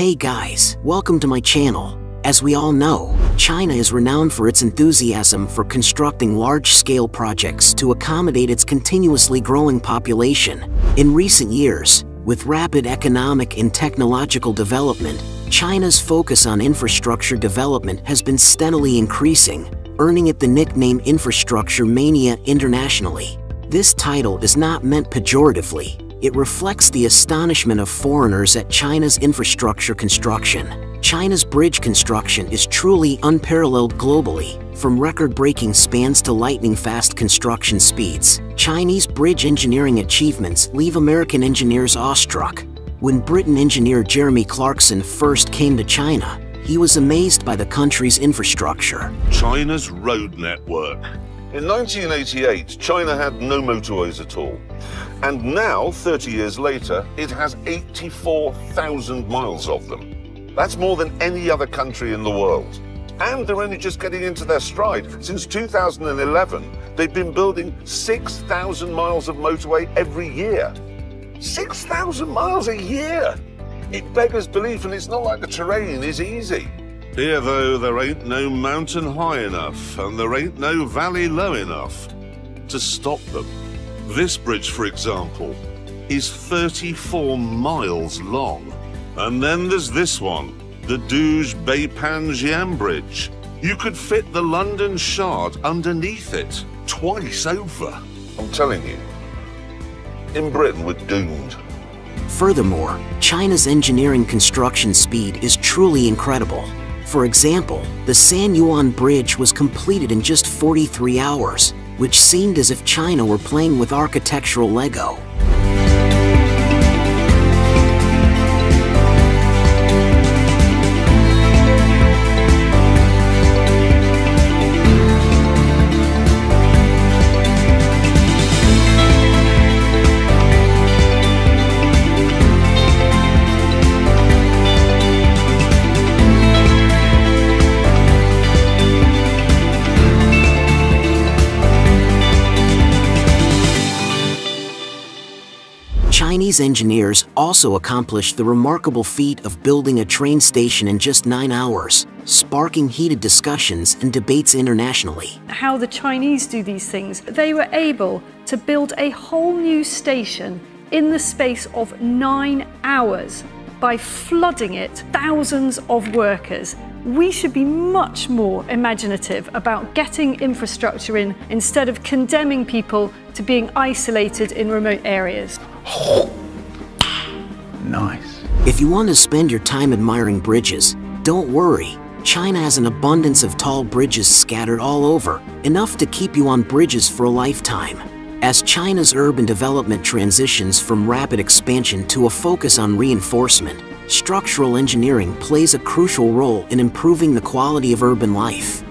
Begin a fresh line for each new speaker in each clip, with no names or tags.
Hey guys, welcome to my channel. As we all know, China is renowned for its enthusiasm for constructing large-scale projects to accommodate its continuously growing population. In recent years, with rapid economic and technological development, China's focus on infrastructure development has been steadily increasing, earning it the nickname Infrastructure Mania internationally. This title is not meant pejoratively, it reflects the astonishment of foreigners at China's infrastructure construction. China's bridge construction is truly unparalleled globally. From record-breaking spans to lightning-fast construction speeds, Chinese bridge engineering achievements leave American engineers awestruck. When Britain engineer Jeremy Clarkson first came to China, he was amazed by the country's infrastructure.
China's road network. In 1988, China had no motorways at all. And now, 30 years later, it has 84,000 miles of them. That's more than any other country in the world. And they're only just getting into their stride. Since 2011, they've been building 6,000 miles of motorway every year. 6,000 miles a year! It beggars belief, and it's not like the terrain is easy. Here, though, there ain't no mountain high enough, and there ain't no valley low enough to stop them. This bridge, for example, is 34 miles long. And then there's this one, the Duge Beipanjiang Bridge. You could fit the London Shard underneath it, twice over. I'm telling you, in Britain we're doomed.
Furthermore, China's engineering construction speed is truly incredible. For example, the San Yuan Bridge was completed in just 43 hours, which seemed as if China were playing with architectural Lego. Chinese engineers also accomplished the remarkable feat of building a train station in just nine hours, sparking heated discussions and debates internationally.
How the Chinese do these things, they were able to build a whole new station in the space of nine hours by flooding it thousands of workers. We should be much more imaginative about getting infrastructure in instead of condemning people to being isolated in remote areas.
Nice.
If you want to spend your time admiring bridges, don't worry. China has an abundance of tall bridges scattered all over, enough to keep you on bridges for a lifetime. As China's urban development transitions from rapid expansion to a focus on reinforcement, structural engineering plays a crucial role in improving the quality of urban life.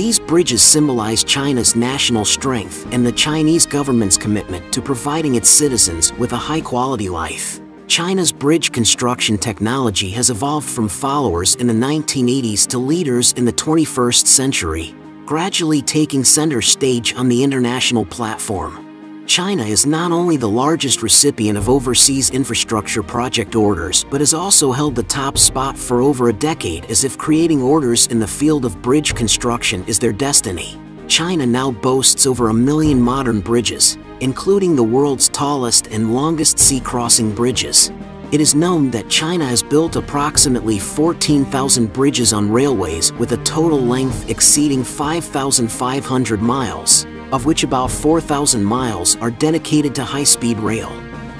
These bridges symbolize China's national strength and the Chinese government's commitment to providing its citizens with a high-quality life. China's bridge construction technology has evolved from followers in the 1980s to leaders in the 21st century, gradually taking center stage on the international platform. China is not only the largest recipient of overseas infrastructure project orders, but has also held the top spot for over a decade as if creating orders in the field of bridge construction is their destiny. China now boasts over a million modern bridges, including the world's tallest and longest sea-crossing bridges. It is known that China has built approximately 14,000 bridges on railways with a total length exceeding 5,500 miles of which about 4,000 miles are dedicated to high-speed rail.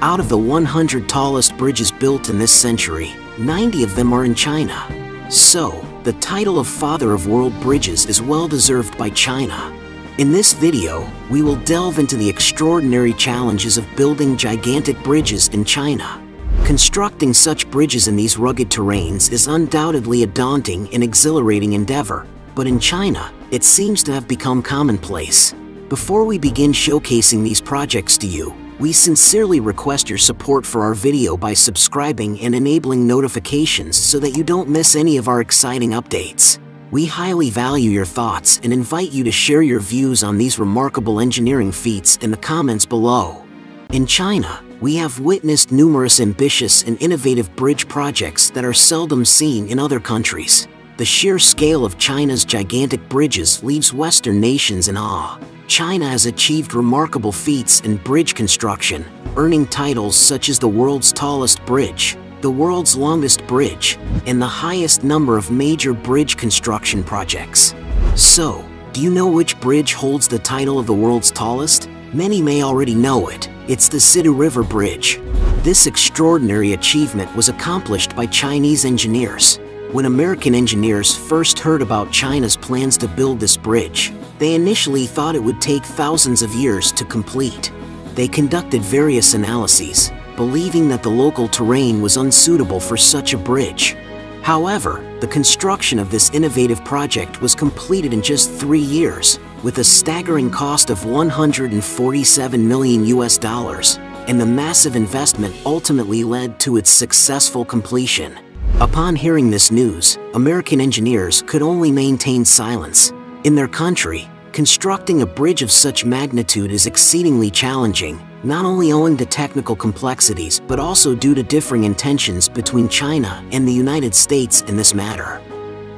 Out of the 100 tallest bridges built in this century, 90 of them are in China. So, the title of Father of World Bridges is well deserved by China. In this video, we will delve into the extraordinary challenges of building gigantic bridges in China. Constructing such bridges in these rugged terrains is undoubtedly a daunting and exhilarating endeavor, but in China, it seems to have become commonplace. Before we begin showcasing these projects to you, we sincerely request your support for our video by subscribing and enabling notifications so that you don't miss any of our exciting updates. We highly value your thoughts and invite you to share your views on these remarkable engineering feats in the comments below. In China, we have witnessed numerous ambitious and innovative bridge projects that are seldom seen in other countries. The sheer scale of China's gigantic bridges leaves Western nations in awe. China has achieved remarkable feats in bridge construction, earning titles such as the world's tallest bridge, the world's longest bridge, and the highest number of major bridge construction projects. So, do you know which bridge holds the title of the world's tallest? Many may already know it. It's the Sidu River Bridge. This extraordinary achievement was accomplished by Chinese engineers. When American engineers first heard about China's plans to build this bridge, they initially thought it would take thousands of years to complete. They conducted various analyses, believing that the local terrain was unsuitable for such a bridge. However, the construction of this innovative project was completed in just three years, with a staggering cost of 147 million US dollars, and the massive investment ultimately led to its successful completion. Upon hearing this news, American engineers could only maintain silence. In their country, constructing a bridge of such magnitude is exceedingly challenging, not only owing to technical complexities but also due to differing intentions between China and the United States in this matter.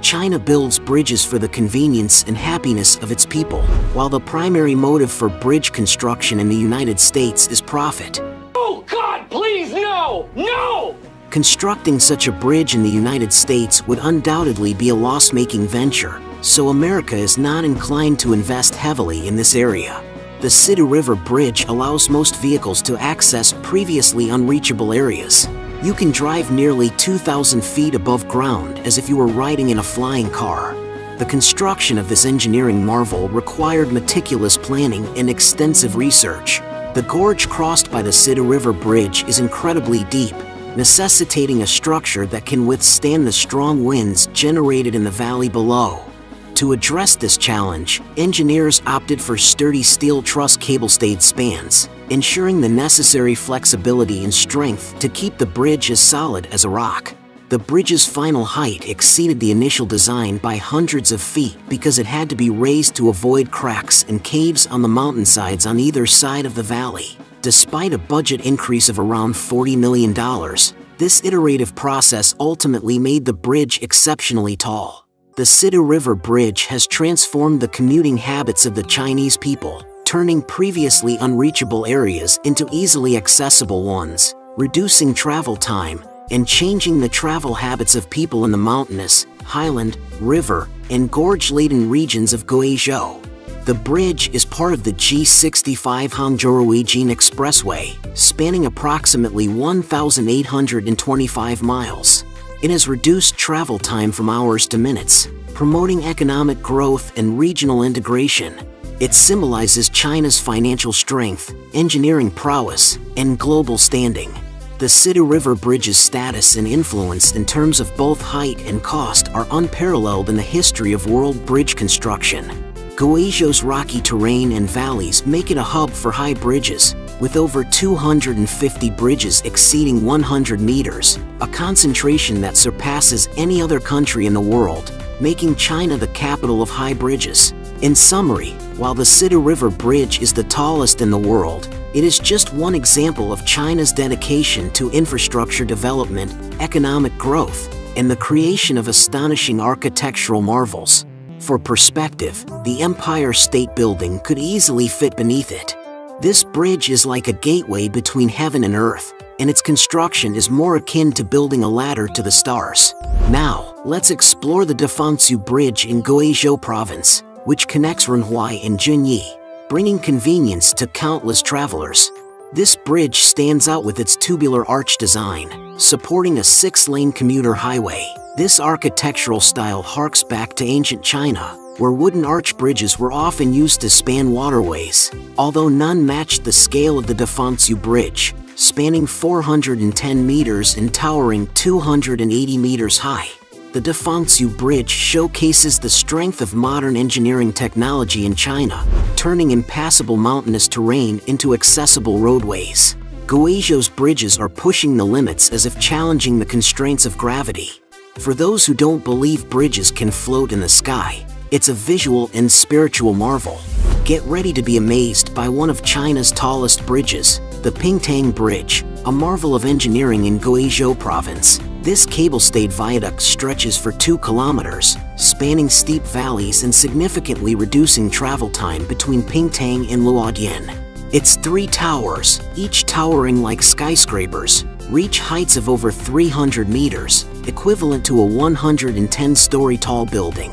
China builds bridges for the convenience and happiness of its people, while the primary motive for bridge construction in the United States is profit.
Oh God, please, no! No!
Constructing such a bridge in the United States would undoubtedly be a loss-making venture, so America is not inclined to invest heavily in this area. The Sidu River Bridge allows most vehicles to access previously unreachable areas. You can drive nearly 2,000 feet above ground as if you were riding in a flying car. The construction of this engineering marvel required meticulous planning and extensive research. The gorge crossed by the Sidu River Bridge is incredibly deep, necessitating a structure that can withstand the strong winds generated in the valley below. To address this challenge, engineers opted for sturdy steel truss cable-stayed spans, ensuring the necessary flexibility and strength to keep the bridge as solid as a rock. The bridge's final height exceeded the initial design by hundreds of feet because it had to be raised to avoid cracks and caves on the mountainsides on either side of the valley. Despite a budget increase of around $40 million, this iterative process ultimately made the bridge exceptionally tall. The Sidu River Bridge has transformed the commuting habits of the Chinese people, turning previously unreachable areas into easily accessible ones, reducing travel time, and changing the travel habits of people in the mountainous, highland, river, and gorge-laden regions of Guizhou. The bridge is part of the G65 Hangzhou-Ruijin Expressway, spanning approximately 1,825 miles. It has reduced travel time from hours to minutes, promoting economic growth and regional integration. It symbolizes China's financial strength, engineering prowess, and global standing. The Sidu River Bridge's status and influence in terms of both height and cost are unparalleled in the history of world bridge construction. Guizhou's rocky terrain and valleys make it a hub for high bridges, with over 250 bridges exceeding 100 meters, a concentration that surpasses any other country in the world, making China the capital of high bridges. In summary, while the Sidu River Bridge is the tallest in the world, it is just one example of China's dedication to infrastructure development, economic growth, and the creation of astonishing architectural marvels. For perspective, the Empire State Building could easily fit beneath it. This bridge is like a gateway between heaven and earth, and its construction is more akin to building a ladder to the stars. Now, let's explore the Defansu Bridge in Guizhou Province, which connects Renhuai and Zunyi, bringing convenience to countless travelers. This bridge stands out with its tubular arch design, supporting a six-lane commuter highway. This architectural style harks back to ancient China, where wooden arch bridges were often used to span waterways, although none matched the scale of the Defansu Bridge, spanning 410 meters and towering 280 meters high. The Defansu Bridge showcases the strength of modern engineering technology in China, turning impassable mountainous terrain into accessible roadways. Guizhou's bridges are pushing the limits as if challenging the constraints of gravity. For those who don't believe bridges can float in the sky, it's a visual and spiritual marvel. Get ready to be amazed by one of China's tallest bridges. The Pingtang Bridge, a marvel of engineering in Guizhou province. This cable-stayed viaduct stretches for 2 kilometers, spanning steep valleys and significantly reducing travel time between Pingtang and Luodian. Its three towers, each towering like skyscrapers, reach heights of over 300 meters, equivalent to a 110-story tall building.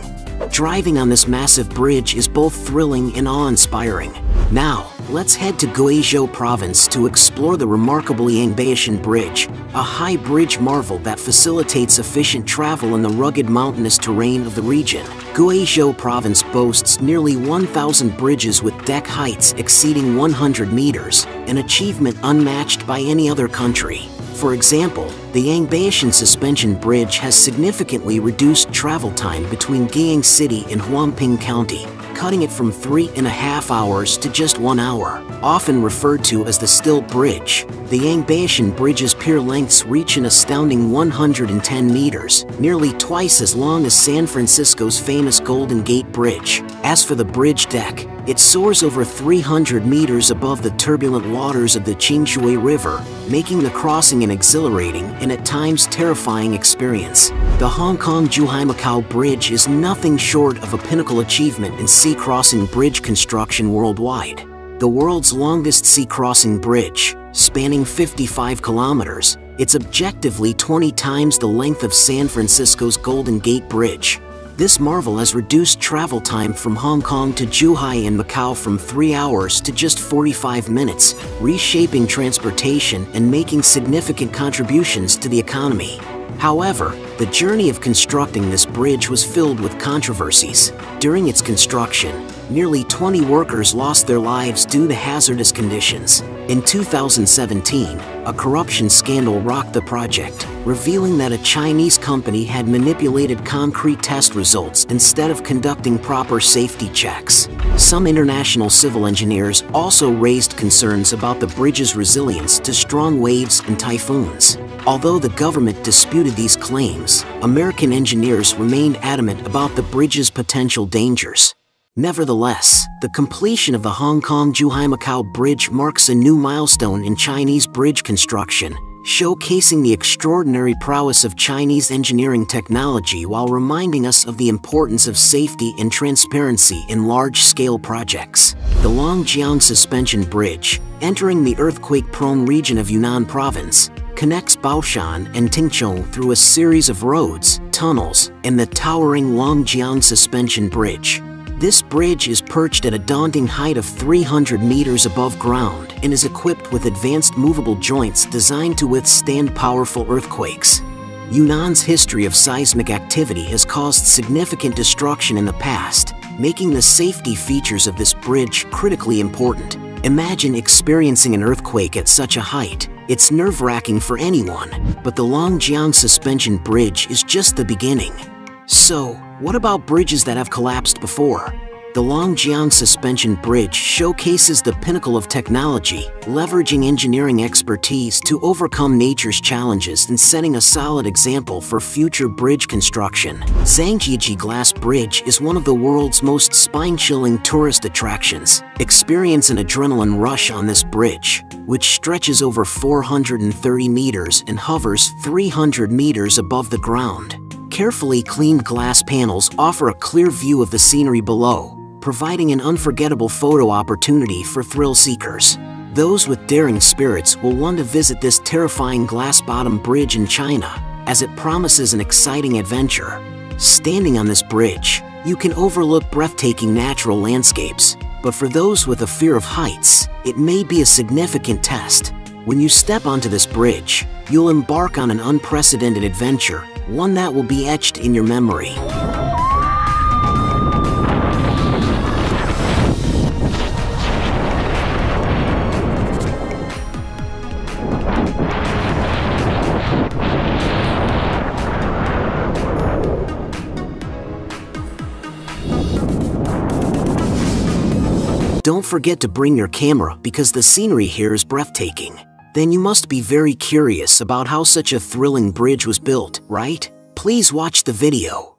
Driving on this massive bridge is both thrilling and awe-inspiring. Now, let's head to Guizhou province to explore the remarkable Yangbaoshan Bridge, a high bridge marvel that facilitates efficient travel in the rugged mountainous terrain of the region. Guizhou province boasts nearly 1,000 bridges with deck heights exceeding 100 meters, an achievement unmatched by any other country. For example, the Yangbaoshan Suspension Bridge has significantly reduced travel time between Guiyang City and Huangping County, cutting it from three and a half hours to just one hour. Often referred to as the Still Bridge, the Yangbaoshan Bridge's pier lengths reach an astounding 110 meters, nearly twice as long as San Francisco's famous Golden Gate Bridge. As for the bridge deck, it soars over 300 meters above the turbulent waters of the Qingshui River, making the crossing an exhilarating and at times terrifying experience. The Hong Kong-Zhuhai-Macau Bridge is nothing short of a pinnacle achievement in sea crossing bridge construction worldwide. The world's longest sea crossing bridge, spanning 55 kilometers, it's objectively 20 times the length of San Francisco's Golden Gate Bridge. This marvel has reduced travel time from Hong Kong to Zhuhai and Macau from 3 hours to just 45 minutes, reshaping transportation and making significant contributions to the economy. However, the journey of constructing this bridge was filled with controversies. During its construction, nearly 20 workers lost their lives due to hazardous conditions. In 2017, a corruption scandal rocked the project, revealing that a Chinese company had manipulated concrete test results instead of conducting proper safety checks. Some international civil engineers also raised concerns about the bridge's resilience to strong waves and typhoons. Although the government disputed these claims, American engineers remained adamant about the bridge's potential dangers. Nevertheless, the completion of the Hong Kong-Zhuhai-Macau Bridge marks a new milestone in Chinese bridge construction, showcasing the extraordinary prowess of Chinese engineering technology while reminding us of the importance of safety and transparency in large-scale projects. The Longjiang Suspension Bridge, entering the earthquake-prone region of Yunnan Province, connects Baoshan and Tengchong through a series of roads, tunnels, and the towering Longjiang Suspension Bridge. This bridge is perched at a daunting height of 300 meters above ground and is equipped with advanced movable joints designed to withstand powerful earthquakes. Yunnan's history of seismic activity has caused significant destruction in the past, making the safety features of this bridge critically important. Imagine experiencing an earthquake at such a height. It's nerve-wracking for anyone, but the Longjiang Suspension Bridge is just the beginning. So, what about bridges that have collapsed before? The Longjiang Suspension Bridge showcases the pinnacle of technology, leveraging engineering expertise to overcome nature's challenges and setting a solid example for future bridge construction. Zhangjiajie Glass Bridge is one of the world's most spine-chilling tourist attractions. Experience an adrenaline rush on this bridge, which stretches over 430 meters and hovers 300 meters above the ground. Carefully cleaned glass panels offer a clear view of the scenery below, providing an unforgettable photo opportunity for thrill seekers. Those with daring spirits will want to visit this terrifying glass-bottom bridge in China, as it promises an exciting adventure. Standing on this bridge, you can overlook breathtaking natural landscapes, but for those with a fear of heights, it may be a significant test. When you step onto this bridge, you'll embark on an unprecedented adventure one that will be etched in your memory. Don't forget to bring your camera because the scenery here is breathtaking then you must be very curious about how such a thrilling bridge was built, right? Please watch the video.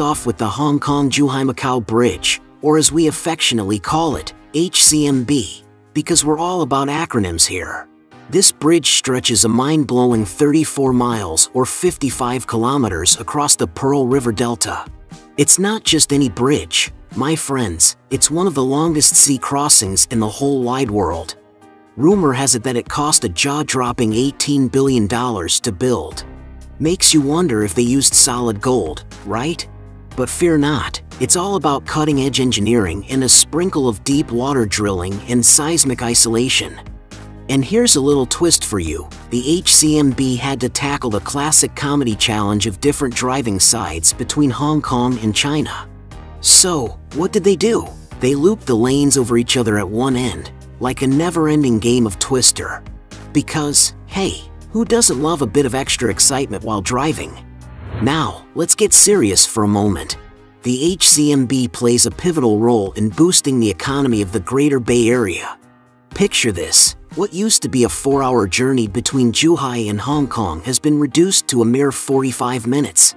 Off with the Hong Kong Zhuhai Macau Bridge, or as we affectionately call it, HZMB, because we're all about acronyms here. This bridge stretches a mind-blowing 34 miles or 55 kilometers across the Pearl River Delta. It's not just any bridge, my friends, it's one of the longest sea crossings in the whole wide world. Rumor has it that it cost a jaw-dropping $18 billion to build. Makes you wonder if they used solid gold, right? But fear not, it's all about cutting-edge engineering and a sprinkle of deep water drilling and seismic isolation. And here's a little twist for you. The HZMB had to tackle the classic comedy challenge of different driving sides between Hong Kong and China. So, what did they do? They looped the lanes over each other at one end, like a never-ending game of Twister. Because, hey, who doesn't love a bit of extra excitement while driving? Now, let's get serious for a moment. The HZMB plays a pivotal role in boosting the economy of the Greater Bay Area. Picture this, what used to be a four-hour journey between Zhuhai and Hong Kong has been reduced to a mere 45 minutes.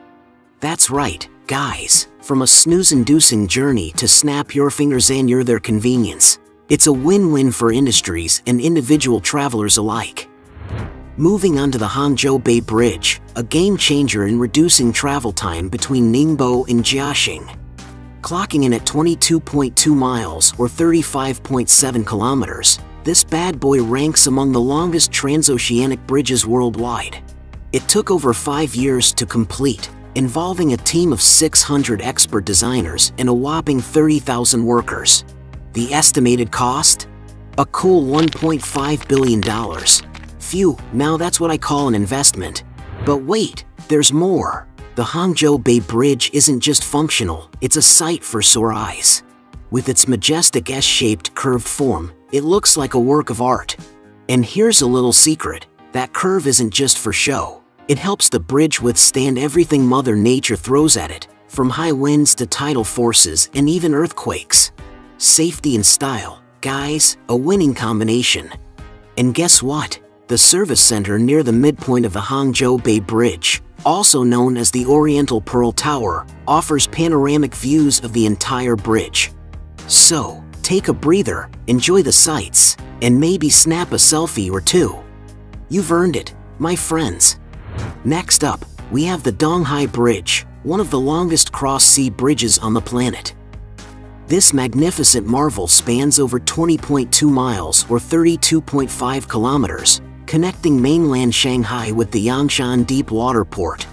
That's right, guys, from a snooze-inducing journey to snap your fingers and you're their convenience. It's a win-win for industries and individual travelers alike. Moving on to the Hangzhou Bay Bridge, a game-changer in reducing travel time between Ningbo and Jiaxing. Clocking in at 22.2 miles or 35.7 kilometers, this bad boy ranks among the longest transoceanic bridges worldwide. It took over five years to complete, involving a team of 600 expert designers and a whopping 30,000 workers. The estimated cost? A cool $1.5 billion. Phew, now that's what I call an investment. But wait, there's more. The Hangzhou Bay Bridge isn't just functional, it's a sight for sore eyes. With its majestic S-shaped curved form, it looks like a work of art. And here's a little secret, that curve isn't just for show. It helps the bridge withstand everything Mother Nature throws at it, from high winds to tidal forces and even earthquakes. Safety and style, guys, a winning combination. And guess what? The service center near the midpoint of the Hangzhou Bay Bridge, also known as the Oriental Pearl Tower, offers panoramic views of the entire bridge. So, take a breather, enjoy the sights, and maybe snap a selfie or two. You've earned it, my friends. Next up, we have the Donghai Bridge, one of the longest cross-sea bridges on the planet. This magnificent marvel spans over 20.2 miles or 32.5 kilometers, connecting mainland Shanghai with the Yangshan Deep Water Port.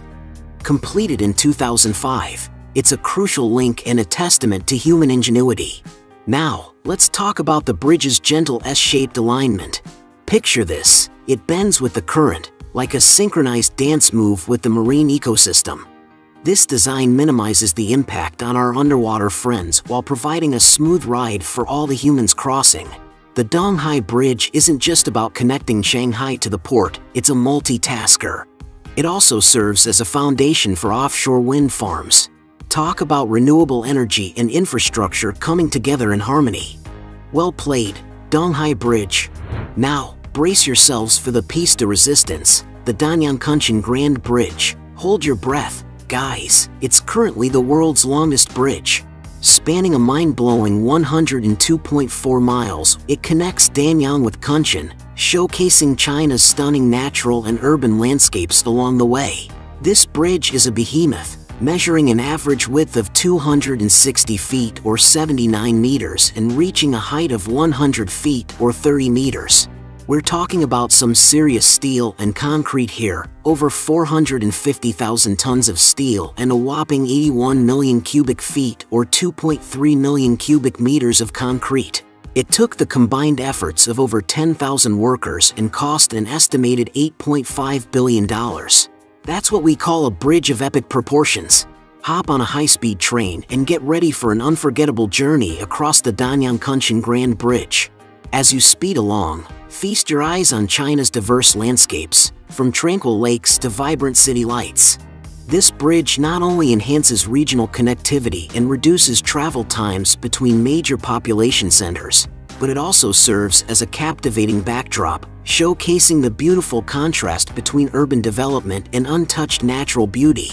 Completed in 2005, it's a crucial link and a testament to human ingenuity. Now, let's talk about the bridge's gentle S-shaped alignment. Picture this, it bends with the current, like a synchronized dance move with the marine ecosystem. This design minimizes the impact on our underwater friends while providing a smooth ride for all the humans crossing. The Donghai Bridge isn't just about connecting Shanghai to the port, it's a multitasker. It also serves as a foundation for offshore wind farms. Talk about renewable energy and infrastructure coming together in harmony. Well played, Donghai Bridge. Now, brace yourselves for the piece de resistance, the Danyang Grand Bridge. Hold your breath, guys, it's currently the world's longest bridge. Spanning a mind-blowing 102.4 miles, it connects Danyang with Kunshan, showcasing China's stunning natural and urban landscapes along the way. This bridge is a behemoth, measuring an average width of 260 feet or 79 meters and reaching a height of 100 feet or 30 meters. We're talking about some serious steel and concrete here, over 450,000 tons of steel and a whopping 81 million cubic feet or 2.3 million cubic meters of concrete. It took the combined efforts of over 10,000 workers and cost an estimated $8.5 billion. That's what we call a bridge of epic proportions. Hop on a high-speed train and get ready for an unforgettable journey across the Danyang Kunshan Grand Bridge. As you speed along, feast your eyes on China's diverse landscapes, from tranquil lakes to vibrant city lights. This bridge not only enhances regional connectivity and reduces travel times between major population centers, but it also serves as a captivating backdrop, showcasing the beautiful contrast between urban development and untouched natural beauty.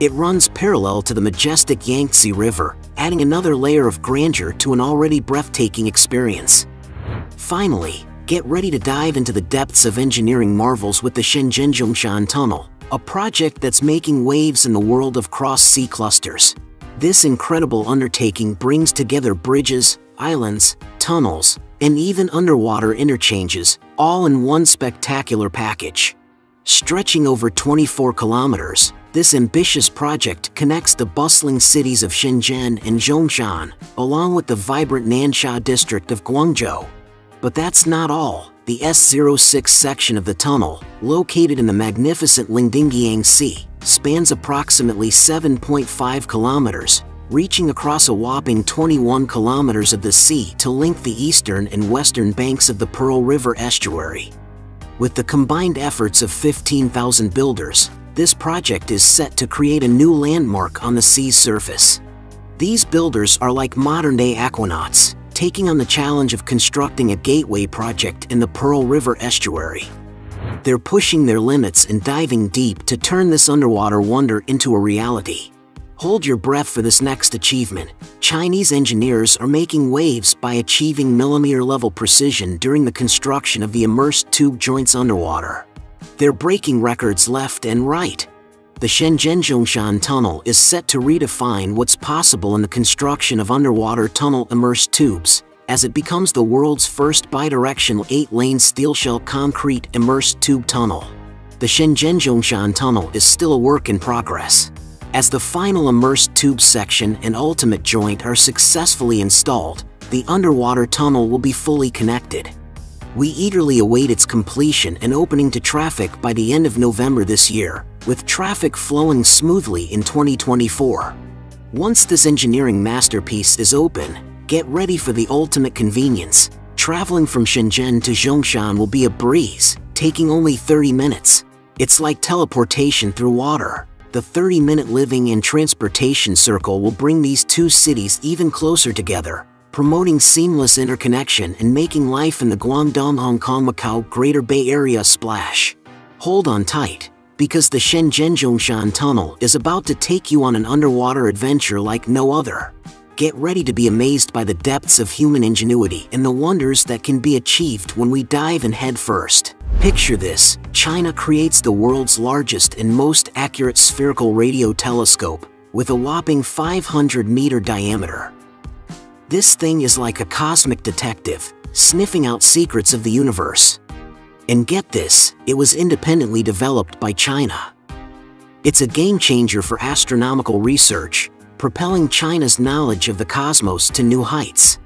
It runs parallel to the majestic Yangtze River, adding another layer of grandeur to an already breathtaking experience. Finally, get ready to dive into the depths of engineering marvels with the Shenzhen Zhongshan Tunnel, a project that's making waves in the world of cross-sea clusters. This incredible undertaking brings together bridges, islands, tunnels, and even underwater interchanges, all in one spectacular package. Stretching over 24 kilometers, this ambitious project connects the bustling cities of Shenzhen and Zhongshan, along with the vibrant Nansha district of Guangzhou. But that's not all. The S06 section of the tunnel, located in the magnificent Lingdingyang Sea, spans approximately 7.5 kilometers, reaching across a whopping 21 kilometers of the sea to link the eastern and western banks of the Pearl River estuary. With the combined efforts of 15,000 builders, this project is set to create a new landmark on the sea's surface. These builders are like modern-day aquanauts, taking on the challenge of constructing a gateway project in the Pearl River estuary. They're pushing their limits and diving deep to turn this underwater wonder into a reality. Hold your breath for this next achievement. Chinese engineers are making waves by achieving millimeter-level precision during the construction of the immersed tube joints underwater. They're breaking records left and right. The Shenzhen Zhongshan Tunnel is set to redefine what's possible in the construction of underwater tunnel immersed tubes, as it becomes the world's first bidirectional 8-lane steel shell concrete immersed tube tunnel. The Shenzhen Zhongshan Tunnel is still a work in progress. As the final immersed tube section and ultimate joint are successfully installed, the underwater tunnel will be fully connected. We eagerly await its completion and opening to traffic by the end of November this year, with traffic flowing smoothly in 2024. Once this engineering masterpiece is open, get ready for the ultimate convenience. Traveling from Shenzhen to Zhongshan will be a breeze, taking only 30 minutes. It's like teleportation through water. The 30-minute living and transportation circle will bring these two cities even closer together, promoting seamless interconnection and making life in the Guangdong Hong Kong Macau Greater Bay Area splash. Hold on tight, because the Shenzhen Zhongshan Tunnel is about to take you on an underwater adventure like no other. Get ready to be amazed by the depths of human ingenuity and the wonders that can be achieved when we dive in head first. Picture this, China creates the world's largest and most accurate spherical radio telescope, with a whopping 500 meter diameter. This thing is like a cosmic detective, sniffing out secrets of the universe. And get this, it was independently developed by China. It's a game changer for astronomical research, propelling China's knowledge of the cosmos to new heights.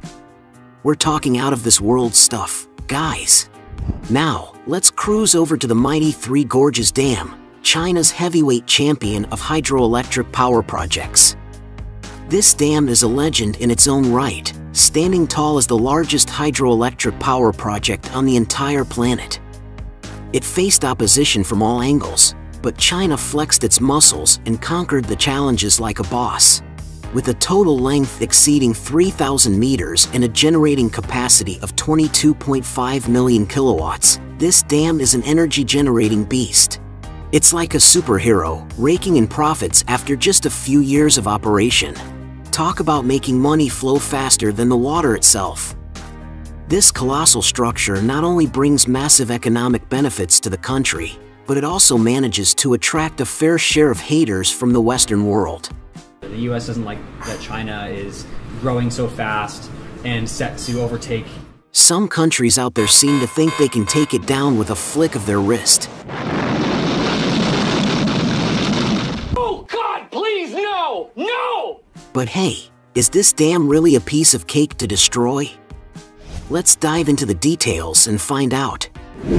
We're talking out of this world stuff, guys. Now, let's cruise over to the mighty Three Gorges Dam, China's heavyweight champion of hydroelectric power projects. This dam is a legend in its own right, standing tall as the largest hydroelectric power project on the entire planet. It faced opposition from all angles, but China flexed its muscles and conquered the challenges like a boss. With a total length exceeding 3,000 meters and a generating capacity of 22.5 million kilowatts, this dam is an energy-generating beast. It's like a superhero, raking in profits after just a few years of operation. Talk about making money flow faster than the water itself. This colossal structure not only brings massive economic benefits to the country, but it also manages to attract a fair share of haters from the Western world.
The US doesn't like that China is growing so fast and set to overtake.
Some countries out there seem to think they can take it down with a flick of their wrist.
Oh, God, please, no! No!
But hey, is this dam really a piece of cake to destroy? Let's dive into the details and find out.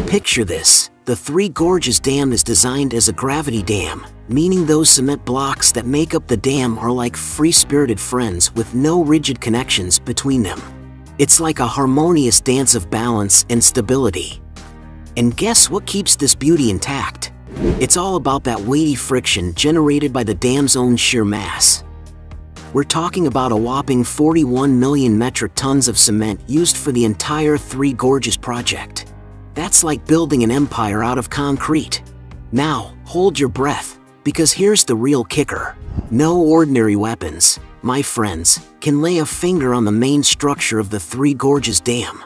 Picture this. The Three Gorges Dam is designed as a gravity dam, meaning those cement blocks that make up the dam are like free-spirited friends with no rigid connections between them. It's like a harmonious dance of balance and stability. And guess what keeps this beauty intact? It's all about that weighty friction generated by the dam's own sheer mass. We're talking about a whopping 41 million metric tons of cement used for the entire Three Gorges project. That's like building an empire out of concrete. Now, hold your breath, Because here's the real kicker. No ordinary weapons, my friends, can lay a finger on the main structure of the Three Gorges Dam.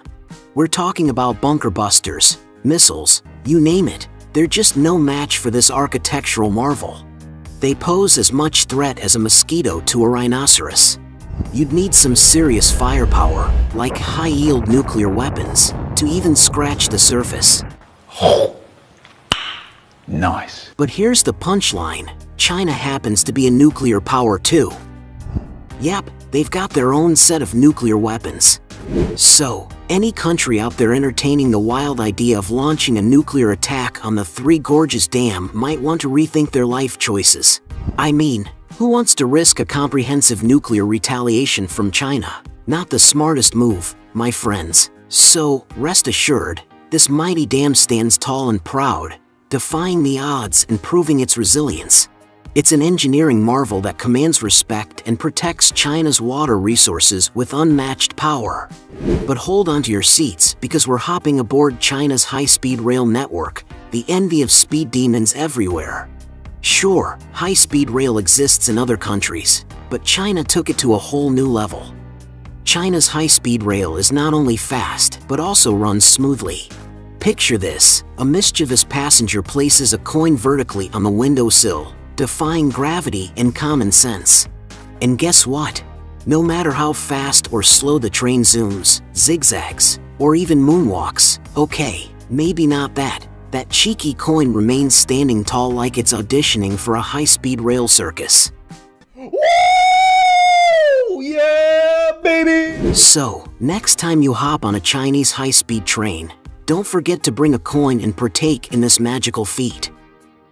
We're talking about bunker busters, missiles, you name it. They're just no match for this architectural marvel. They pose as much threat as a mosquito to a rhinoceros. You'd need some serious firepower, like high-yield nuclear weapons, to even scratch the surface.
Nice.
But here's the punchline. China happens to be a nuclear power too. Yep, they've got their own set of nuclear weapons. So, any country out there entertaining the wild idea of launching a nuclear attack on the Three Gorges Dam might want to rethink their life choices. I mean, who wants to risk a comprehensive nuclear retaliation from China? Not the smartest move, my friends. So, rest assured, this mighty dam stands tall and proud, defying the odds and proving its resilience. It's an engineering marvel that commands respect and protects China's water resources with unmatched power. But hold on to your seats because we're hopping aboard China's high-speed rail network, the envy of speed demons everywhere. Sure, high-speed rail exists in other countries, but China took it to a whole new level. China's high-speed rail is not only fast, but also runs smoothly. Picture this, a mischievous passenger places a coin vertically on the windowsill, defying gravity and common sense. And guess what? No matter how fast or slow the train zooms, zigzags, or even moonwalks, okay, maybe not that, that cheeky coin remains standing tall like it's auditioning for a high-speed rail circus.
Woo! Yeah, baby!
So, next time you hop on a Chinese high-speed train, don't forget to bring a coin and partake in this magical feat.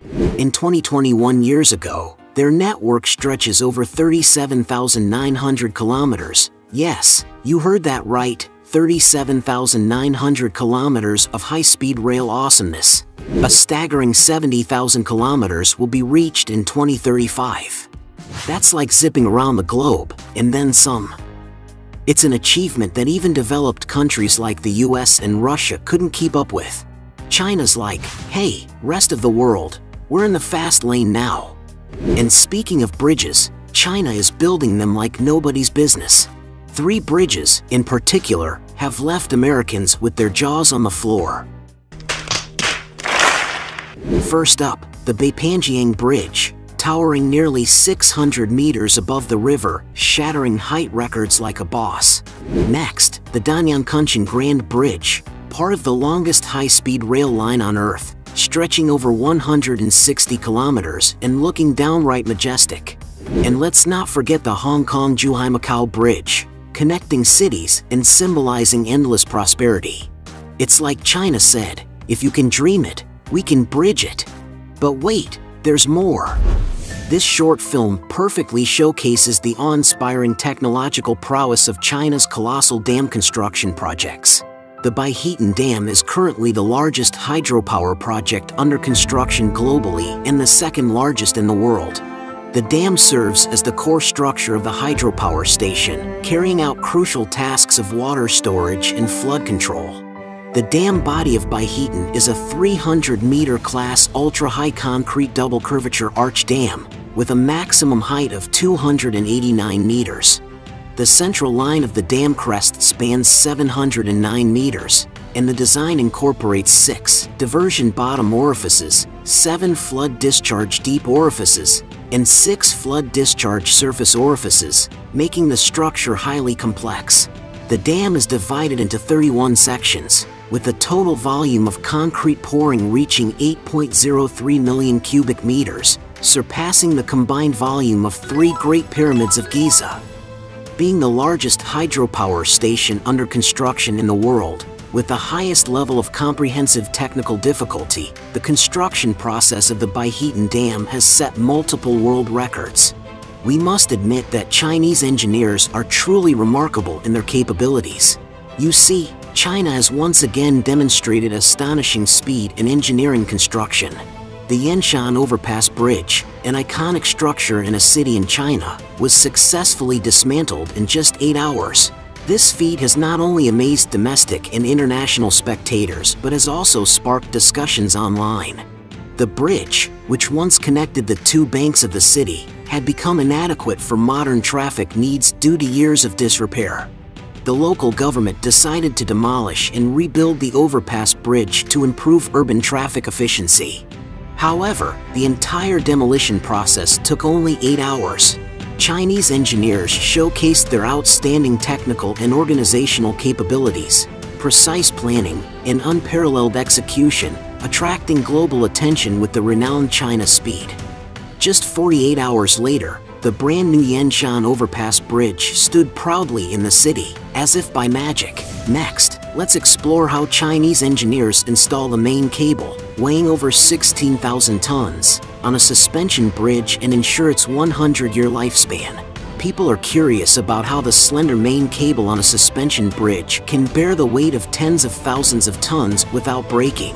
In 2021 years ago, their network stretches over 37,900 kilometers. Yes, you heard that right, 37,900 kilometers of high-speed rail awesomeness. A staggering 70,000 kilometers will be reached in 2035. That's like zipping around the globe, and then some. It's an achievement that even developed countries like the US and Russia couldn't keep up with. China's like, hey, rest of the world, we're in the fast lane now. And speaking of bridges, China is building them like nobody's business. Three bridges, in particular, have left Americans with their jaws on the floor. First up, the Beipanjiang Bridge, towering nearly 600 meters above the river, shattering height records like a boss. Next, the Danyang-Kunshan Grand Bridge, part of the longest high-speed rail line on Earth, stretching over 160 kilometers and looking downright majestic. And let's not forget the Hong Kong-Zhuhai-Macau Bridge, connecting cities and symbolizing endless prosperity. It's like China said, if you can dream it, we can bridge it. But wait, there's more. This short film perfectly showcases the awe-inspiring technological prowess of China's colossal dam construction projects. The Baihetan Dam is currently the largest hydropower project under construction globally and the second largest in the world. The dam serves as the core structure of the hydropower station, carrying out crucial tasks of water storage and flood control. The dam body of Baihetan is a 300-meter class ultra-high concrete double curvature arch dam with a maximum height of 289 meters. The central line of the dam crest spans 709 meters, and the design incorporates six diversion bottom orifices, seven flood discharge deep orifices, and six flood discharge surface orifices, making the structure highly complex. The dam is divided into 31 sections, with a total volume of concrete pouring reaching 8.03 million cubic meters, surpassing the combined volume of three Great Pyramids of Giza. Being the largest hydropower station under construction in the world, with the highest level of comprehensive technical difficulty, the construction process of the Baihetan Dam has set multiple world records. We must admit that Chinese engineers are truly remarkable in their capabilities. You see, China has once again demonstrated astonishing speed in engineering construction. The Yanshan Overpass Bridge, an iconic structure in a city in China, was successfully dismantled in just eight hours. This feat has not only amazed domestic and international spectators, but has also sparked discussions online. The bridge, which once connected the two banks of the city, had become inadequate for modern traffic needs due to years of disrepair. The local government decided to demolish and rebuild the overpass bridge to improve urban traffic efficiency. However, the entire demolition process took only eight hours. Chinese engineers showcased their outstanding technical and organizational capabilities, precise planning, and unparalleled execution, attracting global attention with the renowned China Speed. Just 48 hours later, the brand new Yanshan Overpass Bridge stood proudly in the city, as if by magic. Next, let's explore how Chinese engineers install the main cable, weighing over 16,000 tons, on a suspension bridge and ensure its 100-year lifespan. People are curious about how the slender main cable on a suspension bridge can bear the weight of tens of thousands of tons without breaking.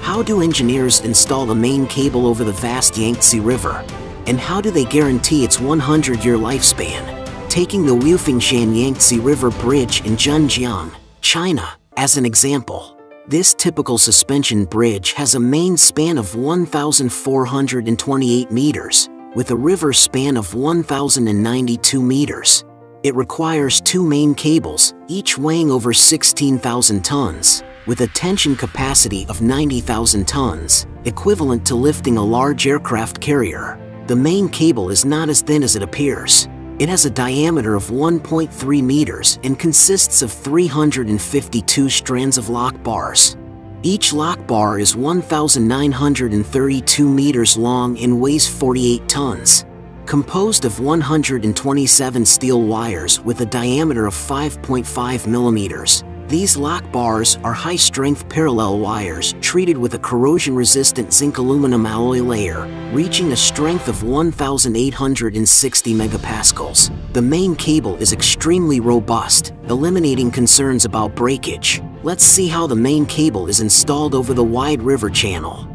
How do engineers install the main cable over the vast Yangtze River? And how do they guarantee its 100-year lifespan? Taking the Wufengshan Yangtze River Bridge in Zhenjiang, China, as an example. This typical suspension bridge has a main span of 1,428 meters, with a river span of 1,092 meters. It requires two main cables, each weighing over 16,000 tons, with a tension capacity of 90,000 tons, equivalent to lifting a large aircraft carrier. The main cable is not as thin as it appears. It has a diameter of 1.3 meters and consists of 352 strands of lock bars. Each lock bar is 1,932 meters long and weighs 48 tons. Composed of 127 steel wires with a diameter of 5.5 millimeters, these lock bars are high-strength parallel wires treated with a corrosion-resistant zinc-aluminum alloy layer, reaching a strength of 1,860 megapascals. The main cable is extremely robust, eliminating concerns about breakage. Let's see how the main cable is installed over the wide river channel.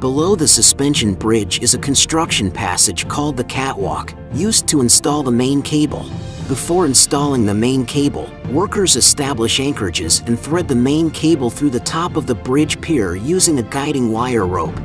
Below the suspension bridge is a construction passage called the catwalk, used to install the main cable. Before installing the main cable, workers establish anchorages and thread the main cable through the top of the bridge pier using a guiding wire rope.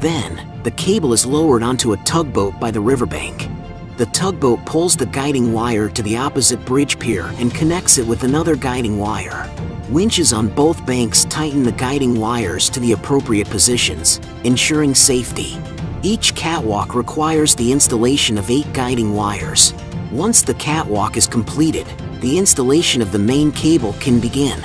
Then, the cable is lowered onto a tugboat by the riverbank. The tugboat pulls the guiding wire to the opposite bridge pier and connects it with another guiding wire. Winches on both banks tighten the guiding wires to the appropriate positions, ensuring safety. Each catwalk requires the installation of eight guiding wires. Once the catwalk is completed, the installation of the main cable can begin.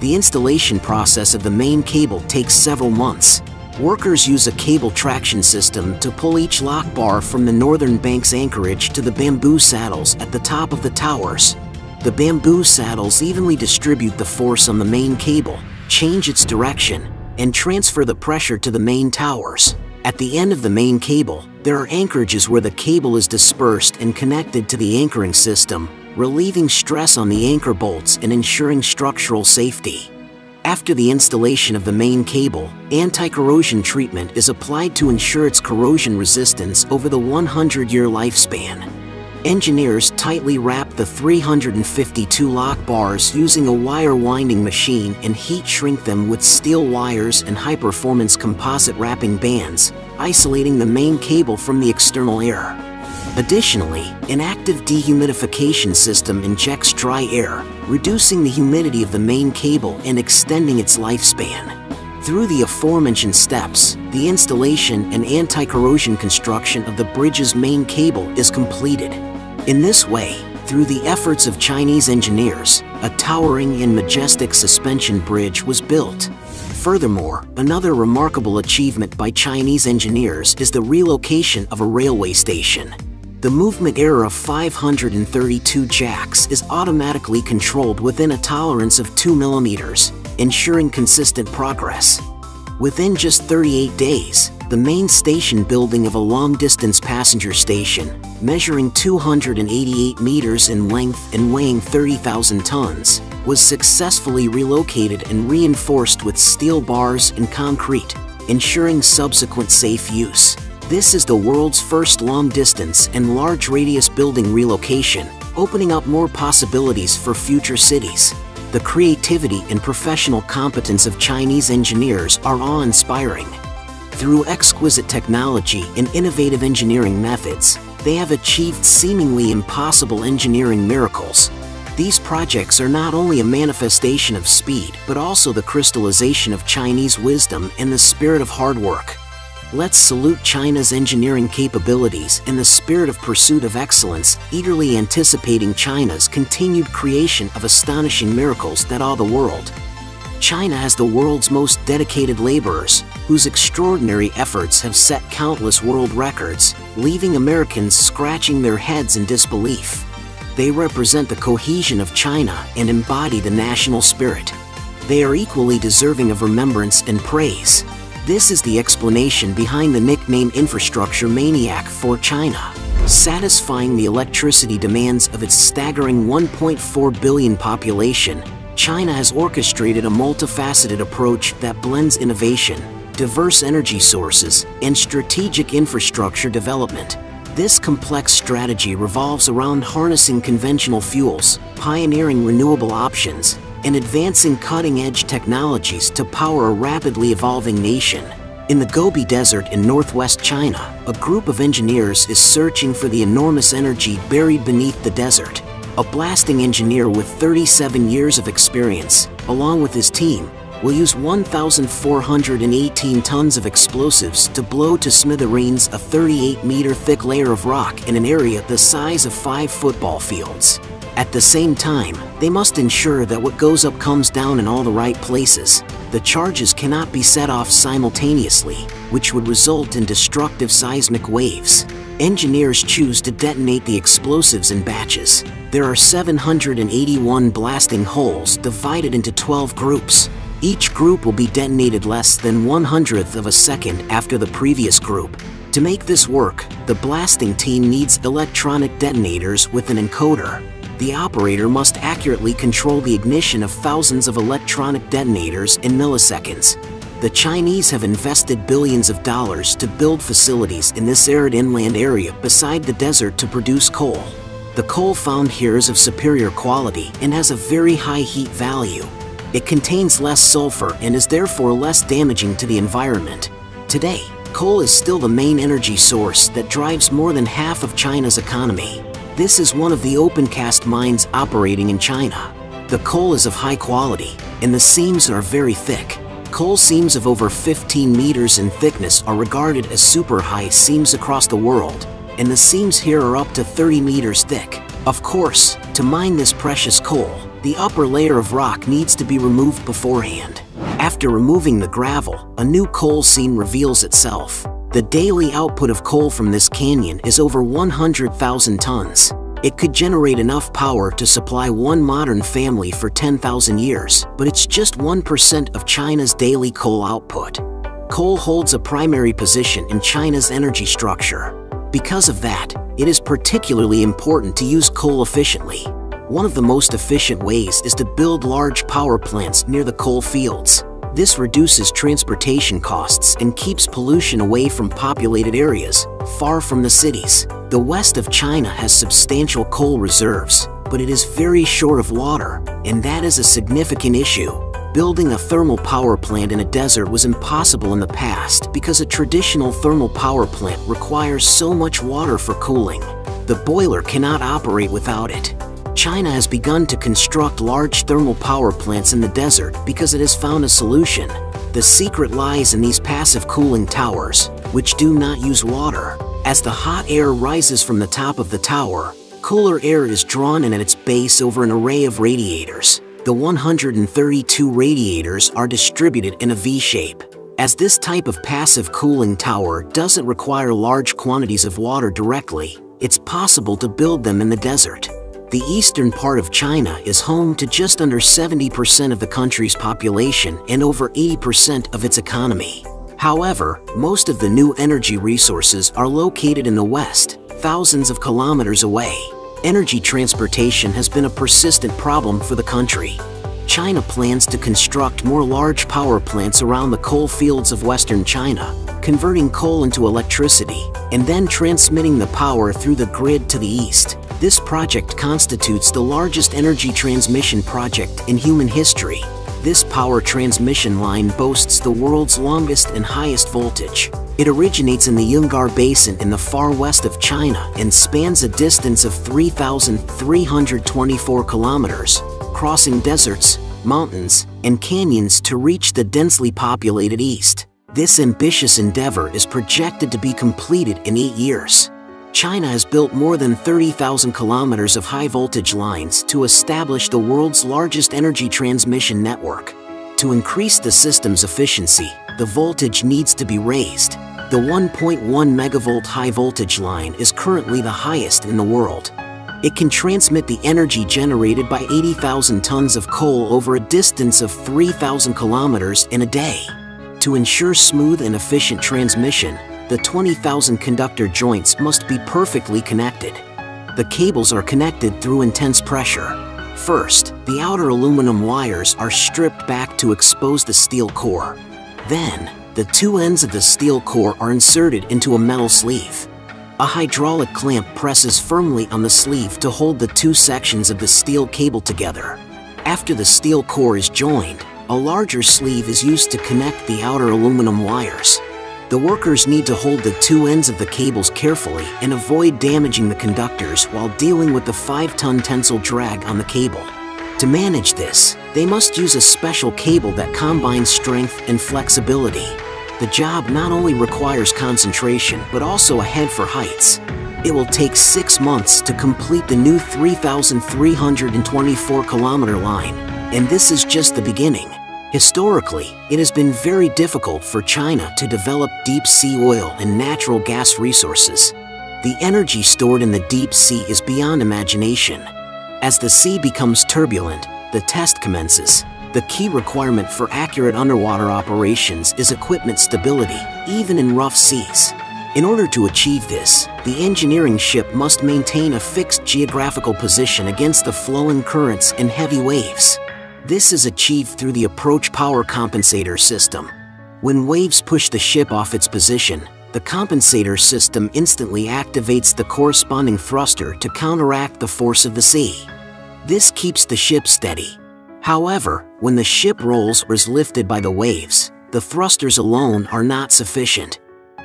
The installation process of the main cable takes several months. Workers use a cable traction system to pull each lock bar from the northern bank's anchorage to the bamboo saddles at the top of the towers. The bamboo saddles evenly distribute the force on the main cable, change its direction, and transfer the pressure to the main towers. At the end of the main cable, there are anchorages where the cable is dispersed and connected to the anchoring system, relieving stress on the anchor bolts and ensuring structural safety. After the installation of the main cable, anti-corrosion treatment is applied to ensure its corrosion resistance over the 100-year lifespan. Engineers tightly wrap the 352 lock bars using a wire winding machine and heat shrink them with steel wires and high-performance composite wrapping bands, isolating the main cable from the external air. Additionally, an active dehumidification system injects dry air, reducing the humidity of the main cable and extending its lifespan. Through the aforementioned steps, the installation and anti-corrosion construction of the bridge's main cable is completed. In this way, through the efforts of Chinese engineers, a towering and majestic suspension bridge was built. Furthermore, another remarkable achievement by Chinese engineers is the relocation of a railway station. The movement error of 532 jacks is automatically controlled within a tolerance of 2 millimeters, ensuring consistent progress. Within just 38 days, the main station building of a long-distance passenger station, measuring 288 meters in length and weighing 30,000 tons, was successfully relocated and reinforced with steel bars and concrete, ensuring subsequent safe use. This is the world's first long-distance and large radius building relocation, opening up more possibilities for future cities. The creativity and professional competence of Chinese engineers are awe-inspiring. Through exquisite technology and innovative engineering methods, they have achieved seemingly impossible engineering miracles. These projects are not only a manifestation of speed, but also the crystallization of Chinese wisdom and the spirit of hard work. Let's salute China's engineering capabilities and the spirit of pursuit of excellence, eagerly anticipating China's continued creation of astonishing miracles that awe the world. China has the world's most dedicated laborers, whose extraordinary efforts have set countless world records, leaving Americans scratching their heads in disbelief. They represent the cohesion of China and embody the national spirit. They are equally deserving of remembrance and praise. This is the explanation behind the nickname Infrastructure Maniac for China. Satisfying the electricity demands of its staggering 1.4 billion population, China has orchestrated a multifaceted approach that blends innovation, diverse energy sources, and strategic infrastructure development. This complex strategy revolves around harnessing conventional fuels, pioneering renewable options, and advancing cutting-edge technologies to power a rapidly evolving nation. In the Gobi Desert in northwest China, a group of engineers is searching for the enormous energy buried beneath the desert. A blasting engineer with 37 years of experience, along with his team, will use 1,418 tons of explosives to blow to smithereens a 38-meter thick layer of rock in an area the size of five football fields. At the same time, they must ensure that what goes up comes down in all the right places. The charges cannot be set off simultaneously, which would result in destructive seismic waves. Engineers choose to detonate the explosives in batches. There are 781 blasting holes divided into 12 groups. Each group will be detonated less than one hundredth of a second after the previous group. To make this work, the blasting team needs electronic detonators with an encoder. The operator must accurately control the ignition of thousands of electronic detonators in milliseconds. The Chinese have invested billions of dollars to build facilities in this arid inland area beside the desert to produce coal. The coal found here is of superior quality and has a very high heat value. It contains less sulfur and is therefore less damaging to the environment. Today, coal is still the main energy source that drives more than half of China's economy. This is one of the open cast mines operating in China. The coal is of high quality, and the seams are very thick. Coal seams of over 15 meters in thickness are regarded as super high seams across the world, and the seams here are up to 30 meters thick. Of course, to mine this precious coal, the upper layer of rock needs to be removed beforehand. After removing the gravel, a new coal seam reveals itself. The daily output of coal from this canyon is over 100,000 tons. It could generate enough power to supply one modern family for 10,000 years, but it's just 1% of China's daily coal output. Coal holds a primary position in China's energy structure. Because of that, it is particularly important to use coal efficiently. One of the most efficient ways is to build large power plants near the coal fields. This reduces transportation costs and keeps pollution away from populated areas, far from the cities. The west of China has substantial coal reserves, but it is very short of water, and that is a significant issue. Building a thermal power plant in a desert was impossible in the past because a traditional thermal power plant requires so much water for cooling. The boiler cannot operate without it. China has begun to construct large thermal power plants in the desert because it has found a solution. The secret lies in these passive cooling towers, which do not use water. As the hot air rises from the top of the tower, cooler air is drawn in at its base over an array of radiators. The 132 radiators are distributed in a V-shape. As this type of passive cooling tower doesn't require large quantities of water directly, it's possible to build them in the desert. The eastern part of China is home to just under 70% of the country's population and over 80% of its economy. However, most of the new energy resources are located in the west, thousands of kilometers away. Energy transportation has been a persistent problem for the country. China plans to construct more large power plants around the coal fields of western China, converting coal into electricity, and then transmitting the power through the grid to the east. This project constitutes the largest energy transmission project in human history. This power transmission line boasts the world's longest and highest voltage. It originates in the Junggar Basin in the far west of China and spans a distance of 3,324 kilometers, crossing deserts, mountains, and canyons to reach the densely populated east. This ambitious endeavor is projected to be completed in eight years. China has built more than 30,000 kilometers of high-voltage lines to establish the world's largest energy transmission network. To increase the system's efficiency, the voltage needs to be raised. The 1.1 megavolt high-voltage line is currently the highest in the world. It can transmit the energy generated by 80,000 tons of coal over a distance of 3,000 kilometers in a day. To ensure smooth and efficient transmission, the 20,000 conductor joints must be perfectly connected. The cables are connected through intense pressure. First, the outer aluminum wires are stripped back to expose the steel core. Then, the two ends of the steel core are inserted into a metal sleeve. A hydraulic clamp presses firmly on the sleeve to hold the two sections of the steel cable together. After the steel core is joined, a larger sleeve is used to connect the outer aluminum wires. The workers need to hold the two ends of the cables carefully and avoid damaging the conductors while dealing with the 5-ton tensile drag on the cable. To manage this, they must use a special cable that combines strength and flexibility. The job not only requires concentration, but also a head for heights. It will take six months to complete the new 3,324 kilometer line, and this is just the beginning. Historically, it has been very difficult for China to develop deep sea oil and natural gas resources. The energy stored in the deep sea is beyond imagination. As the sea becomes turbulent, the test commences. The key requirement for accurate underwater operations is equipment stability, even in rough seas. In order to achieve this, the engineering ship must maintain a fixed geographical position against the flowing currents and heavy waves. This is achieved through the approach power compensator system. When waves push the ship off its position, the compensator system instantly activates the corresponding thruster to counteract the force of the sea. This keeps the ship steady. However, when the ship rolls or is lifted by the waves, the thrusters alone are not sufficient.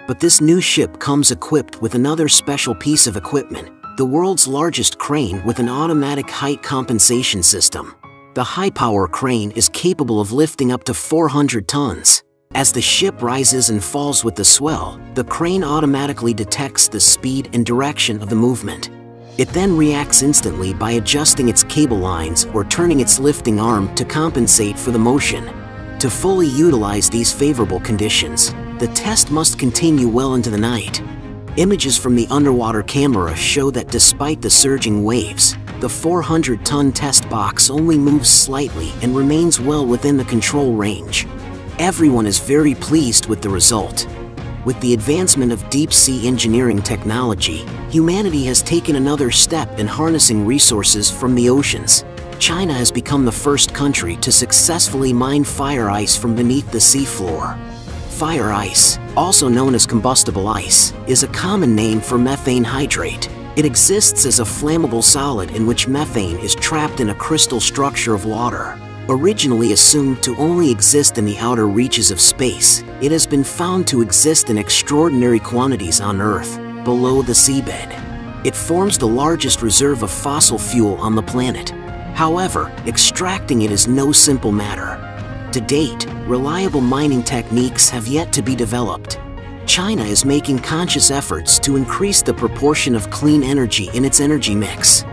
But this new ship comes equipped with another special piece of equipment, the world's largest crane with an automatic height compensation system. The high-power crane is capable of lifting up to 400 tons. As the ship rises and falls with the swell, the crane automatically detects the speed and direction of the movement. It then reacts instantly by adjusting its cable lines or turning its lifting arm to compensate for the motion. To fully utilize these favorable conditions, the test must continue well into the night. Images from the underwater camera show that despite the surging waves, the 400-ton test box only moves slightly and remains well within the control range. Everyone is very pleased with the result. With the advancement of deep-sea engineering technology, humanity has taken another step in harnessing resources from the oceans. China has become the first country to successfully mine fire ice from beneath the seafloor. Fire ice, also known as combustible ice, is a common name for methane hydrate. It exists as a flammable solid in which methane is trapped in a crystal structure of water. Originally assumed to only exist in the outer reaches of space, it has been found to exist in extraordinary quantities on Earth, below the seabed. It forms the largest reserve of fossil fuel on the planet. However, extracting it is no simple matter. To date, reliable mining techniques have yet to be developed. China is making conscious efforts to increase the proportion of clean energy in its energy mix.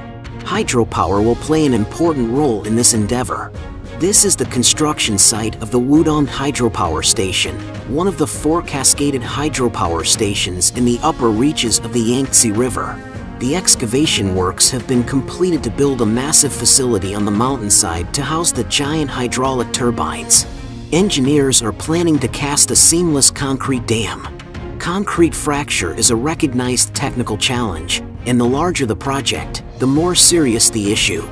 Hydropower will play an important role in this endeavor. This is the construction site of the Wudong Hydropower Station, one of the four cascaded hydropower stations in the upper reaches of the Yangtze River. The excavation works have been completed to build a massive facility on the mountainside to house the giant hydraulic turbines. Engineers are planning to cast a seamless concrete dam. Concrete fracture is a recognized technical challenge, and the larger the project, the more serious the issue.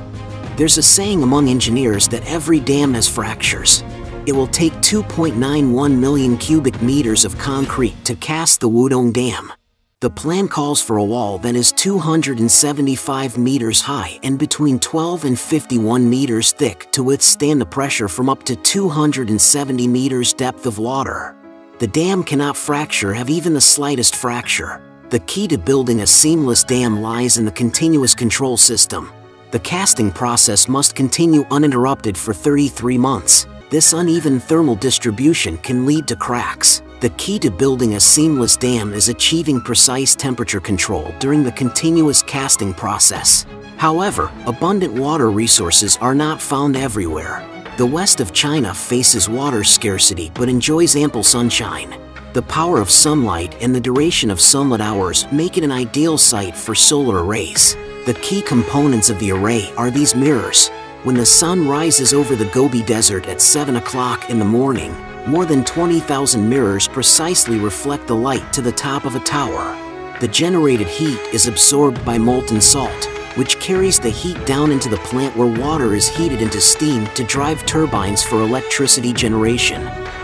There's a saying among engineers that every dam has fractures. It will take 2.91 million cubic meters of concrete to cast the Wudong Dam. The plan calls for a wall that is 275 meters high and between 12 and 51 meters thick to withstand the pressure from up to 270 meters depth of water. The dam cannot fracture have even the slightest fracture. The key to building a seamless dam lies in the continuous control system. The casting process must continue uninterrupted for 33 months. This uneven thermal distribution can lead to cracks. The key to building a seamless dam is achieving precise temperature control during the continuous casting process. However, abundant water resources are not found everywhere. The west of China faces water scarcity but enjoys ample sunshine. The power of sunlight and the duration of sunlit hours make it an ideal site for solar arrays. The key components of the array are these mirrors. When the sun rises over the Gobi Desert at 7 o'clock in the morning, more than 20,000 mirrors precisely reflect the light to the top of a tower. The generated heat is absorbed by molten salt, which carries the heat down into the plant where water is heated into steam to drive turbines for electricity generation.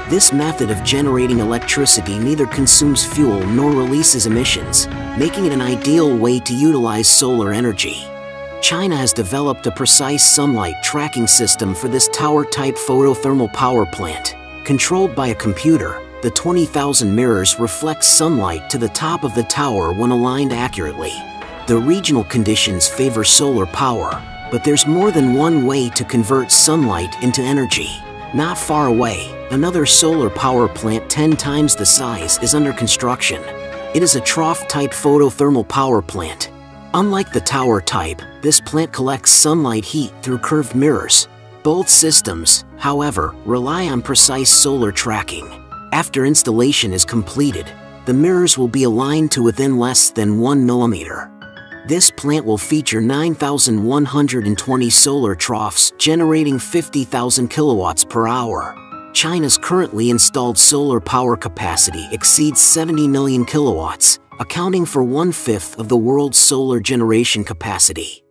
This method of generating electricity neither consumes fuel nor releases emissions, making it an ideal way to utilize solar energy. China has developed a precise sunlight tracking system for this tower-type photothermal power plant. Controlled by a computer, the 20,000 mirrors reflect sunlight to the top of the tower when aligned accurately. The regional conditions favor solar power, but there's more than one way to convert sunlight into energy. Not far away, another solar power plant 10 times the size is under construction. It is a trough-type photothermal power plant. Unlike the tower type, this plant collects sunlight heat through curved mirrors, both systems, however, rely on precise solar tracking. After installation is completed, the mirrors will be aligned to within less than 1 millimeter. This plant will feature 9,120 solar troughs generating 50,000 kilowatts per hour. China's currently installed solar power capacity exceeds 70 million kilowatts, accounting for one-fifth of the world's solar generation capacity.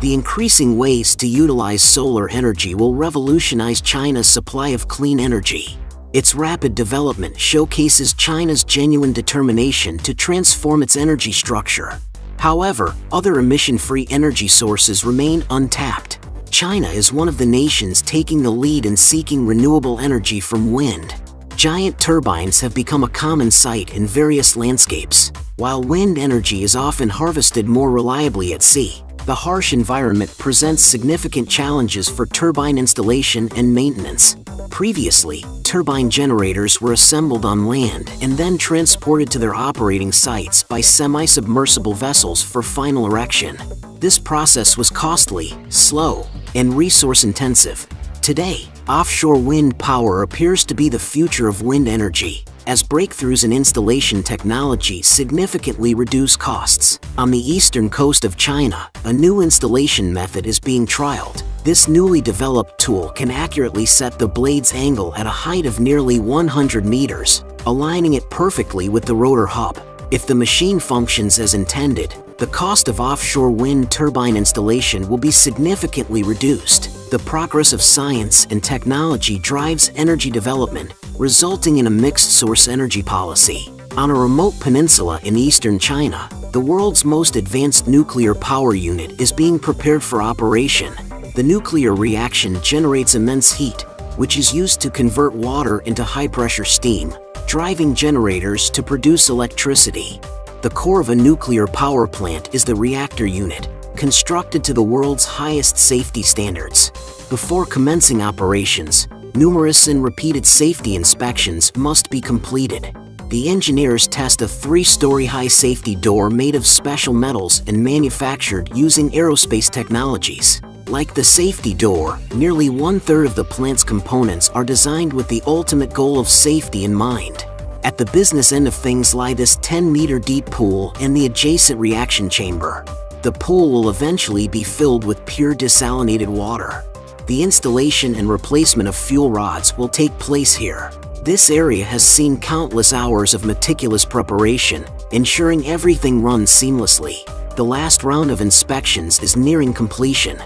The increasing ways to utilize solar energy will revolutionize China's supply of clean energy. Its rapid development showcases China's genuine determination to transform its energy structure. However, other emission-free energy sources remain untapped. China is one of the nations taking the lead in seeking renewable energy from wind. Giant turbines have become a common sight in various landscapes, while wind energy is often harvested more reliably at sea the harsh environment presents significant challenges for turbine installation and maintenance. Previously, turbine generators were assembled on land and then transported to their operating sites by semi-submersible vessels for final erection. This process was costly, slow, and resource-intensive. Today, offshore wind power appears to be the future of wind energy, as breakthroughs in installation technology significantly reduce costs. On the eastern coast of China, a new installation method is being trialed. This newly developed tool can accurately set the blade's angle at a height of nearly 100 meters, aligning it perfectly with the rotor hub. If the machine functions as intended, the cost of offshore wind turbine installation will be significantly reduced. The progress of science and technology drives energy development, resulting in a mixed-source energy policy. On a remote peninsula in eastern China, the world's most advanced nuclear power unit is being prepared for operation. The nuclear reaction generates immense heat, which is used to convert water into high-pressure steam, driving generators to produce electricity. The core of a nuclear power plant is the reactor unit, constructed to the world's highest safety standards. Before commencing operations, numerous and repeated safety inspections must be completed. The engineers test a three-story high safety door made of special metals and manufactured using aerospace technologies. Like the safety door, nearly one-third of the plant's components are designed with the ultimate goal of safety in mind. At the business end of things lie this 10-meter deep pool and the adjacent reaction chamber. The pool will eventually be filled with pure desalinated water. The installation and replacement of fuel rods will take place here. This area has seen countless hours of meticulous preparation, ensuring everything runs seamlessly. The last round of inspections is nearing completion.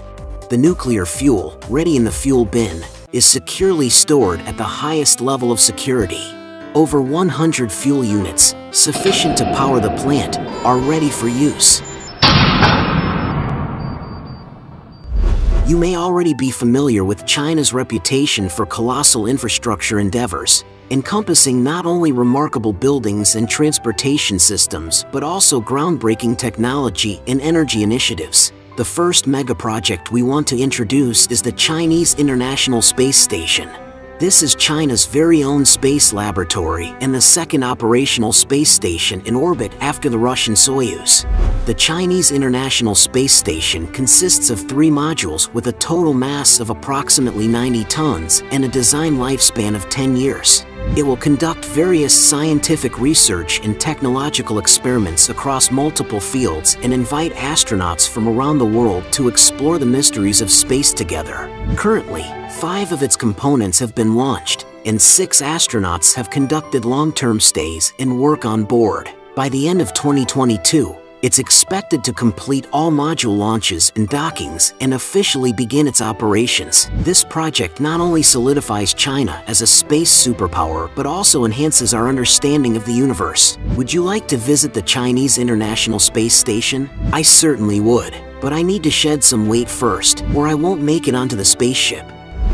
The nuclear fuel, ready in the fuel bin, is securely stored at the highest level of security. Over 100 fuel units, sufficient to power the plant, are ready for use. You may already be familiar with China's reputation for colossal infrastructure endeavors, encompassing not only remarkable buildings and transportation systems, but also groundbreaking technology and energy initiatives. The first mega project we want to introduce is the Chinese International Space Station. This is China's very own space laboratory and the second operational space station in orbit after the Russian Soyuz. The Chinese International Space Station consists of three modules with a total mass of approximately 90 tons and a design lifespan of 10 years. It will conduct various scientific research and technological experiments across multiple fields and invite astronauts from around the world to explore the mysteries of space together. Currently, five of its components have been launched, and six astronauts have conducted long-term stays and work on board. By the end of 2022, it's expected to complete all module launches and dockings and officially begin its operations. This project not only solidifies China as a space superpower, but also enhances our understanding of the universe. Would you like to visit the Chinese International Space Station? I certainly would, but I need to shed some weight first, or I won't make it onto the spaceship.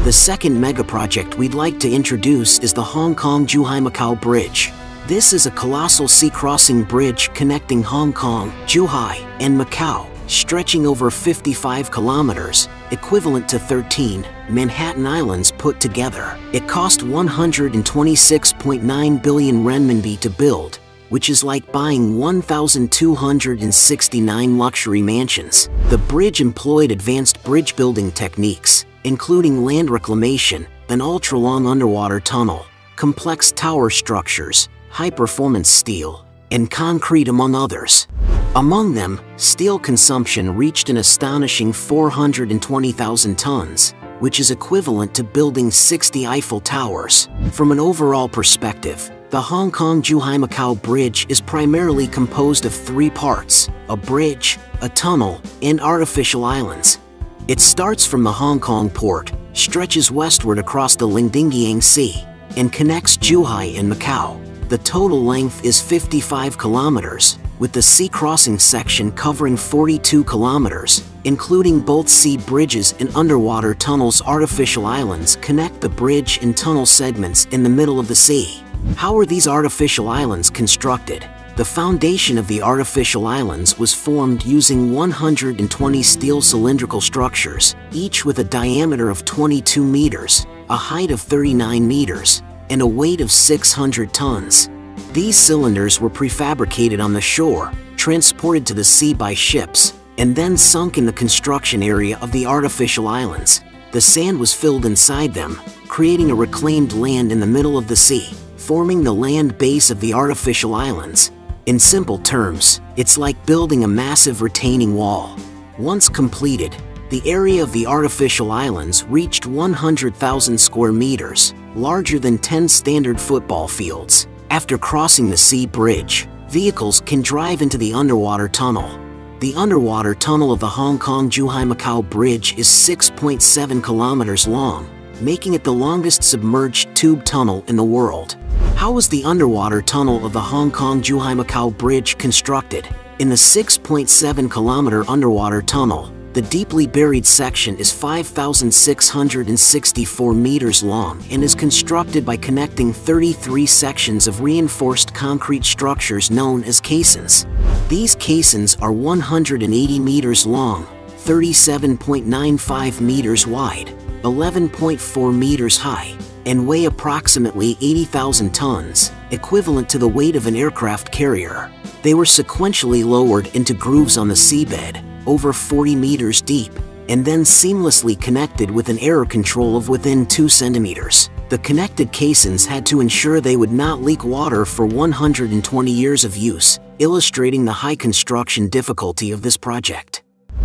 The second mega project we'd like to introduce is the Hong Kong-Zhuhai-Macau Bridge. This is a colossal sea-crossing bridge connecting Hong Kong, Zhuhai, and Macau, stretching over 55 kilometers, equivalent to 13 Manhattan Islands put together. It cost 126.9 billion renminbi to build, which is like buying 1,269 luxury mansions. The bridge employed advanced bridge building techniques, including land reclamation, an ultra-long underwater tunnel, complex tower structures, high-performance steel, and concrete among others. Among them, steel consumption reached an astonishing 420,000 tons, which is equivalent to building 60 Eiffel Towers. From an overall perspective, the Hong Kong-Zhuhai-Macau Bridge is primarily composed of three parts, a bridge, a tunnel, and artificial islands. It starts from the Hong Kong port, stretches westward across the Lingdingyang Sea, and connects Zhuhai and Macau. The total length is 55 kilometers, with the sea crossing section covering 42 kilometers, including both sea bridges and underwater tunnels artificial islands connect the bridge and tunnel segments in the middle of the sea. How are these artificial islands constructed? The foundation of the artificial islands was formed using 120 steel cylindrical structures, each with a diameter of 22 meters, a height of 39 meters, and a weight of 600 tons. These cylinders were prefabricated on the shore, transported to the sea by ships, and then sunk in the construction area of the artificial islands. The sand was filled inside them, creating a reclaimed land in the middle of the sea, forming the land base of the artificial islands. In simple terms, it's like building a massive retaining wall. Once completed, the area of the artificial islands reached 100,000 square meters, larger than 10 standard football fields. After crossing the sea bridge, vehicles can drive into the underwater tunnel. The underwater tunnel of the Hong Kong-Zhuhai-Macau Bridge is 6.7 kilometers long, making it the longest submerged tube tunnel in the world. How was the underwater tunnel of the Hong Kong-Zhuhai-Macau Bridge constructed? In the 6.7 kilometer underwater tunnel, the deeply buried section is 5,664 meters long and is constructed by connecting 33 sections of reinforced concrete structures known as caissons. These caissons are 180 meters long, 37.95 meters wide, 11.4 meters high, and weigh approximately 80,000 tons, equivalent to the weight of an aircraft carrier. They were sequentially lowered into grooves on the seabed, over 40 meters deep, and then seamlessly connected with an error control of within 2 centimeters. The connected caissons had to ensure they would not leak water for 120 years of use, illustrating the high construction difficulty of this project.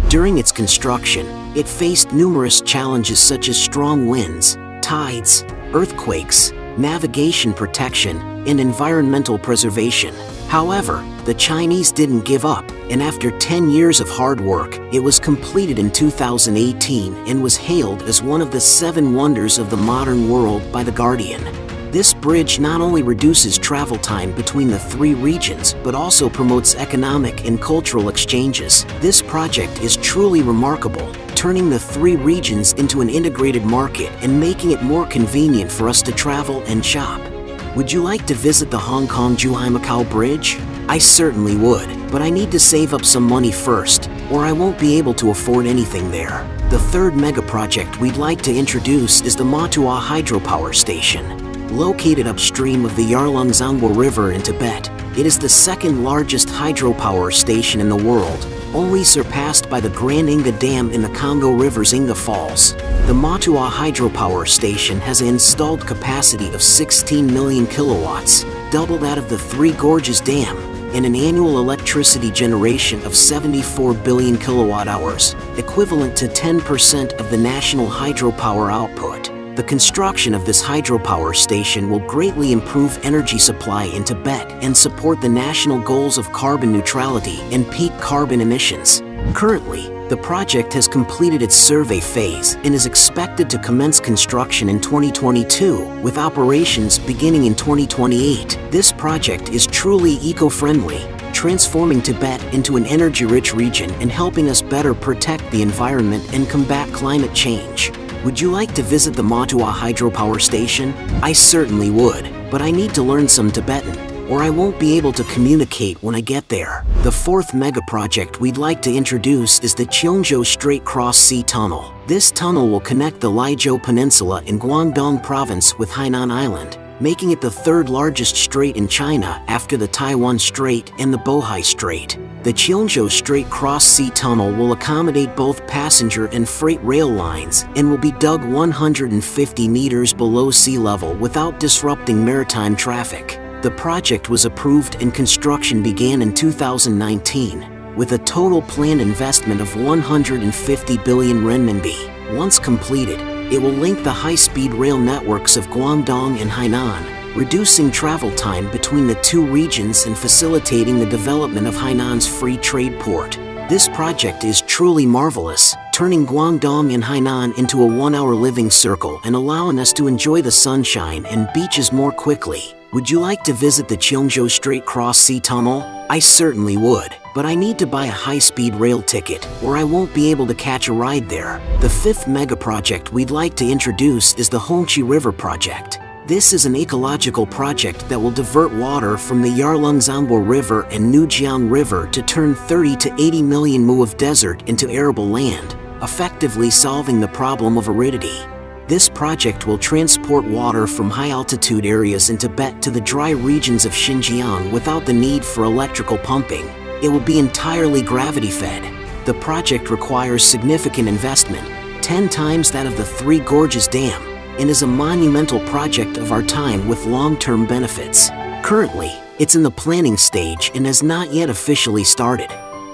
During its construction, it faced numerous challenges such as strong winds, tides, earthquakes, navigation protection, and environmental preservation. However, the Chinese didn't give up, and after 10 years of hard work, it was completed in 2018 and was hailed as one of the seven wonders of the modern world by The Guardian. This bridge not only reduces travel time between the three regions, but also promotes economic and cultural exchanges. This project is truly remarkable, turning the three regions into an integrated market and making it more convenient for us to travel and shop. Would you like to visit the Hong Kong Zhuhai Macau Bridge? I certainly would, but I need to save up some money first, or I won't be able to afford anything there. The third mega project we'd like to introduce is the Matua Hydropower Station. Located upstream of the Yarlung Zangbo River in Tibet, it is the second largest hydropower station in the world, only surpassed by the Grand Inga Dam in the Congo River's Inga Falls. The Matua hydropower station has an installed capacity of 16 million kilowatts, double that of the Three Gorges Dam, and an annual electricity generation of 74 billion kilowatt hours, equivalent to 10% of the national hydropower output. The construction of this hydropower station will greatly improve energy supply in Tibet and support the national goals of carbon neutrality and peak carbon emissions. Currently, the project has completed its survey phase and is expected to commence construction in 2022, with operations beginning in 2028. This project is truly eco-friendly, transforming Tibet into an energy-rich region and helping us better protect the environment and combat climate change. Would you like to visit the Matua hydropower station? I certainly would, but I need to learn some Tibetan, or I won't be able to communicate when I get there. The fourth mega project we'd like to introduce is the Qiongzhou Strait Cross Sea Tunnel. This tunnel will connect the Leizhou Peninsula in Guangdong Province with Hainan Island, making it the third largest strait in China after the Taiwan Strait and the Bohai Strait. The Qiongzhou Strait Cross Sea Tunnel will accommodate both passenger and freight rail lines and will be dug 150 meters below sea level without disrupting maritime traffic. The project was approved and construction began in 2019, with a total planned investment of 150 billion renminbi. Once completed, it will link the high-speed rail networks of Guangdong and Hainan, reducing travel time between the two regions and facilitating the development of Hainan's free trade port. This project is truly marvelous, turning Guangdong and Hainan into a one-hour living circle and allowing us to enjoy the sunshine and beaches more quickly. Would you like to visit the Qiongzhou Strait Cross Sea Tunnel? I certainly would, but I need to buy a high-speed rail ticket or I won't be able to catch a ride there. The fifth mega project we'd like to introduce is the Hongqi River Project. This is an ecological project that will divert water from the Yarlung-Zangbo River and Nujiang River to turn 30 to 80 million mu of desert into arable land, effectively solving the problem of aridity. This project will transport water from high-altitude areas in Tibet to the dry regions of Xinjiang without the need for electrical pumping. It will be entirely gravity-fed. The project requires significant investment, 10 times that of the Three Gorges Dam, and is a monumental project of our time with long-term benefits. Currently, it's in the planning stage and has not yet officially started.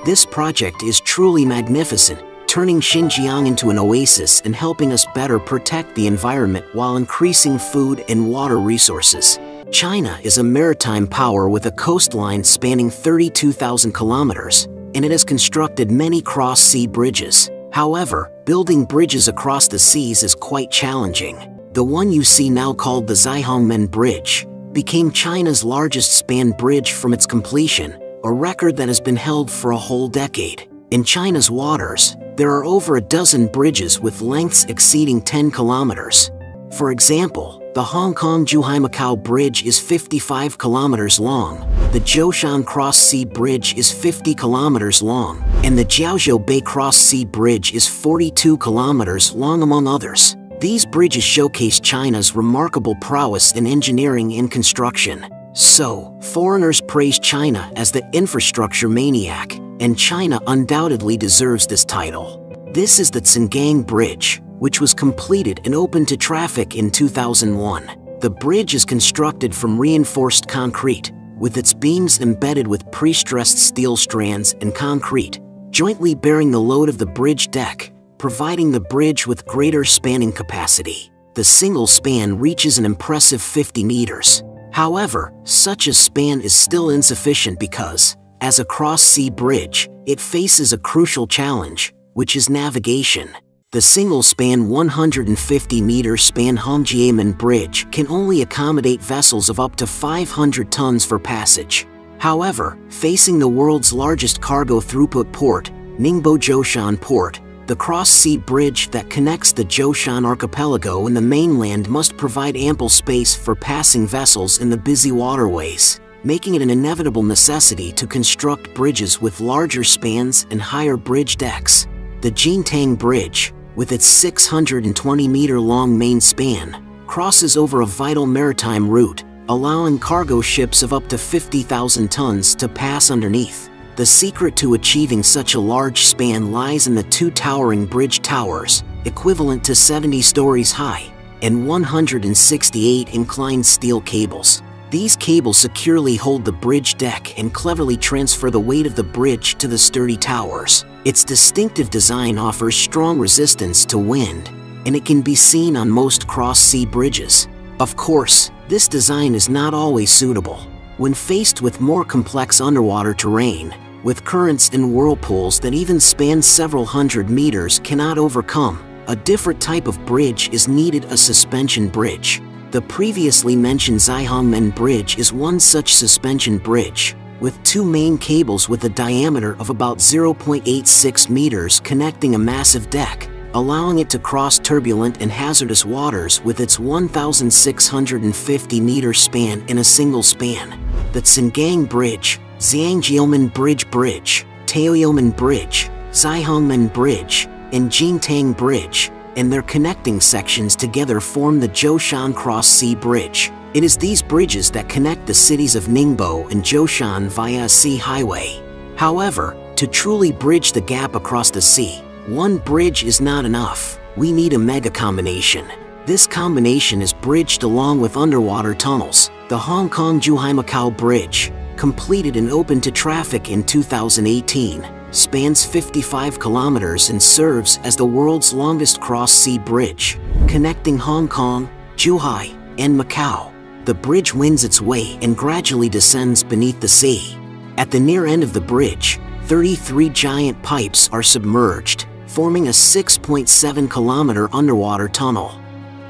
This project is truly magnificent, turning Xinjiang into an oasis and helping us better protect the environment while increasing food and water resources. China is a maritime power with a coastline spanning 32,000 kilometers, and it has constructed many cross-sea bridges. However, building bridges across the seas is quite challenging. The one you see now called the Xihoumen Bridge became China's largest span bridge from its completion, a record that has been held for a whole decade. In China's waters, there are over a dozen bridges with lengths exceeding 10 kilometers. For example, the Hong Kong Zhuhai Macau Bridge is 55 kilometers long, the Zhoushan Cross Sea Bridge is 50 kilometers long, and the Jiaozhou Bay Cross Sea Bridge is 42 kilometers long among others. These bridges showcase China's remarkable prowess in engineering and construction. So, foreigners praise China as the infrastructure maniac, and China undoubtedly deserves this title. This is the Cengang Bridge, which was completed and opened to traffic in 2001. The bridge is constructed from reinforced concrete, with its beams embedded with pre-stressed steel strands and concrete, jointly bearing the load of the bridge deck providing the bridge with greater spanning capacity. The single span reaches an impressive 50 meters. However, such a span is still insufficient because, as a cross-sea bridge, it faces a crucial challenge, which is navigation. The single-span 150-meter span Xiangjiaomen Bridge can only accommodate vessels of up to 500 tons for passage. However, facing the world's largest cargo throughput port, Ningbo Zhoushan Port, the cross-sea bridge that connects the Zhoushan archipelago and the mainland must provide ample space for passing vessels in the busy waterways, making it an inevitable necessity to construct bridges with larger spans and higher bridge decks. The Jintang Bridge, with its 620-meter-long main span, crosses over a vital maritime route, allowing cargo ships of up to 50,000 tons to pass underneath. The secret to achieving such a large span lies in the two towering bridge towers, equivalent to 70 stories high, and 168 inclined steel cables. These cables securely hold the bridge deck and cleverly transfer the weight of the bridge to the sturdy towers. Its distinctive design offers strong resistance to wind, and it can be seen on most cross-sea bridges. Of course, this design is not always suitable. When faced with more complex underwater terrain, with currents and whirlpools that even span several hundred meters cannot overcome, a different type of bridge is needed a suspension bridge. The previously mentioned Xihoumen Bridge is one such suspension bridge, with two main cables with a diameter of about 0.86 meters connecting a massive deck, allowing it to cross turbulent and hazardous waters with its 1,650 meter span in a single span. The Cengang Bridge, Xiangjiaomen Bridge Bridge, Taoyaomen Bridge, Xihoumen Bridge, and Jintang Bridge, and their connecting sections together form the Zhoushan Cross Sea Bridge. It is these bridges that connect the cities of Ningbo and Zhoushan via a sea highway. However, to truly bridge the gap across the sea, one bridge is not enough. We need a mega combination. This combination is bridged along with underwater tunnels. The Hong Kong-Zhuhai-Macau Bridge, completed and opened to traffic in 2018, spans 55 kilometers and serves as the world's longest cross-sea bridge, connecting Hong Kong, Zhuhai, and Macau. The bridge wins its way and gradually descends beneath the sea. At the near end of the bridge, 33 giant pipes are submerged, forming a 6.7 kilometer underwater tunnel.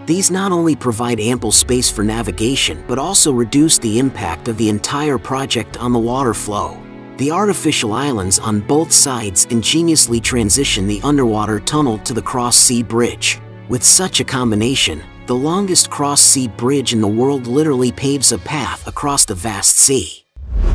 These not only provide ample space for navigation, but also reduce the impact of the entire project on the water flow. The artificial islands on both sides ingeniously transition the underwater tunnel to the cross-sea bridge. With such a combination, the longest cross-sea bridge in the world literally paves a path across the vast sea.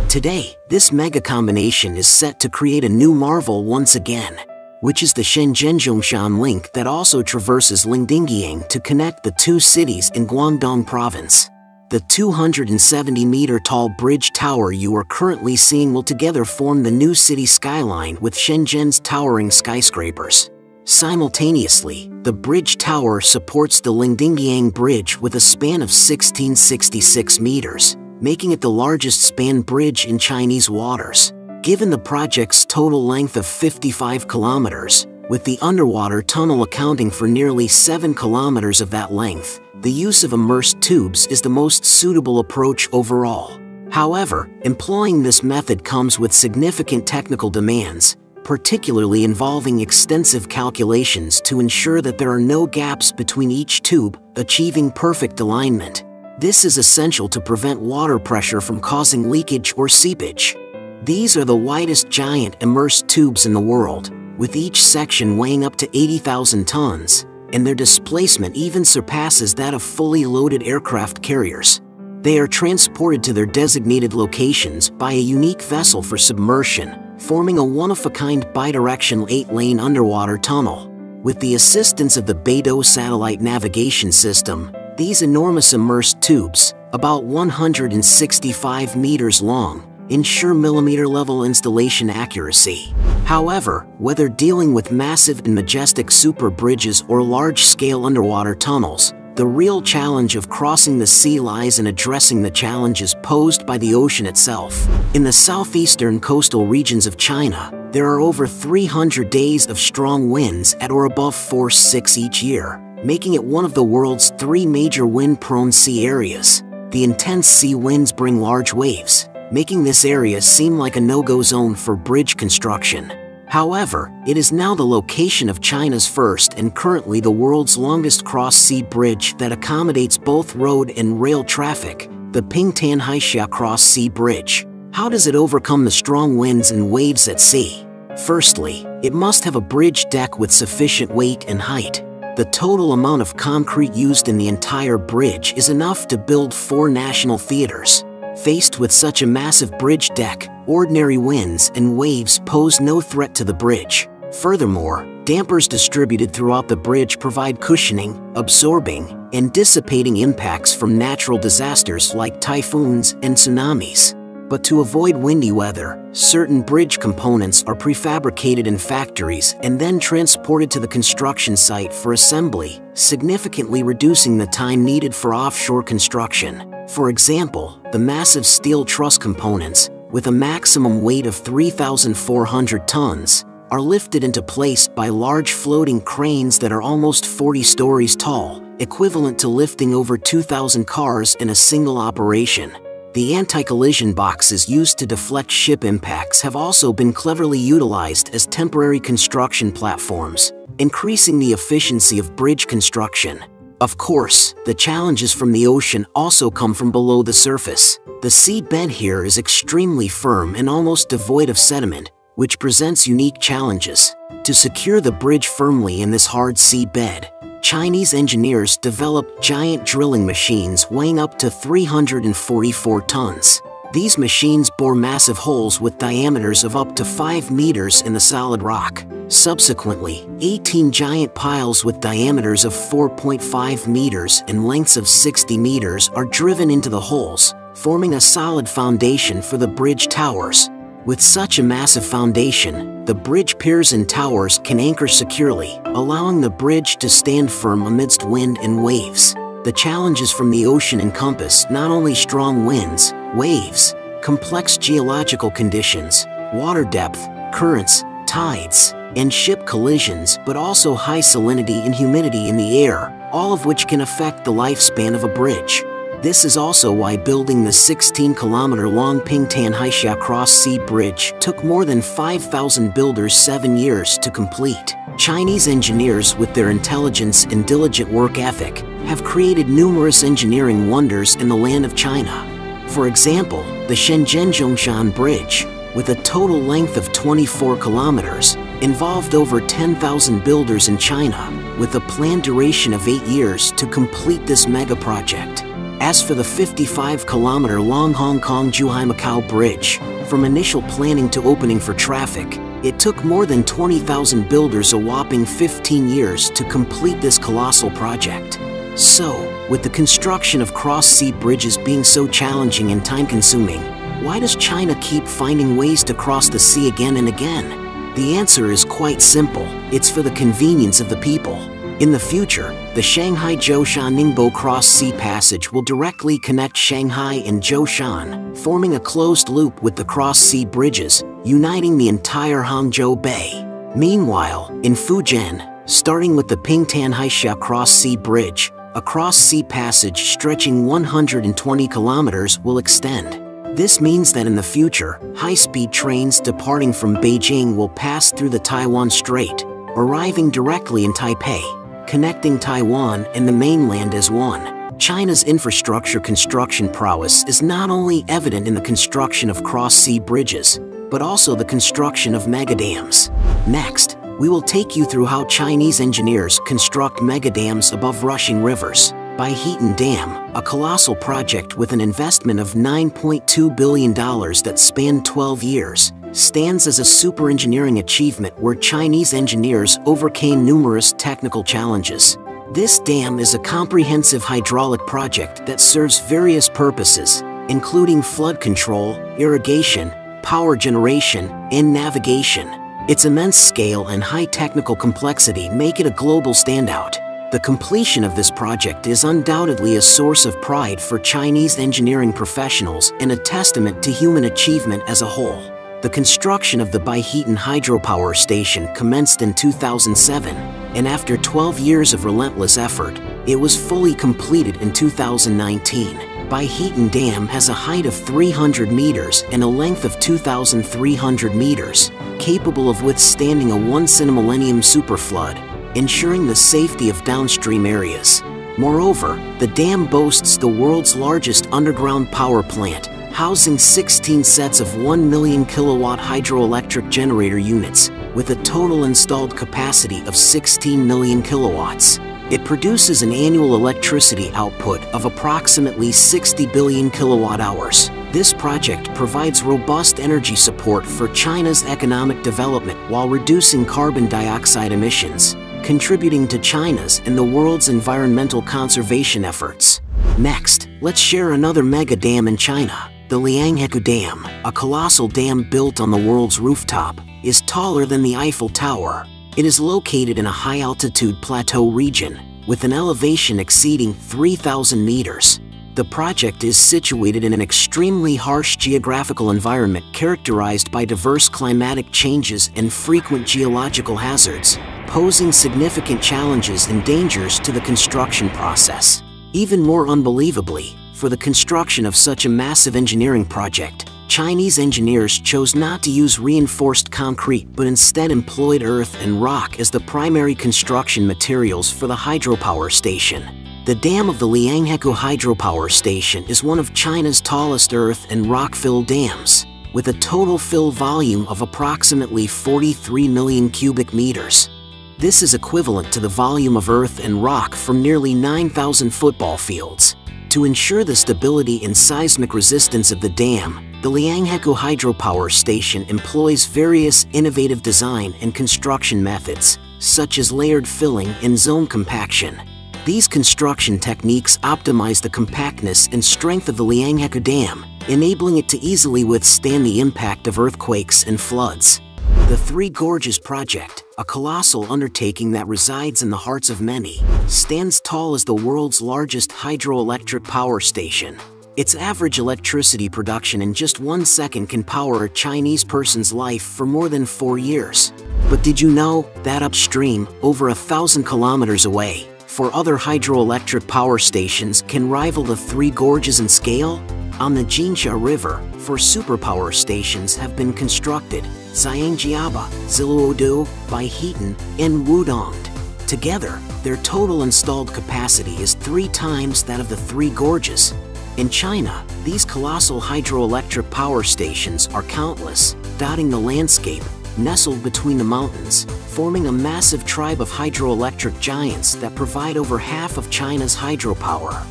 Today, this mega combination is set to create a new marvel once again, which is the Shenzhen-Zhongshan link that also traverses Lingdingyang to connect the two cities in Guangdong province. The 270-meter tall bridge tower you are currently seeing will together form the new city skyline with Shenzhen's towering skyscrapers. Simultaneously, the bridge tower supports the Lingdingyang Bridge with a span of 1666 meters, making it the largest span bridge in Chinese waters. Given the project's total length of 55 kilometers, with the underwater tunnel accounting for nearly 7 kilometers of that length, the use of immersed tubes is the most suitable approach overall. However, employing this method comes with significant technical demands, particularly involving extensive calculations to ensure that there are no gaps between each tube, achieving perfect alignment. This is essential to prevent water pressure from causing leakage or seepage. These are the widest giant immersed tubes in the world, with each section weighing up to 80,000 tons, and their displacement even surpasses that of fully loaded aircraft carriers. They are transported to their designated locations by a unique vessel for submersion, forming a one-of-a-kind bidirectional eight-lane underwater tunnel. With the assistance of the Beidou satellite navigation system, these enormous immersed tubes, about 165 meters long, ensure millimeter-level installation accuracy. However, whether dealing with massive and majestic super bridges or large-scale underwater tunnels, the real challenge of crossing the sea lies in addressing the challenges posed by the ocean itself. In the southeastern coastal regions of China, there are over 300 days of strong winds at or above force 6 each year, making it one of the world's three major wind-prone sea areas. The intense sea winds bring large waves, making this area seem like a no-go zone for bridge construction. However, it is now the location of China's first and currently the world's longest cross-sea bridge that accommodates both road and rail traffic, the Pingtan Haixia Cross-Sea Bridge. How does it overcome the strong winds and waves at sea? Firstly, it must have a bridge deck with sufficient weight and height. The total amount of concrete used in the entire bridge is enough to build four national theaters. Faced with such a massive bridge deck, ordinary winds and waves pose no threat to the bridge. Furthermore, dampers distributed throughout the bridge provide cushioning, absorbing, and dissipating impacts from natural disasters like typhoons and tsunamis. But to avoid windy weather, certain bridge components are prefabricated in factories and then transported to the construction site for assembly, significantly reducing the time needed for offshore construction. For example, the massive steel truss components, with a maximum weight of 3,400 tons, are lifted into place by large floating cranes that are almost 40 stories tall, equivalent to lifting over 2,000 cars in a single operation. The anti-collision boxes used to deflect ship impacts have also been cleverly utilized as temporary construction platforms, increasing the efficiency of bridge construction. Of course, the challenges from the ocean also come from below the surface. The seabed here is extremely firm and almost devoid of sediment, which presents unique challenges. To secure the bridge firmly in this hard seabed, Chinese engineers developed giant drilling machines weighing up to 344 tons. These machines bore massive holes with diameters of up to 5 meters in the solid rock. Subsequently, 18 giant piles with diameters of 4.5 meters and lengths of 60 meters are driven into the holes, forming a solid foundation for the bridge towers. With such a massive foundation, the bridge piers and towers can anchor securely, allowing the bridge to stand firm amidst wind and waves. The challenges from the ocean encompass not only strong winds, waves, complex geological conditions, water depth, currents, tides, and ship collisions, but also high salinity and humidity in the air, all of which can affect the lifespan of a bridge. This is also why building the 16-kilometer-long Pingtan Haixia Cross-Sea Bridge took more than 5,000 builders seven years to complete. Chinese engineers, with their intelligence and diligent work ethic, have created numerous engineering wonders in the land of China. For example, the Shenzhen-Zhongshan Bridge, with a total length of 24 kilometers, involved over 10,000 builders in China, with a planned duration of eight years to complete this mega project. As for the 55-kilometer-long Hong Kong-Zhuhai-Macau Bridge, from initial planning to opening for traffic, it took more than 20,000 builders a whopping 15 years to complete this colossal project. So, with the construction of cross-sea bridges being so challenging and time-consuming, why does China keep finding ways to cross the sea again and again? The answer is quite simple. It's for the convenience of the people. In the future, the Shanghai-Zhoushan Ningbo Cross-Sea Passage will directly connect Shanghai and Zhoushan, forming a closed loop with the cross-sea bridges, uniting the entire Hangzhou Bay. Meanwhile, in Fujian, starting with the Pingtan Haixia Cross-Sea Bridge, a cross-sea passage stretching 120 kilometers will extend. This means that in the future, high-speed trains departing from Beijing will pass through the Taiwan Strait, arriving directly in Taipei connecting Taiwan and the mainland as one. China's infrastructure construction prowess is not only evident in the construction of cross-sea bridges, but also the construction of megadams. Next, we will take you through how Chinese engineers construct megadams above rushing rivers. Baihetan Dam, a colossal project with an investment of $9.2 billion that spanned 12 years, stands as a super engineering achievement where Chinese engineers overcame numerous technical challenges. This dam is a comprehensive hydraulic project that serves various purposes, including flood control, irrigation, power generation, and navigation. Its immense scale and high technical complexity make it a global standout. The completion of this project is undoubtedly a source of pride for Chinese engineering professionals and a testament to human achievement as a whole. The construction of the Baihetan hydropower station commenced in 2007, and after 12 years of relentless effort, it was fully completed in 2019. Baihetan Dam has a height of 300 meters and a length of 2,300 meters, capable of withstanding a once-in-a-millennium superflood, ensuring the safety of downstream areas. Moreover, the dam boasts the world's largest underground power plant, housing 16 sets of 1 million kilowatt hydroelectric generator units, with a total installed capacity of 16 million kilowatts. It produces an annual electricity output of approximately 60 billion kilowatt hours. This project provides robust energy support for China's economic development while reducing carbon dioxide emissions, contributing to China's and the world's environmental conservation efforts. Next, let's share another mega dam in China. The Lianghekou Dam, a colossal dam built on the world's rooftop, is taller than the Eiffel Tower. It is located in a high-altitude plateau region, with an elevation exceeding 3,000 meters. The project is situated in an extremely harsh geographical environment characterized by diverse climatic changes and frequent geological hazards, posing significant challenges and dangers to the construction process. Even more unbelievably, for the construction of such a massive engineering project, Chinese engineers chose not to use reinforced concrete but instead employed earth and rock as the primary construction materials for the hydropower station. The dam of the Lianghekou Hydropower Station is one of China's tallest earth and rock-filled dams, with a total fill volume of approximately 43 million cubic meters. This is equivalent to the volume of earth and rock from nearly 9,000 football fields. To ensure the stability and seismic resistance of the dam, the Lianghekou Hydropower Station employs various innovative design and construction methods, such as layered filling and zone compaction. These construction techniques optimize the compactness and strength of the Lianghekou Dam, enabling it to easily withstand the impact of earthquakes and floods. The Three Gorges Project, a colossal undertaking that resides in the hearts of many, stands tall as the world's largest hydroelectric power station. Its average electricity production in just one second can power a Chinese person's life for more than four years. But did you know that upstream, over a thousand kilometers away, for other hydroelectric power stations can rival the Three Gorges in scale? On the Jinsha River, four superpower stations have been constructed, Xiangjiaba, Xiluodu, Baihetan, and Wudongde. Together, their total installed capacity is three times that of the Three Gorges. In China, these colossal hydroelectric power stations are countless, dotting the landscape, nestled between the mountains, forming a massive tribe of hydroelectric giants that provide over half of China's hydropower.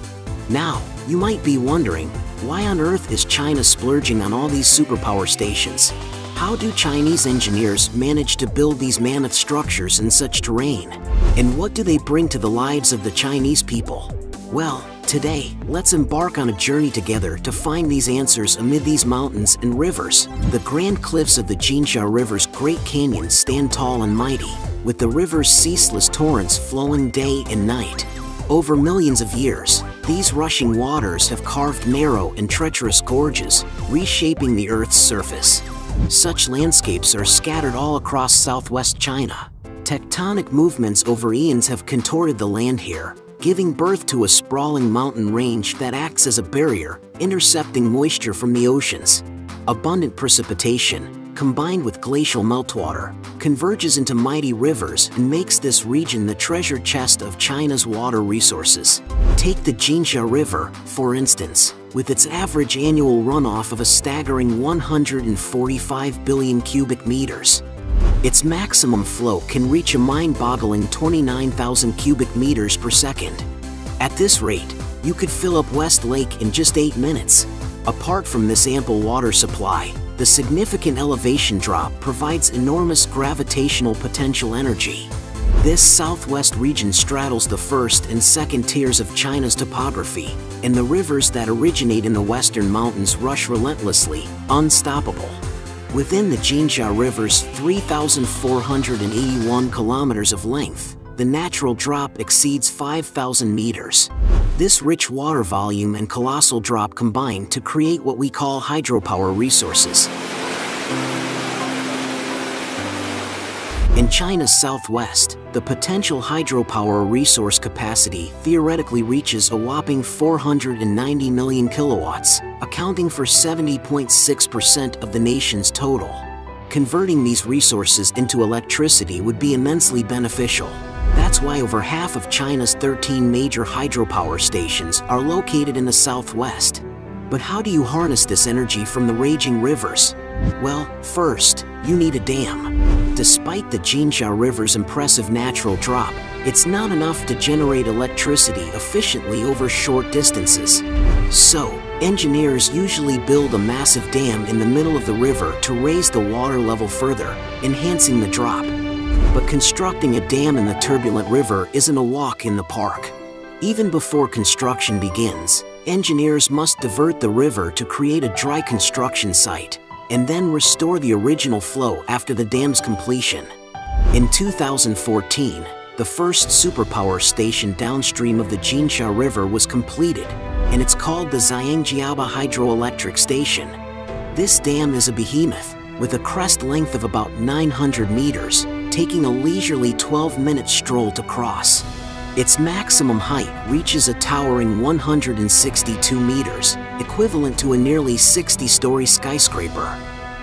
Now, you might be wondering, why on earth is China splurging on all these superpower stations? How do Chinese engineers manage to build these mammoth structures in such terrain? And what do they bring to the lives of the Chinese people? Well, today, let's embark on a journey together to find these answers amid these mountains and rivers. The grand cliffs of the Jinsha River's Great Canyon stand tall and mighty, with the river's ceaseless torrents flowing day and night. Over millions of years, these rushing waters have carved narrow and treacherous gorges, reshaping the Earth's surface. Such landscapes are scattered all across southwest China. Tectonic movements over eons have contorted the land here, giving birth to a sprawling mountain range that acts as a barrier, intercepting moisture from the oceans. Abundant precipitation, combined with glacial meltwater, converges into mighty rivers and makes this region the treasure chest of China's water resources. Take the Jinsha River, for instance, with its average annual runoff of a staggering 145 billion cubic meters. Its maximum flow can reach a mind-boggling 29,000 cubic meters per second. At this rate, you could fill up West Lake in just 8 minutes. Apart from this ample water supply, the significant elevation drop provides enormous gravitational potential energy. This southwest region straddles the first and second tiers of China's topography, and the rivers that originate in the western mountains rush relentlessly, unstoppable. Within the Jinsha River's 3,481 kilometers of length, the natural drop exceeds 5,000 meters. This rich water volume and colossal drop combine to create what we call hydropower resources. In China's southwest, the potential hydropower resource capacity theoretically reaches a whopping 490 million kilowatts, accounting for 70.6% of the nation's total. Converting these resources into electricity would be immensely beneficial. That's why over half of China's 13 major hydropower stations are located in the southwest. But how do you harness this energy from the raging rivers? Well, first, you need a dam. Despite the Jinsha River's impressive natural drop, it's not enough to generate electricity efficiently over short distances. So, engineers usually build a massive dam in the middle of the river to raise the water level further, enhancing the drop. But constructing a dam in the turbulent river isn't a walk in the park. Even before construction begins, engineers must divert the river to create a dry construction site and then restore the original flow after the dam's completion. In 2014, the first superpower station downstream of the Jinsha River was completed, and it's called the Xiangjiaba Hydroelectric Station. This dam is a behemoth, with a crest length of about 900 meters, taking a leisurely 12-minute stroll to cross. Its maximum height reaches a towering 162 meters, equivalent to a nearly 60-story skyscraper.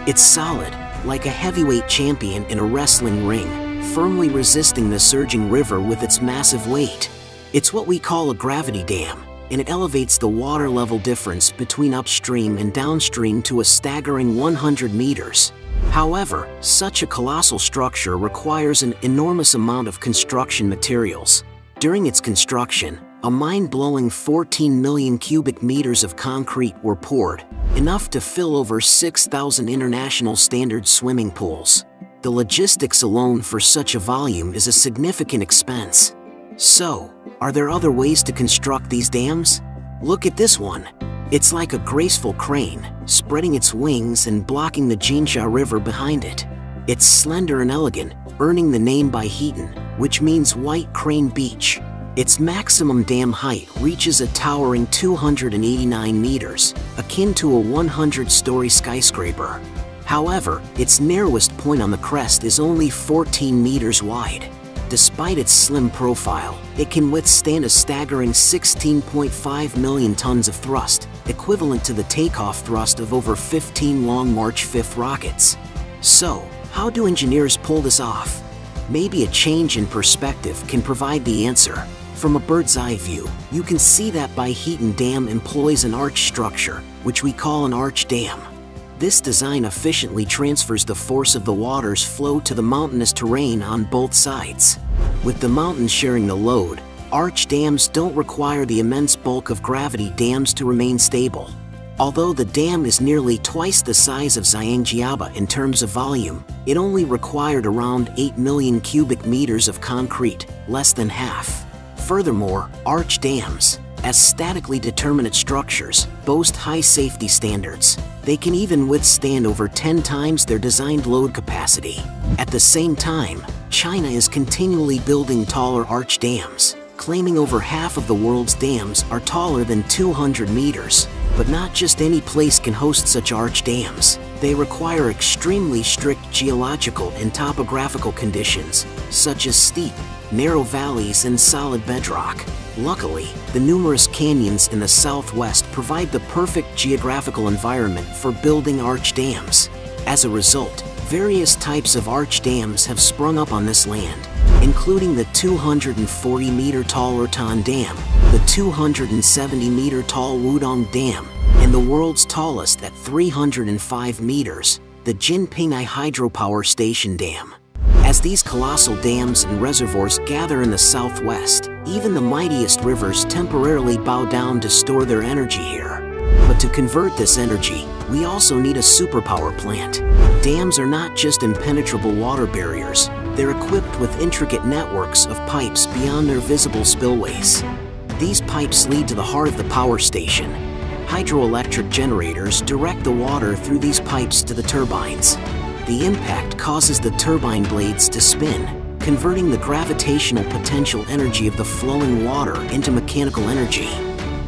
It's solid, like a heavyweight champion in a wrestling ring, firmly resisting the surging river with its massive weight. It's what we call a gravity dam, and it elevates the water level difference between upstream and downstream to a staggering 100 meters. However, such a colossal structure requires an enormous amount of construction materials. During its construction, a mind-blowing 14 million cubic meters of concrete were poured, enough to fill over 6,000 international standard swimming pools. The logistics alone for such a volume is a significant expense. So, are there other ways to construct these dams? Look at this one. It's like a graceful crane, spreading its wings and blocking the Jinsha River behind it. It's slender and elegant, earning the name Baihetan, which means White Crane Beach. Its maximum dam height reaches a towering 289 meters, akin to a 100-story skyscraper. However, its narrowest point on the crest is only 14 meters wide. Despite its slim profile, it can withstand a staggering 16.5 million tons of thrust, equivalent to the takeoff thrust of over 15 Long March 5 rockets. So, how do engineers pull this off? Maybe a change in perspective can provide the answer. From a bird's eye view, you can see that Baihetan Dam employs an arch structure, which we call an arch dam. This design efficiently transfers the force of the water's flow to the mountainous terrain on both sides. With the mountains sharing the load, arch dams don't require the immense bulk of gravity dams to remain stable. Although the dam is nearly twice the size of Xiangjiaba in terms of volume, it only required around 8 million cubic meters of concrete, less than half. Furthermore, arch dams, as statically determinate structures, boast high safety standards. They can even withstand over 10 times their designed load capacity. At the same time, China is continually building taller arch dams, claiming over half of the world's dams are taller than 200 meters. But not just any place can host such arch dams. They require extremely strict geological and topographical conditions, such as steep, narrow valleys and solid bedrock. Luckily, the numerous canyons in the southwest provide the perfect geographical environment for building arch dams. As a result, various types of arch dams have sprung up on this land, including the 240 meter tall Ertan Dam, the 270 meter tall Wudong Dam, and the world's tallest at 305 meters, the Jinpingyi Hydropower Station Dam. As these colossal dams and reservoirs gather in the southwest, even the mightiest rivers temporarily bow down to store their energy here. But to convert this energy, we also need a superpower plant. Dams are not just impenetrable water barriers, they're equipped with intricate networks of pipes beyond their visible spillways. These pipes lead to the heart of the power station. Hydroelectric generators direct the water through these pipes to the turbines. The impact causes the turbine blades to spin, converting the gravitational potential energy of the flowing water into mechanical energy.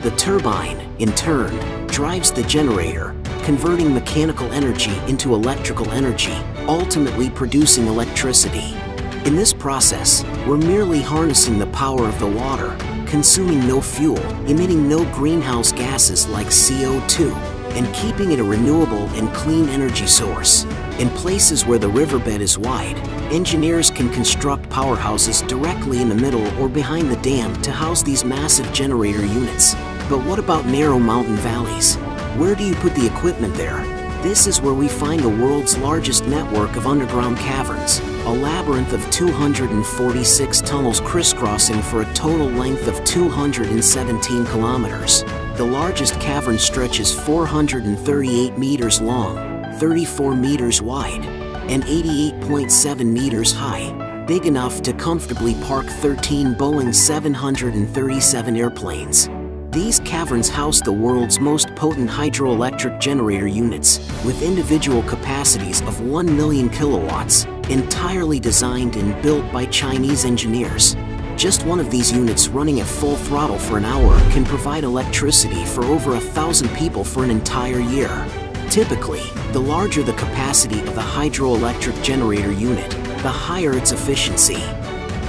The turbine, in turn, drives the generator, converting mechanical energy into electrical energy, ultimately producing electricity. In this process, we're merely harnessing the power of the water, consuming no fuel, emitting no greenhouse gases like CO2, and keeping it a renewable and clean energy source. In places where the riverbed is wide, engineers can construct powerhouses directly in the middle or behind the dam to house these massive generator units. But what about narrow mountain valleys? Where do you put the equipment there? This is where we find the world's largest network of underground caverns, a labyrinth of 246 tunnels crisscrossing for a total length of 217 kilometers. The largest cavern stretches 438 meters long, 34 meters wide, and 88.7 meters high, big enough to comfortably park 13 Boeing 737 airplanes. These caverns house the world's most potent hydroelectric generator units, with individual capacities of 1 million kilowatts, entirely designed and built by Chinese engineers. Just one of these units running at full throttle for an hour can provide electricity for over a thousand people for an entire year. Typically, the larger the capacity of the hydroelectric generator unit, the higher its efficiency.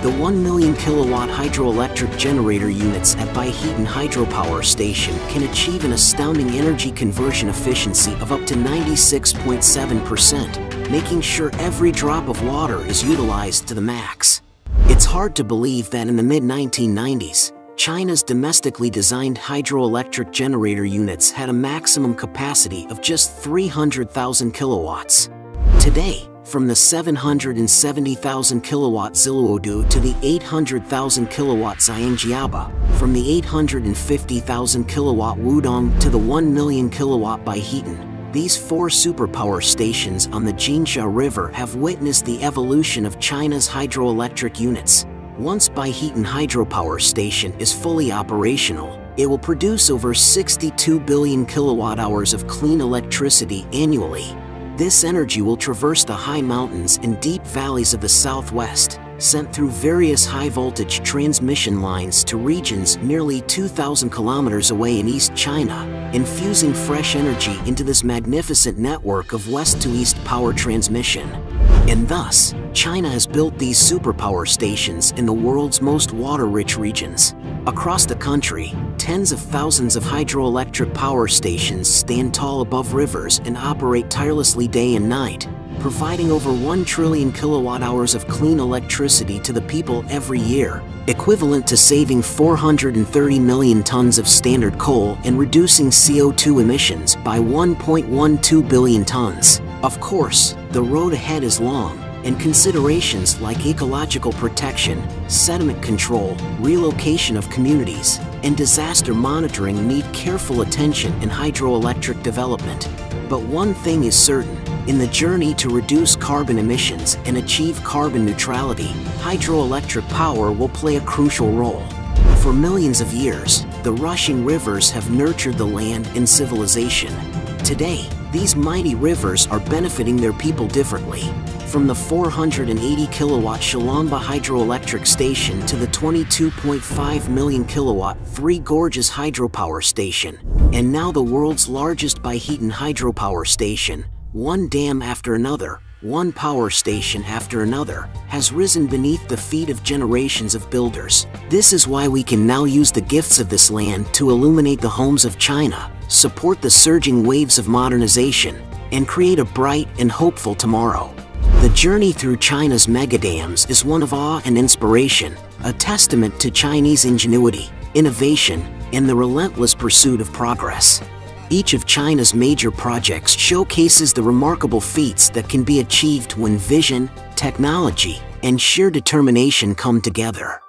The 1 million kilowatt hydroelectric generator units at Baihetan Hydropower Station can achieve an astounding energy conversion efficiency of up to 96.7%, making sure every drop of water is utilized to the max. It's hard to believe that in the mid-1990s, China's domestically designed hydroelectric generator units had a maximum capacity of just 300,000 kilowatts. Today, from the 770,000 kilowatt Xiluodu to the 800,000 kilowatt Xiangjiaba, from the 850,000 kilowatt Wudong to the 1 million kilowatt Baihetan, these four superpower stations on the Jinsha River have witnessed the evolution of China's hydroelectric units. Once Baihetan Hydropower Station is fully operational, it will produce over 62 billion kilowatt hours of clean electricity annually. This energy will traverse the high mountains and deep valleys of the southwest, sent through various high-voltage transmission lines to regions nearly 2,000 kilometers away in East China, infusing fresh energy into this magnificent network of west-to-east power transmission. And thus, China has built these superpower stations in the world's most water-rich regions. Across the country, tens of thousands of hydroelectric power stations stand tall above rivers and operate tirelessly day and night, providing over 1 trillion kilowatt hours of clean electricity to the people every year, equivalent to saving 430 million tons of standard coal and reducing CO2 emissions by 1.12 billion tons. Of course, the road ahead is long, and considerations like ecological protection, sediment control, relocation of communities, and disaster monitoring need careful attention in hydroelectric development. But one thing is certain, in the journey to reduce carbon emissions and achieve carbon neutrality, hydroelectric power will play a crucial role. For millions of years, the rushing rivers have nurtured the land and civilization. Today, these mighty rivers are benefiting their people differently. From the 480 kilowatt Shilongba hydroelectric station to the 22.5 million kilowatt Three Gorges hydropower station, and now the world's largest Baihetan hydropower station, one dam after another, one power station after another, has risen beneath the feet of generations of builders. This is why we can now use the gifts of this land to illuminate the homes of China, support the surging waves of modernization, and create a bright and hopeful tomorrow. The journey through China's megadams is one of awe and inspiration, a testament to Chinese ingenuity, innovation, and the relentless pursuit of progress. Each of China's major projects showcases the remarkable feats that can be achieved when vision, technology, and sheer determination come together.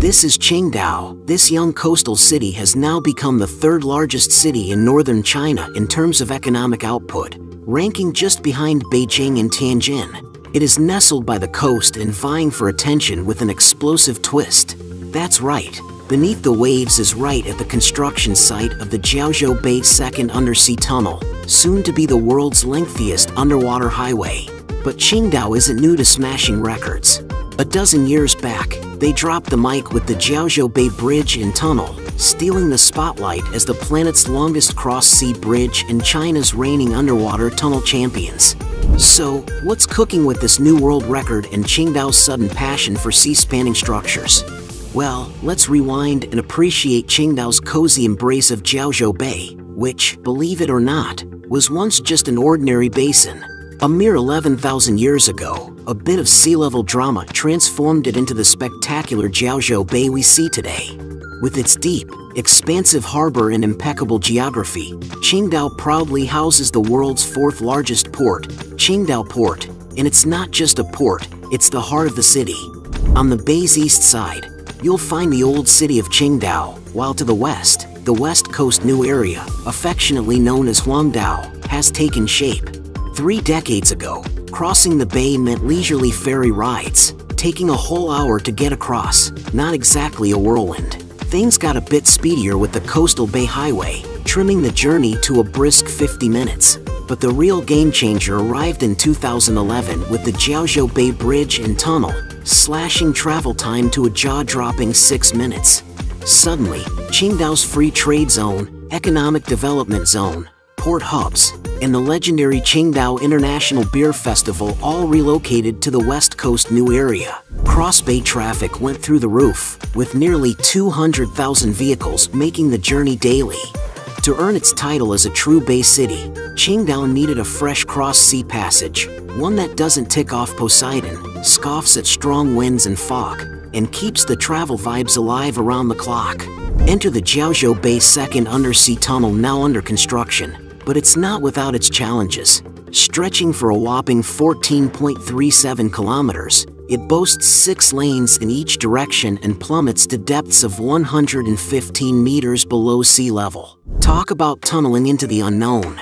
This is Qingdao. This young coastal city has now become the third largest city in northern China in terms of economic output, ranking just behind Beijing and Tianjin. It is nestled by the coast and vying for attention with an explosive twist. That's right, beneath the waves is right at the construction site of the Jiaozhou Bay Second Undersea Tunnel, soon to be the world's lengthiest underwater highway. But Qingdao isn't new to smashing records. A dozen years back, they dropped the mic with the Jiaozhou Bay Bridge and Tunnel, stealing the spotlight as the planet's longest cross-sea bridge and China's reigning underwater tunnel champions. So, what's cooking with this new world record and Qingdao's sudden passion for sea-spanning structures? Well, let's rewind and appreciate Qingdao's cozy embrace of Jiaozhou Bay, which, believe it or not, was once just an ordinary basin. A mere 11,000 years ago, a bit of sea level drama transformed it into the spectacular Jiaozhou Bay we see today. With its deep, expansive harbor and impeccable geography, Qingdao proudly houses the world's fourth largest port, Qingdao Port. And it's not just a port, it's the heart of the city. On the bay's east side, you'll find the old city of Qingdao, while to the west, the West Coast New Area, affectionately known as Huangdao, has taken shape. Three decades ago, crossing the bay meant leisurely ferry rides, taking a whole hour to get across, not exactly a whirlwind. Things got a bit speedier with the Coastal Bay Highway, trimming the journey to a brisk 50 minutes. But the real game changer arrived in 2011 with the Jiaozhou Bay Bridge and Tunnel, slashing travel time to a jaw-dropping 6 minutes. Suddenly, Qingdao's Free Trade Zone, Economic Development Zone, port hubs, and the legendary Qingdao International Beer Festival all relocated to the West Coast new area. Cross Bay traffic went through the roof, with nearly 200,000 vehicles making the journey daily. To earn its title as a true Bay City, Qingdao needed a fresh cross-sea passage, one that doesn't tick off Poseidon, scoffs at strong winds and fog, and keeps the travel vibes alive around the clock. Enter the Jiaozhou Bay second undersea tunnel now under construction, but it's not without its challenges. Stretching for a whopping 14.37 kilometers, it boasts six lanes in each direction and plummets to depths of 115 meters below sea level. Talk about tunneling into the unknown.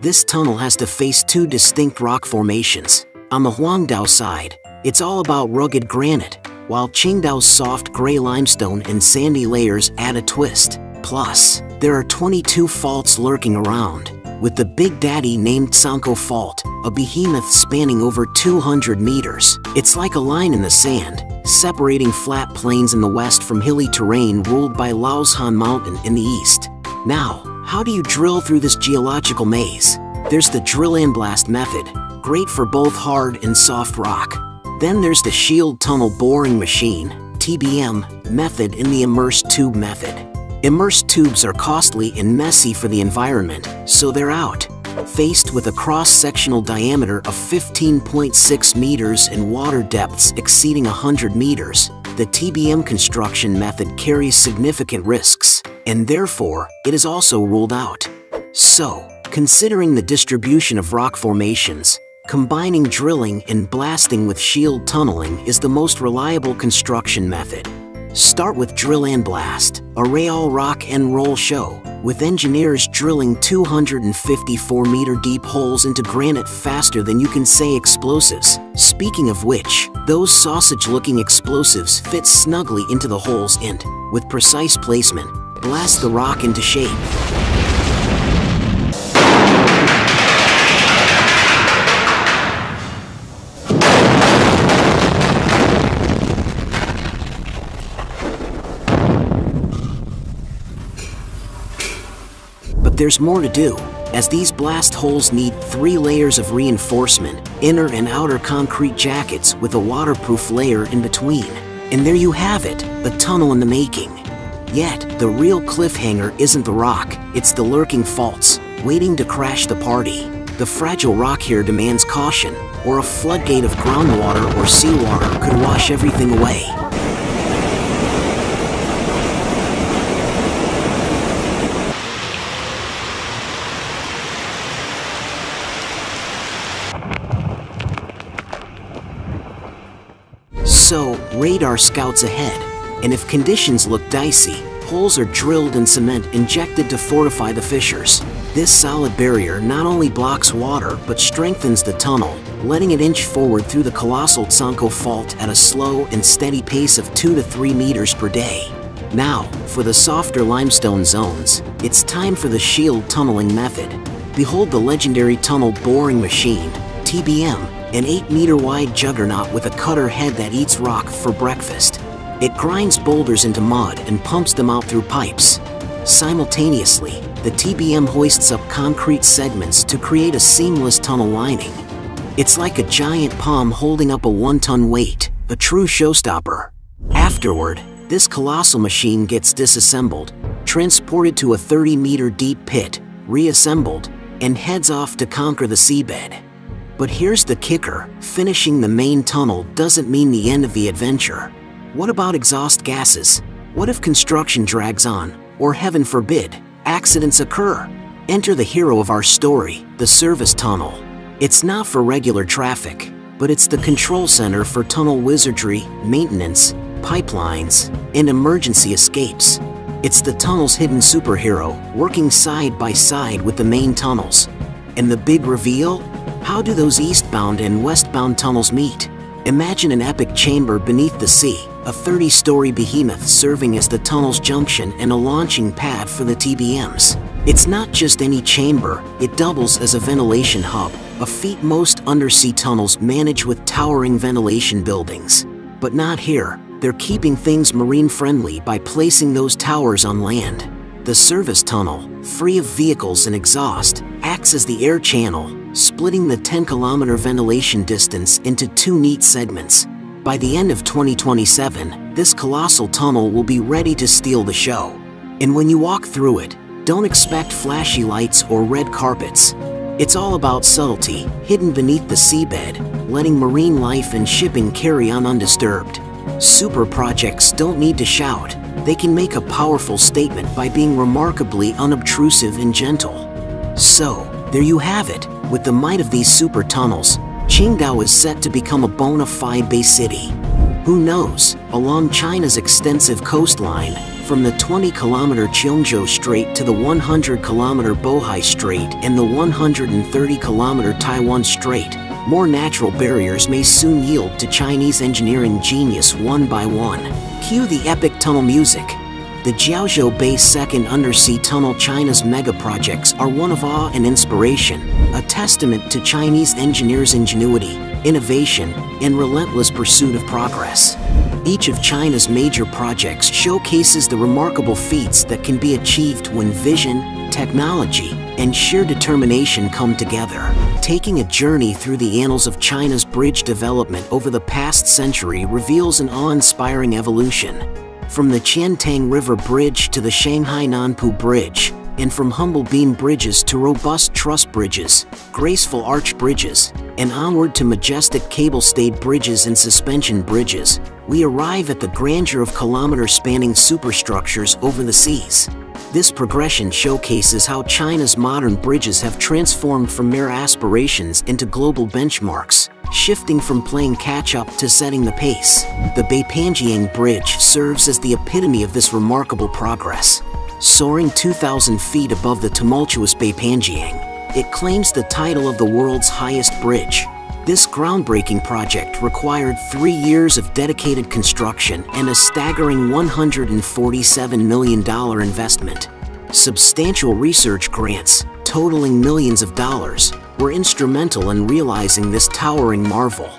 This tunnel has to face two distinct rock formations. On the Huangdao side, it's all about rugged granite, while Qingdao's soft gray limestone and sandy layers add a twist. Plus, there are 22 faults lurking around, with the Big Daddy named Cangkou Fault, a behemoth spanning over 200 meters. It's like a line in the sand, separating flat plains in the west from hilly terrain ruled by Laoshan Mountain in the east. Now, how do you drill through this geological maze? There's the drill and blast method, great for both hard and soft rock. Then there's the shield tunnel boring machine, TBM, method and the immersed tube method. Immersed tubes are costly and messy for the environment, so they're out. Faced with a cross-sectional diameter of 15.6 meters and water depths exceeding 100 meters, the TBM construction method carries significant risks, and therefore, it is also ruled out. So, considering the distribution of rock formations, combining drilling and blasting with shield tunneling is the most reliable construction method. Start with Drill and Blast, a real rock and roll show, with engineers drilling 254 meter deep holes into granite faster than you can say explosives. Speaking of which, those sausage looking explosives fit snugly into the holes and, with precise placement, blast the rock into shape. There's more to do, as these blast holes need three layers of reinforcement, inner and outer concrete jackets with a waterproof layer in between. And there you have it, a tunnel in the making. Yet, the real cliffhanger isn't the rock, it's the lurking faults, waiting to crash the party. The fragile rock here demands caution, or a floodgate of groundwater or seawater could wash everything away. So, radar scouts ahead, and if conditions look dicey, holes are drilled and cement injected to fortify the fissures. This solid barrier not only blocks water but strengthens the tunnel, letting it inch forward through the colossal Cangkou Fault at a slow and steady pace of 2 to 3 meters per day. Now, for the softer limestone zones, it's time for the shield tunneling method. Behold the legendary tunnel boring machine, TBM, an 8-meter wide juggernaut with a cutter head that eats rock for breakfast. It grinds boulders into mud and pumps them out through pipes. Simultaneously, the TBM hoists up concrete segments to create a seamless tunnel lining. It's like a giant palm holding up a one-ton weight, a true showstopper. Afterward, this colossal machine gets disassembled, transported to a 30-meter deep pit, reassembled, and heads off to conquer the seabed. But here's the kicker, finishing the main tunnel doesn't mean the end of the adventure. What about exhaust gases? What if construction drags on, or heaven forbid, accidents occur? Enter the hero of our story, the service tunnel. It's not for regular traffic, but it's the control center for tunnel wizardry, maintenance, pipelines, and emergency escapes. It's the tunnel's hidden superhero, working side by side with the main tunnels. And the big reveal? How do those eastbound and westbound tunnels meet? Imagine an epic chamber beneath the sea, a 30-story behemoth serving as the tunnel's junction and a launching pad for the TBMs. It's not just any chamber, it doubles as a ventilation hub, a feat most undersea tunnels manage with towering ventilation buildings. But not here, they're keeping things marine-friendly by placing those towers on land. The service tunnel, free of vehicles and exhaust, acts as the air channel, splitting the 10-kilometer ventilation distance into two neat segments. By the end of 2027, this colossal tunnel will be ready to steal the show. And when you walk through it, don't expect flashy lights or red carpets. It's all about subtlety, hidden beneath the seabed, letting marine life and shipping carry on undisturbed. Super projects don't need to shout, they can make a powerful statement by being remarkably unobtrusive and gentle. So, there you have it, with the might of these super tunnels, Qingdao is set to become a bona fide bay city. Who knows, along China's extensive coastline, from the 20-kilometer Qiongzhou Strait to the 100-kilometer Bohai Strait and the 130-kilometer Taiwan Strait, more natural barriers may soon yield to Chinese engineering genius one by one. Cue the epic tunnel music. The Jiaozhou Bay Second Undersea Tunnel China's mega projects are one of awe and inspiration, a testament to Chinese engineers' ingenuity, innovation, and relentless pursuit of progress. Each of China's major projects showcases the remarkable feats that can be achieved when vision, technology, and sheer determination come together. Taking a journey through the annals of China's bridge development over the past century reveals an awe-inspiring evolution. From the Qiantang River Bridge to the Shanghai Nanpu Bridge, and from humble beam bridges to robust truss bridges, graceful arch bridges, and onward to majestic cable-stayed bridges and suspension bridges, we arrive at the grandeur of kilometer-spanning superstructures over the seas. This progression showcases how China's modern bridges have transformed from mere aspirations into global benchmarks, shifting from playing catch-up to setting the pace. The Beipanjiang Bridge serves as the epitome of this remarkable progress. Soaring 2,000 feet above the tumultuous Bay Beipanjiang, it claims the title of the world's highest bridge. This groundbreaking project required three years of dedicated construction and a staggering $147 million investment. Substantial research grants, totaling millions of dollars, were instrumental in realizing this towering marvel.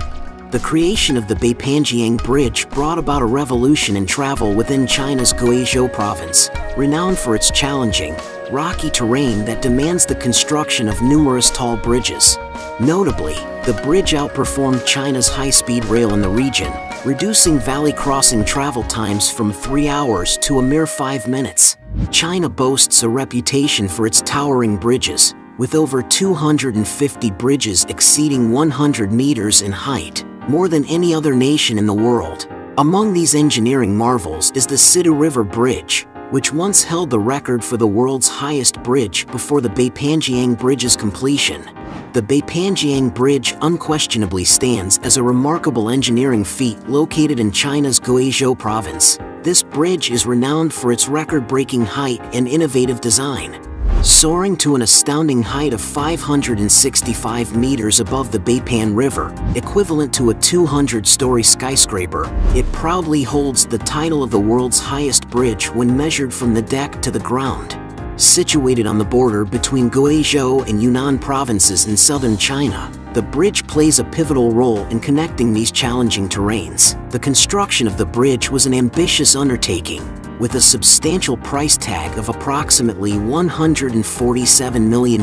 The creation of the Beipanjiang Bridge brought about a revolution in travel within China's Guizhou province, renowned for its challenging, rocky terrain that demands the construction of numerous tall bridges. Notably, the bridge outperformed China's high-speed rail in the region, reducing valley crossing travel times from three hours to a mere five minutes. China boasts a reputation for its towering bridges, with over 250 bridges exceeding 100 meters in height, more than any other nation in the world. Among these engineering marvels is the Sidu River Bridge, which once held the record for the world's highest bridge before the Beipanjiang Bridge's completion. The Beipanjiang Bridge unquestionably stands as a remarkable engineering feat located in China's Guizhou province. This bridge is renowned for its record-breaking height and innovative design. Soaring to an astounding height of 565 meters above the Beipan River, equivalent to a 200-story skyscraper, it proudly holds the title of the world's highest bridge when measured from the deck to the ground. Situated on the border between Guizhou and Yunnan provinces in southern China, the bridge plays a pivotal role in connecting these challenging terrains. The construction of the bridge was an ambitious undertaking, with a substantial price tag of approximately $147 million.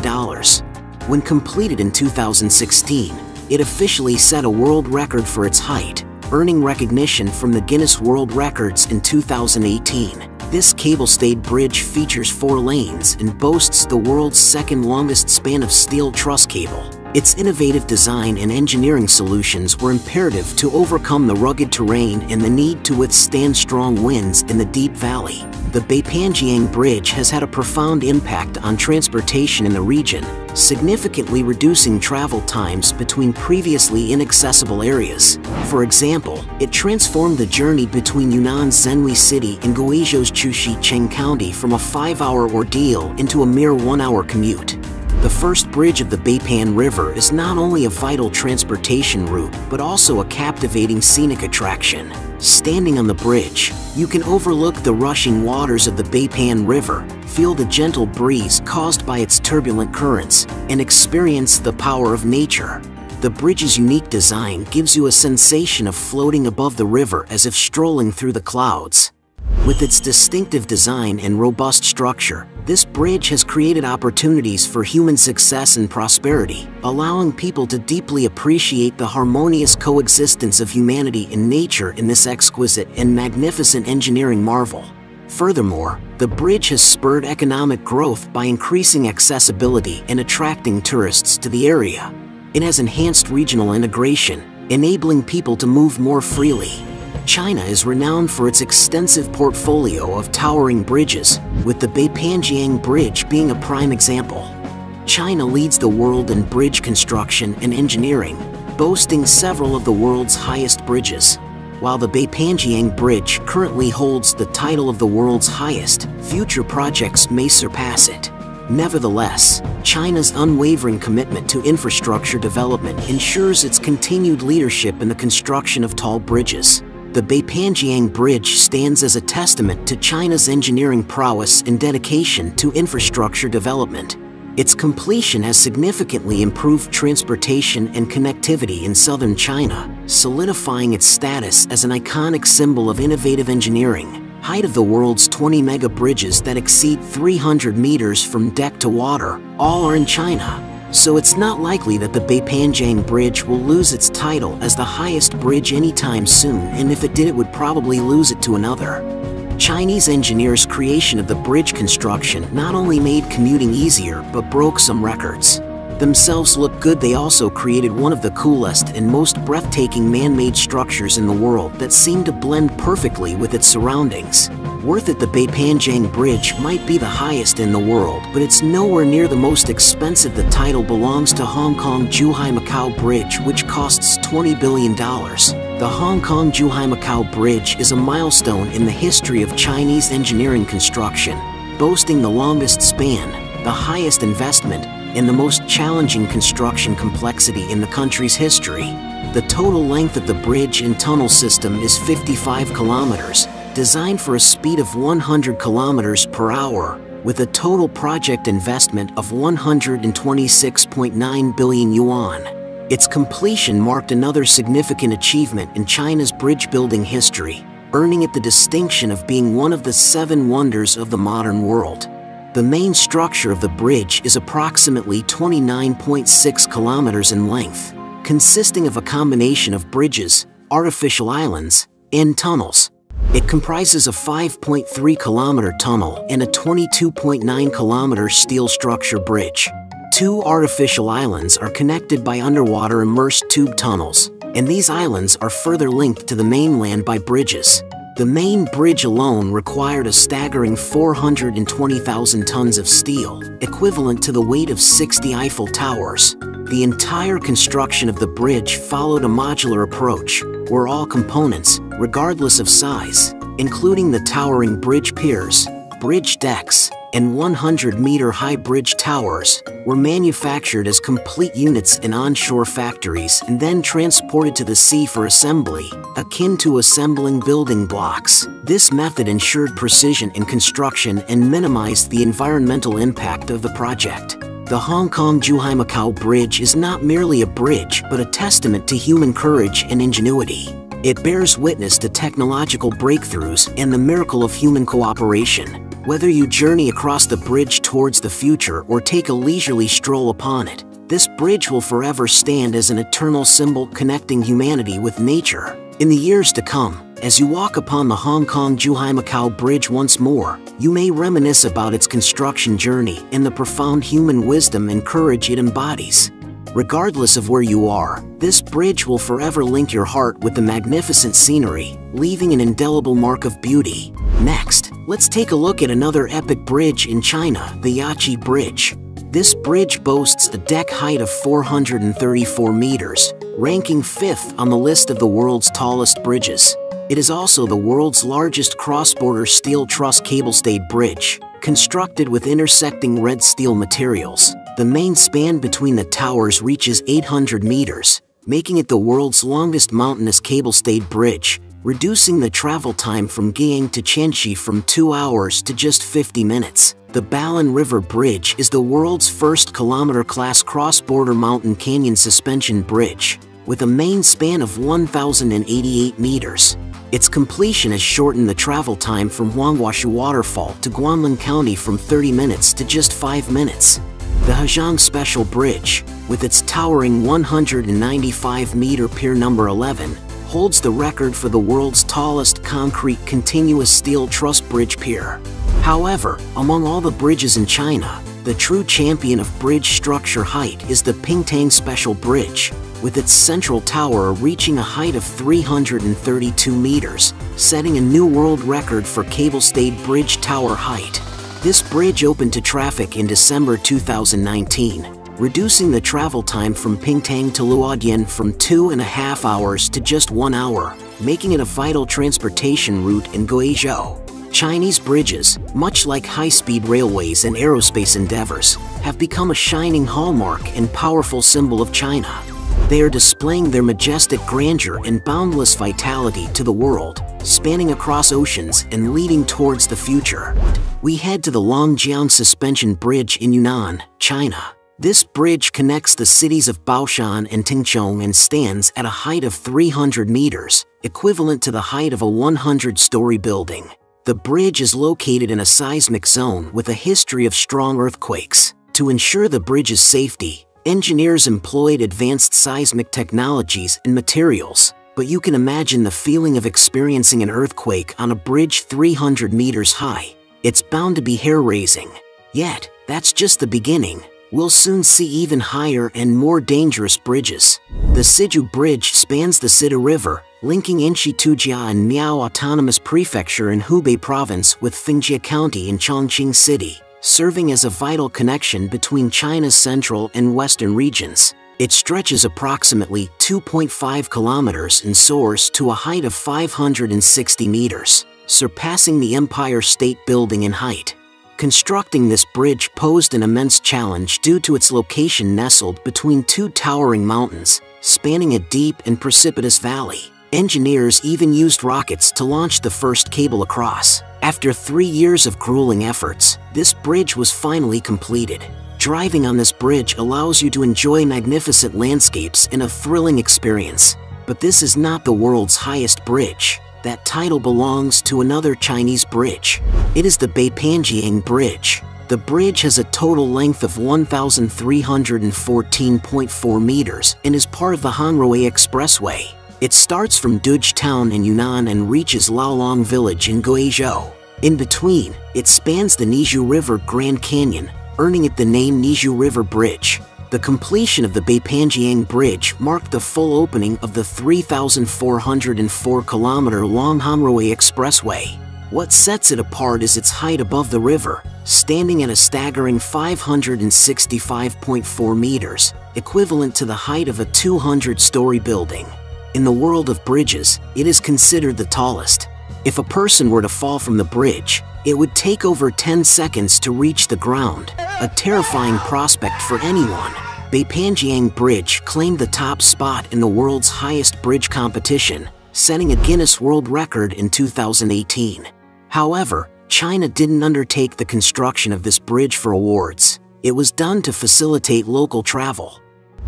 When completed in 2016, It officially set a world record for its height, earning recognition from the Guinness World Records in 2018. This cable-stayed bridge features four lanes and boasts the world's second longest span of steel truss cable. Its innovative design and engineering solutions were imperative to overcome the rugged terrain and the need to withstand strong winds in the deep valley. The Beipanjiang Bridge has had a profound impact on transportation in the region, significantly reducing travel times between previously inaccessible areas. For example, it transformed the journey between Yunnan's Zhenhui City and Guizhou's Chuxi Cheng County from a five-hour ordeal into a mere one-hour commute. The first bridge of the Beipan River is not only a vital transportation route, but also a captivating scenic attraction. Standing on the bridge, you can overlook the rushing waters of the Beipan River, feel the gentle breeze caused by its turbulent currents, and experience the power of nature. The bridge's unique design gives you a sensation of floating above the river as if strolling through the clouds. With its distinctive design and robust structure, this bridge has created opportunities for human success and prosperity, allowing people to deeply appreciate the harmonious coexistence of humanity and nature in this exquisite and magnificent engineering marvel. Furthermore, the bridge has spurred economic growth by increasing accessibility and attracting tourists to the area. It has enhanced regional integration, enabling people to move more freely. China is renowned for its extensive portfolio of towering bridges, with the Beipanjiang Bridge being a prime example. China leads the world in bridge construction and engineering, boasting several of the world's highest bridges. While the Beipanjiang Bridge currently holds the title of the world's highest, future projects may surpass it. Nevertheless, China's unwavering commitment to infrastructure development ensures its continued leadership in the construction of tall bridges. The Beipanjiang Bridge stands as a testament to China's engineering prowess and dedication to infrastructure development. Its completion has significantly improved transportation and connectivity in southern China, solidifying its status as an iconic symbol of innovative engineering. Height of the world's 20 mega bridges that exceed 300 meters from deck to water, all are in China. So it's not likely that the Beipanjiang Bridge will lose its title as the highest bridge anytime soon, and if it did, it would probably lose it to another. Chinese engineers' creation of the bridge construction not only made commuting easier, but broke some records. Themselves look good, they also created one of the coolest and most breathtaking man-made structures in the world that seemed to blend perfectly with its surroundings. Worth it, the Beipanjiang Bridge might be the highest in the world, but it's nowhere near the most expensive. The title belongs to Hong Kong Zhuhai Macau Bridge, which costs $20 billion. The Hong Kong Zhuhai Macau Bridge is a milestone in the history of Chinese engineering construction, boasting the longest span, the highest investment, and the most challenging construction complexity in the country's history. The total length of the bridge and tunnel system is 55 kilometers, designed for a speed of 100 kilometers per hour, with a total project investment of 126.9 billion yuan. Its completion marked another significant achievement in China's bridge building history, earning it the distinction of being one of the seven wonders of the modern world. The main structure of the bridge is approximately 29.6 kilometers in length, consisting of a combination of bridges, artificial islands, and tunnels. It comprises a 5.3 kilometer tunnel and a 22.9 kilometer steel structure bridge. Two artificial islands are connected by underwater immersed tube tunnels, and these islands are further linked to the mainland by bridges. The main bridge alone required a staggering 420,000 tons of steel, equivalent to the weight of 60 Eiffel Towers. The entire construction of the bridge followed a modular approach, where all components, regardless of size, including the towering bridge piers, bridge decks, and 100-meter-high bridge towers, were manufactured as complete units in onshore factories and then transported to the sea for assembly, akin to assembling building blocks. This method ensured precision in construction and minimized the environmental impact of the project. The Hong Kong Zhuhai Macau Bridge is not merely a bridge, but a testament to human courage and ingenuity. It bears witness to technological breakthroughs and the miracle of human cooperation. Whether you journey across the bridge towards the future or take a leisurely stroll upon it, This bridge will forever stand as an eternal symbol connecting humanity with nature. In the years to come, as you walk upon the Hong Kong Zhuhai Macau Bridge once more, you may reminisce about its construction journey and the profound human wisdom and courage it embodies. Regardless of where you are, this bridge will forever link your heart with the magnificent scenery, leaving an indelible mark of beauty. Next, let's take a look at another epic bridge in China, the Yachi Bridge. This bridge boasts a deck height of 434 meters, ranking fifth on the list of the world's tallest bridges. It is also the world's largest cross-border steel truss cable-stayed bridge, constructed with intersecting red steel materials. The main span between the towers reaches 800 meters, making it the world's longest mountainous cable-stayed bridge, reducing the travel time from Guiyang to Qianxi from 2 hours to just 50 minutes. The Baling River Bridge is the world's first kilometer-class cross-border mountain canyon suspension bridge, with a main span of 1,088 meters. Its completion has shortened the travel time from Huangguoshu Waterfall to Guanling County from 30 minutes to just 5 minutes. The Hezhang Special Bridge, with its towering 195-meter pier number 11, holds the record for the world's tallest concrete continuous steel truss bridge pier. However, among all the bridges in China, the true champion of bridge structure height is the Pingtang Special Bridge, with its central tower reaching a height of 332 meters, setting a new world record for cable-stayed bridge tower height. This bridge opened to traffic in December 2019, reducing the travel time from Pingtang to Luodian from two and a half hours to just one hour, making it a vital transportation route in Guizhou. Chinese bridges, much like high-speed railways and aerospace endeavors, have become a shining hallmark and powerful symbol of China. They are displaying their majestic grandeur and boundless vitality to the world, spanning across oceans and leading towards the future. We head to the Longjiang Suspension Bridge in Yunnan, China. This bridge connects the cities of Baoshan and Tengchong and stands at a height of 300 meters, equivalent to the height of a 100-story building. The bridge is located in a seismic zone with a history of strong earthquakes. To ensure the bridge's safety, engineers employed advanced seismic technologies and materials, but you can imagine the feeling of experiencing an earthquake on a bridge 300 meters high. It's bound to be hair-raising. Yet, that's just the beginning. We'll soon see even higher and more dangerous bridges. The Siju Bridge spans the Sidu River, linking Tujia and Miao Autonomous Prefecture in Hubei Province with Fengjie County in Chongqing City, serving as a vital connection between China's central and western regions. It stretches approximately 2.5 kilometers and soars to a height of 560 meters, surpassing the Empire State Building in height. Constructing this bridge posed an immense challenge due to its location nestled between two towering mountains, spanning a deep and precipitous valley. Engineers even used rockets to launch the first cable across. After three years of grueling efforts, this bridge was finally completed. Driving on this bridge allows you to enjoy magnificent landscapes and a thrilling experience. But this is not the world's highest bridge. That title belongs to another Chinese bridge. It is the Beipanjiang Bridge. The bridge has a total length of 1,314.4 meters and is part of the Hangrui Expressway. It starts from Duge town in Yunnan and reaches Laolong village in Guizhou. In between, it spans the Nizhu River Grand Canyon, earning it the name Nizhu River Bridge. The completion of the Beipanjiang Bridge marked the full opening of the 3,404 kilometer long Hangrui Expressway. What sets it apart is its height above the river, standing at a staggering 565.4 meters, equivalent to the height of a 200-story building. In the world of bridges, it is considered the tallest. If a person were to fall from the bridge, it would take over 10 seconds to reach the ground, a terrifying prospect for anyone. Beipanjiang Bridge claimed the top spot in the world's highest bridge competition, setting a Guinness World Record in 2018. However, China didn't undertake the construction of this bridge for awards. It was done to facilitate local travel.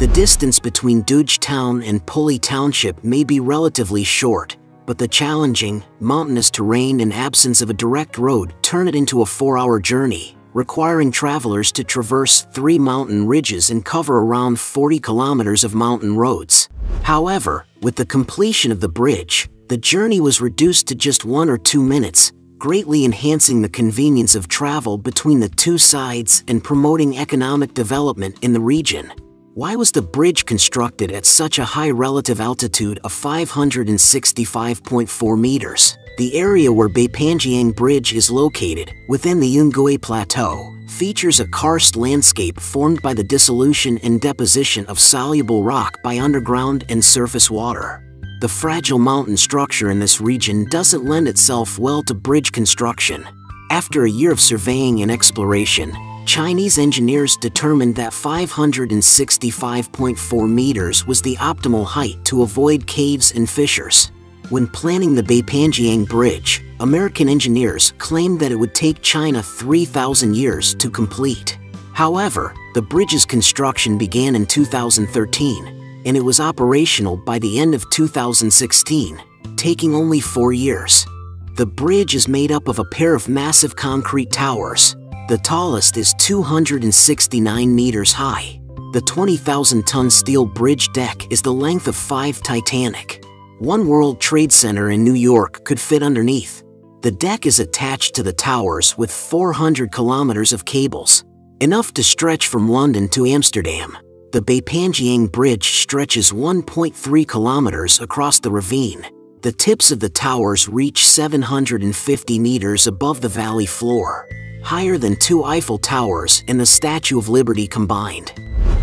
The distance between Duge Town and Puli Township may be relatively short, but the challenging, mountainous terrain and absence of a direct road turn it into a four-hour journey. requiring travelers to traverse three mountain ridges and cover around 40 kilometers of mountain roads. However, with the completion of the bridge, the journey was reduced to just one or two minutes, greatly enhancing the convenience of travel between the two sides and promoting economic development in the region. Why was the bridge constructed at such a high relative altitude of 565.4 meters? The area where Beipanjiang Bridge is located, within the Yungui Plateau, features a karst landscape formed by the dissolution and deposition of soluble rock by underground and surface water. The fragile mountain structure in this region doesn't lend itself well to bridge construction. After a year of surveying and exploration, Chinese engineers determined that 565.4 meters was the optimal height to avoid caves and fissures. When planning the Beipanjiang Bridge, American engineers claimed that it would take China 3,000 years to complete. However, the bridge's construction began in 2013, and it was operational by the end of 2016, taking only four years. The bridge is made up of a pair of massive concrete towers. The tallest is 269 meters high. The 20,000-ton steel bridge deck is the length of five Titanic. One World Trade Center in New York could fit underneath. The deck is attached to the towers with 400 kilometers of cables, enough to stretch from London to Amsterdam. The Beipanjiang Bridge stretches 1.3 kilometers across the ravine. The tips of the towers reach 750 meters above the valley floor, higher than two Eiffel Towers and the Statue of Liberty combined.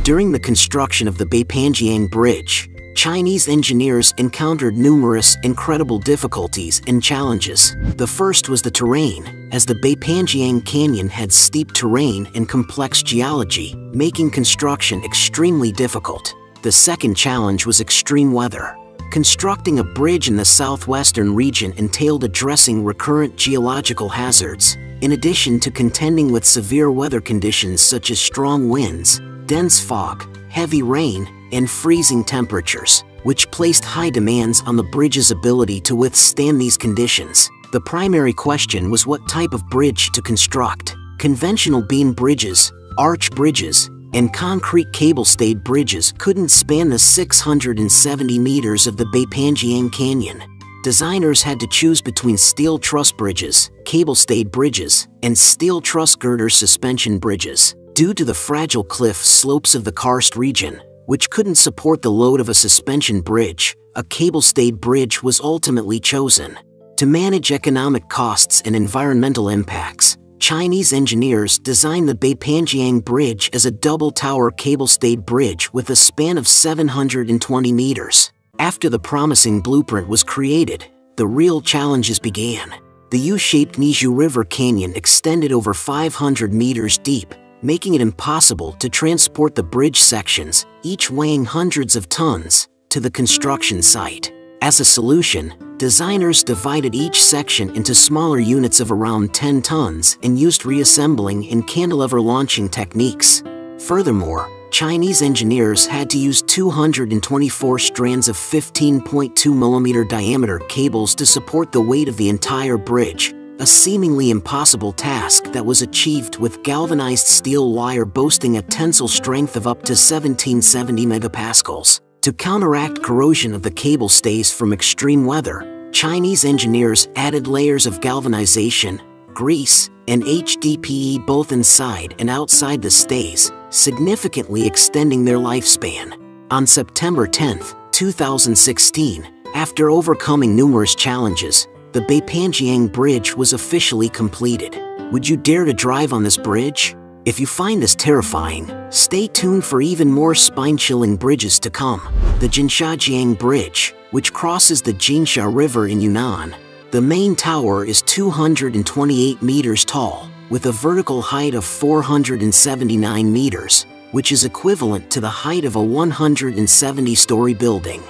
During the construction of the Beipanjiang Bridge, Chinese engineers encountered numerous incredible difficulties and challenges. The first was the terrain, as the Beipanjiang Canyon had steep terrain and complex geology, making construction extremely difficult. The second challenge was extreme weather. Constructing a bridge in the southwestern region entailed addressing recurrent geological hazards, in addition to contending with severe weather conditions such as strong winds, dense fog, heavy rain, and freezing temperatures, which placed high demands on the bridge's ability to withstand these conditions. The primary question was what type of bridge to construct. Conventional beam bridges, arch bridges, and concrete cable-stayed bridges couldn't span the 670 meters of the Beipanjiang Canyon. Designers had to choose between steel truss bridges, cable-stayed bridges, and steel truss girder suspension bridges. Due to the fragile cliff slopes of the karst region, which couldn't support the load of a suspension bridge, a cable-stayed bridge was ultimately chosen. To manage economic costs and environmental impacts, Chinese engineers designed the Beipanjiang Bridge as a double-tower cable-stayed bridge with a span of 720 meters. After the promising blueprint was created, the real challenges began. The U-shaped Nizhu River Canyon extended over 500 meters deep, making it impossible to transport the bridge sections, each weighing hundreds of tons, to the construction site. As a solution, designers divided each section into smaller units of around 10 tons and used reassembling and cantilever launching techniques. Furthermore, Chinese engineers had to use 224 strands of 15.2 millimeter diameter cables to support the weight of the entire bridge, a seemingly impossible task that was achieved with galvanized steel wire boasting a tensile strength of up to 1770 megapascals. To counteract corrosion of the cable stays from extreme weather, Chinese engineers added layers of galvanization, grease, and HDPE both inside and outside the stays, significantly extending their lifespan. On September 10, 2016, after overcoming numerous challenges, the Beipanjiang Bridge was officially completed. Would you dare to drive on this bridge? If you find this terrifying, stay tuned for even more spine-chilling bridges to come. The Jinshajiang Bridge, which crosses the Jinsha River in Yunnan. The main tower is 228 meters tall, with a vertical height of 479 meters, which is equivalent to the height of a 170-story building.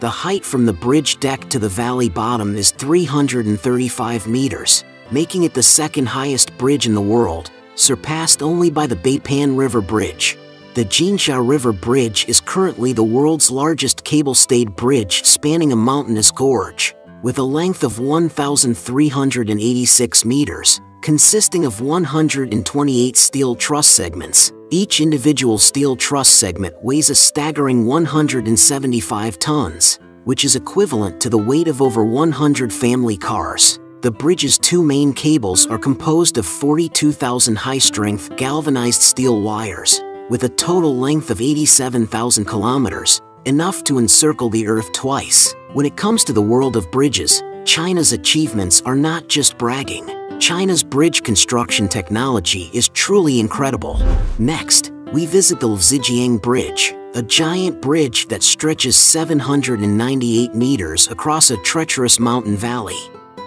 The height from the bridge deck to the valley bottom is 335 meters, making it the second highest bridge in the world, surpassed only by the Beipan River Bridge. The Jinsha River Bridge is currently the world's largest cable-stayed bridge spanning a mountainous gorge, with a length of 1,386 meters, consisting of 128 steel truss segments. Each individual steel truss segment weighs a staggering 175 tons, which is equivalent to the weight of over 100 family cars. The bridge's two main cables are composed of 42,000 high-strength galvanized steel wires, with a total length of 87,000 kilometers, enough to encircle the Earth twice. When it comes to the world of bridges, China's achievements are not just bragging. China's bridge construction technology is truly incredible. Next, we visit the Liujiang Bridge, a giant bridge that stretches 798 meters across a treacherous mountain valley.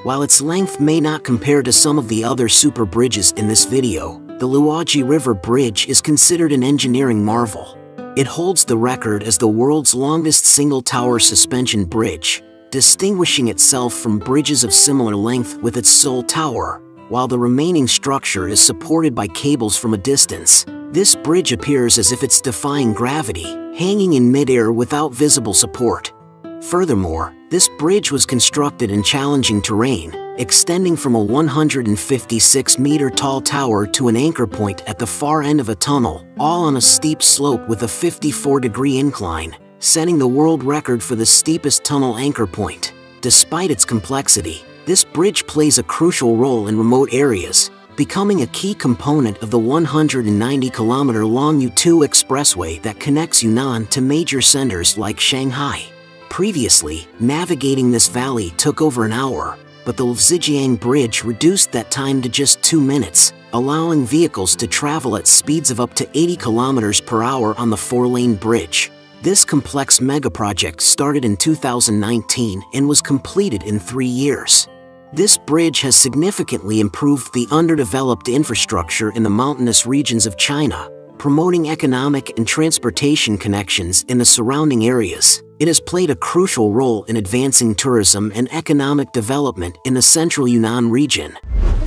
While its length may not compare to some of the other super bridges in this video, the Luoji River Bridge is considered an engineering marvel. It holds the record as the world's longest single-tower suspension bridge, distinguishing itself from bridges of similar length with its sole tower, while the remaining structure is supported by cables from a distance. This bridge appears as if it's defying gravity, hanging in midair without visible support. Furthermore, this bridge was constructed in challenging terrain, extending from a 156-meter tall tower to an anchor point at the far end of a tunnel, all on a steep slope with a 54-degree incline, setting the world record for the steepest tunnel anchor point. Despite its complexity, this bridge plays a crucial role in remote areas, becoming a key component of the 190-kilometer-long U2 expressway that connects Yunnan to major centers like Shanghai. Previously, navigating this valley took over an hour, but the Liujiang Bridge reduced that time to just two minutes, allowing vehicles to travel at speeds of up to 80 kilometers per hour on the four-lane bridge. This complex megaproject started in 2019 and was completed in three years. This bridge has significantly improved the underdeveloped infrastructure in the mountainous regions of China, promoting economic and transportation connections in the surrounding areas. It has played a crucial role in advancing tourism and economic development in the central Yunnan region.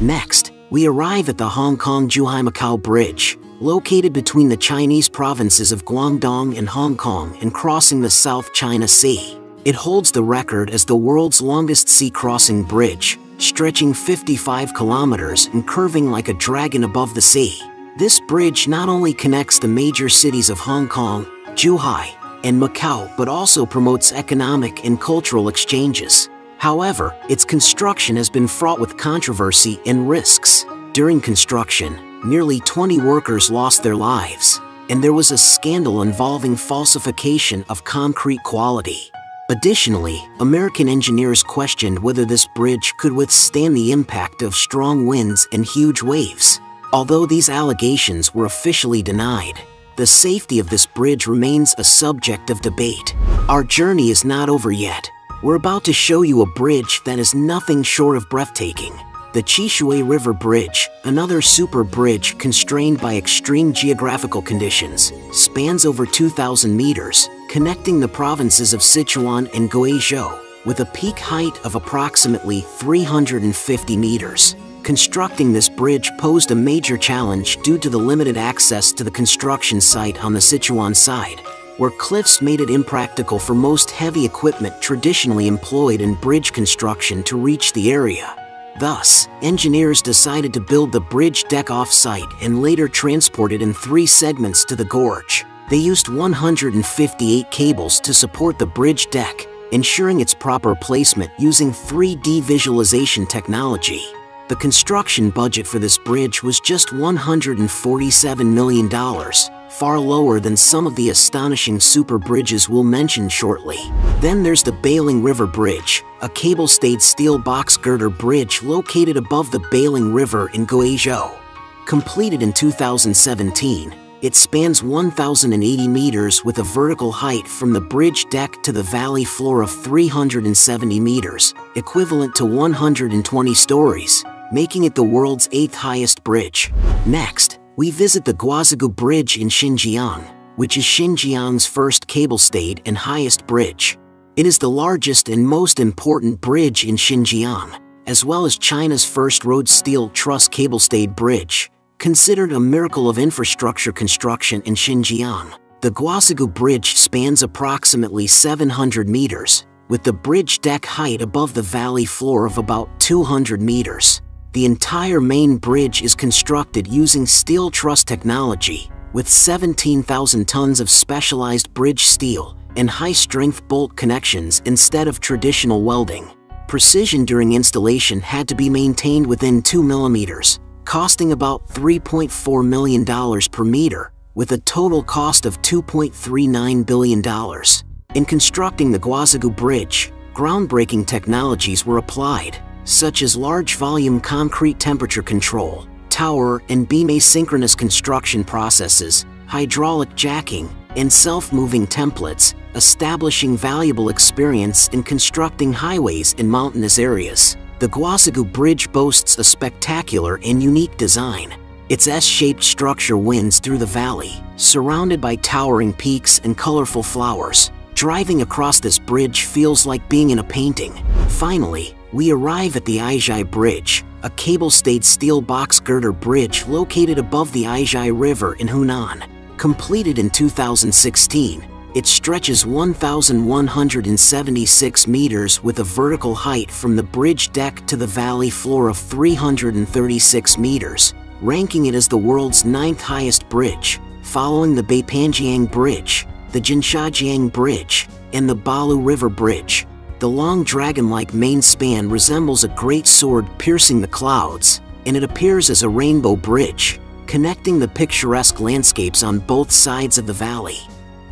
Next, we arrive at the Hong Kong-Zhuhai-Macau Bridge, located between the Chinese provinces of Guangdong and Hong Kong and crossing the South China Sea. It holds the record as the world's longest sea-crossing bridge, stretching 55 kilometers and curving like a dragon above the sea. This bridge not only connects the major cities of Hong Kong, Zhuhai, and Macau but also promotes economic and cultural exchanges. However, its construction has been fraught with controversy and risks. During construction, nearly 20 workers lost their lives, and there was a scandal involving falsification of concrete quality. Additionally, American engineers questioned whether this bridge could withstand the impact of strong winds and huge waves. Although these allegations were officially denied, the safety of this bridge remains a subject of debate. Our journey is not over yet. We're about to show you a bridge that is nothing short of breathtaking. The Chishui River Bridge, another super bridge constrained by extreme geographical conditions, spans over 2,000 meters, connecting the provinces of Sichuan and Guizhou, with a peak height of approximately 350 meters. Constructing this bridge posed a major challenge due to the limited access to the construction site on the Sichuan side, where cliffs made it impractical for most heavy equipment traditionally employed in bridge construction to reach the area. Thus, engineers decided to build the bridge deck off-site and later transport it in three segments to the gorge. They used 158 cables to support the bridge deck, ensuring its proper placement using 3D visualization technology. The construction budget for this bridge was just $147 million, far lower than some of the astonishing super bridges we'll mention shortly. Then there's the Bailing River Bridge, a cable-stayed steel box girder bridge located above the Bailing River in Guizhou. Completed in 2017, it spans 1,080 meters with a vertical height from the bridge deck to the valley floor of 370 meters, equivalent to 120 stories making it the world's eighth highest bridge. Next, we visit the Guozigou Bridge in Xinjiang, which is Xinjiang's first cable-stayed and highest bridge. It is the largest and most important bridge in Xinjiang, as well as China's first road steel truss cable-stayed bridge, considered a miracle of infrastructure construction in Xinjiang. The Guozigou Bridge spans approximately 700 meters, with the bridge deck height above the valley floor of about 200 meters. The entire main bridge is constructed using steel truss technology, with 17,000 tons of specialized bridge steel and high-strength bolt connections instead of traditional welding. Precision during installation had to be maintained within 2 millimeters, costing about $3.4 million per meter, with a total cost of $2.39 billion. In constructing the Guozigou Bridge, groundbreaking technologies were applied, such as large volume concrete temperature control, tower and beam asynchronous construction processes, hydraulic jacking, and self-moving templates, establishing valuable experience in constructing highways in mountainous areas. The Guozigou Bridge boasts a spectacular and unique design. Its S-shaped structure winds through the valley, surrounded by towering peaks and colorful flowers. Driving across this bridge feels like being in a painting. Finally, we arrive at the Aizhai Bridge, a cable-stayed steel box girder bridge located above the Aizhai River in Hunan. Completed in 2016, it stretches 1,176 meters with a vertical height from the bridge deck to the valley floor of 336 meters, ranking it as the world's ninth highest bridge, following the Beipanjiang Bridge, the Jinshajiang Bridge, and the Balu River Bridge. The long dragon-like main span resembles a great sword piercing the clouds, and it appears as a rainbow bridge, connecting the picturesque landscapes on both sides of the valley.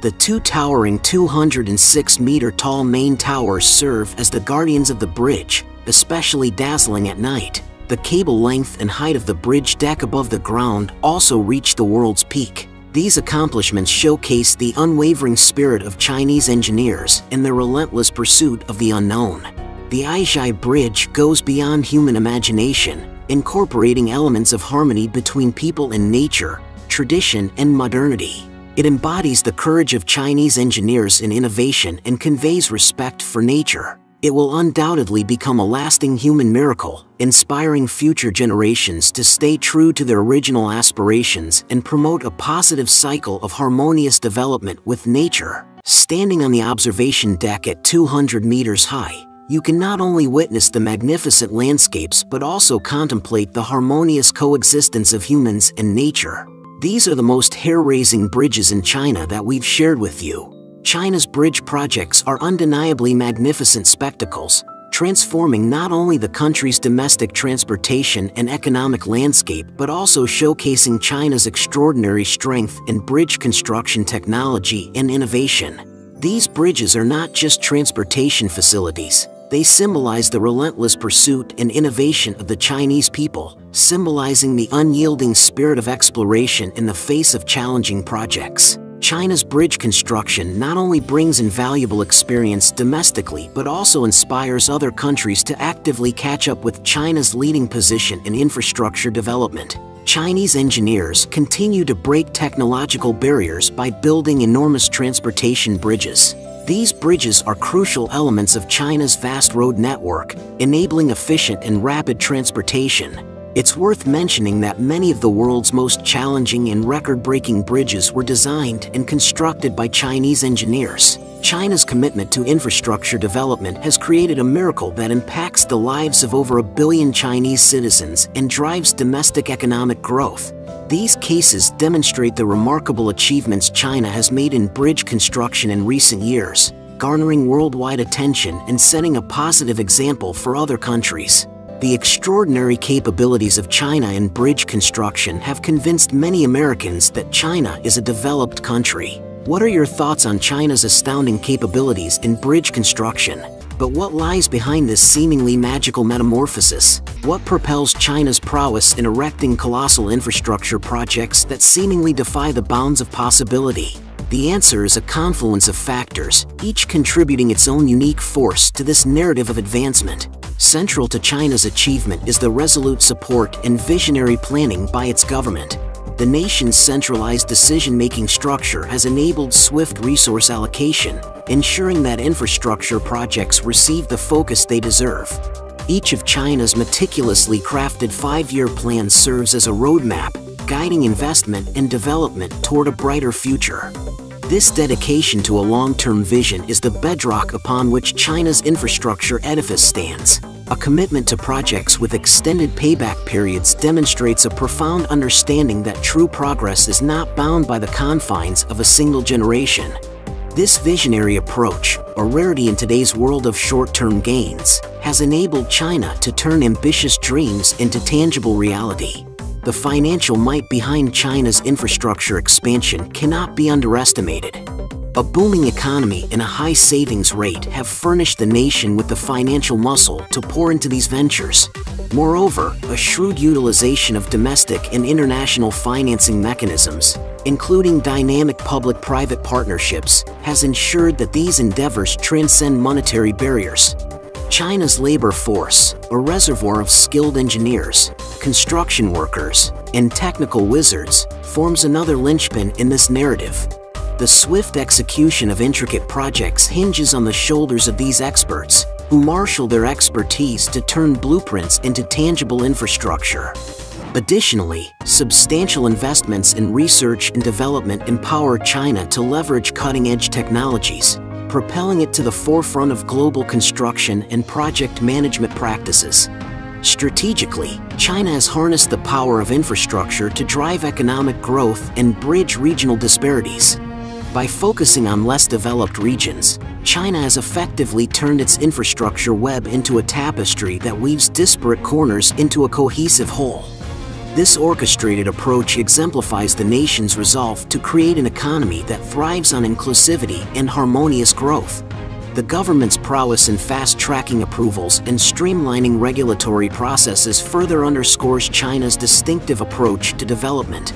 The two towering 206-meter tall main towers serve as the guardians of the bridge, especially dazzling at night. The cable length and height of the bridge deck above the ground also reach the world's peak. These accomplishments showcase the unwavering spirit of Chinese engineers and their relentless pursuit of the unknown. The Aizhai Bridge goes beyond human imagination, incorporating elements of harmony between people and nature, tradition and modernity. It embodies the courage of Chinese engineers in innovation and conveys respect for nature. It will undoubtedly become a lasting human miracle, inspiring future generations to stay true to their original aspirations and promote a positive cycle of harmonious development with nature. Standing on the observation deck at 200 meters high, you can not only witness the magnificent landscapes but also contemplate the harmonious coexistence of humans and nature. These are the most hair-raising bridges in China that we've shared with you. China's bridge projects are undeniably magnificent spectacles, transforming not only the country's domestic transportation and economic landscape but also showcasing China's extraordinary strength in bridge construction technology and innovation. These bridges are not just transportation facilities, they symbolize the relentless pursuit and innovation of the Chinese people, symbolizing the unyielding spirit of exploration in the face of challenging projects. China's bridge construction not only brings invaluable experience domestically but also inspires other countries to actively catch up with China's leading position in infrastructure development. Chinese engineers continue to break technological barriers by building enormous transportation bridges. These bridges are crucial elements of China's vast road network, enabling efficient and rapid transportation. It's worth mentioning that many of the world's most challenging and record-breaking bridges were designed and constructed by Chinese engineers. China's commitment to infrastructure development has created a miracle that impacts the lives of over a billion Chinese citizens and drives domestic economic growth. These cases demonstrate the remarkable achievements China has made in bridge construction in recent years, garnering worldwide attention and setting a positive example for other countries. The extraordinary capabilities of China in bridge construction have convinced many Americans that China is a developed country. What are your thoughts on China's astounding capabilities in bridge construction? But what lies behind this seemingly magical metamorphosis? What propels China's prowess in erecting colossal infrastructure projects that seemingly defy the bounds of possibility? The answer is a confluence of factors, each contributing its own unique force to this narrative of advancement. Central to China's achievement is the resolute support and visionary planning by its government. The nation's centralized decision-making structure has enabled swift resource allocation, ensuring that infrastructure projects receive the focus they deserve. Each of China's meticulously crafted five-year plans serves as a roadmap, guiding investment and development toward a brighter future. This dedication to a long-term vision is the bedrock upon which China's infrastructure edifice stands. A commitment to projects with extended payback periods demonstrates a profound understanding that true progress is not bound by the confines of a single generation. This visionary approach, a rarity in today's world of short-term gains, has enabled China to turn ambitious dreams into tangible reality. The financial might behind China's infrastructure expansion cannot be underestimated. A booming economy and a high savings rate have furnished the nation with the financial muscle to pour into these ventures. Moreover, a shrewd utilization of domestic and international financing mechanisms, including dynamic public-private partnerships, has ensured that these endeavors transcend monetary barriers. China's labor force, a reservoir of skilled engineers, construction workers, and technical wizards, forms another linchpin in this narrative. The swift execution of intricate projects hinges on the shoulders of these experts, who marshal their expertise to turn blueprints into tangible infrastructure. Additionally, substantial investments in research and development empower China to leverage cutting-edge technologies, propelling it to the forefront of global construction and project management practices. Strategically, China has harnessed the power of infrastructure to drive economic growth and bridge regional disparities. By focusing on less developed regions, China has effectively turned its infrastructure web into a tapestry that weaves disparate corners into a cohesive whole. This orchestrated approach exemplifies the nation's resolve to create an economy that thrives on inclusivity and harmonious growth. The government's prowess in fast-tracking approvals and streamlining regulatory processes further underscores China's distinctive approach to development.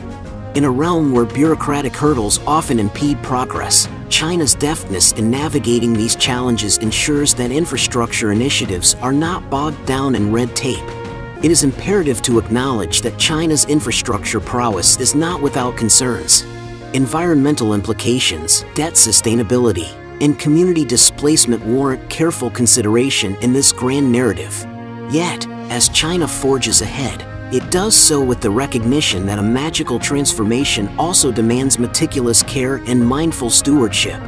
In a realm where bureaucratic hurdles often impede progress, China's deftness in navigating these challenges ensures that infrastructure initiatives are not bogged down in red tape. It is imperative to acknowledge that China's infrastructure prowess is not without concerns. Environmental implications, debt sustainability, and community displacement warrant careful consideration in this grand narrative. Yet, as China forges ahead, it does so with the recognition that a magical transformation also demands meticulous care and mindful stewardship.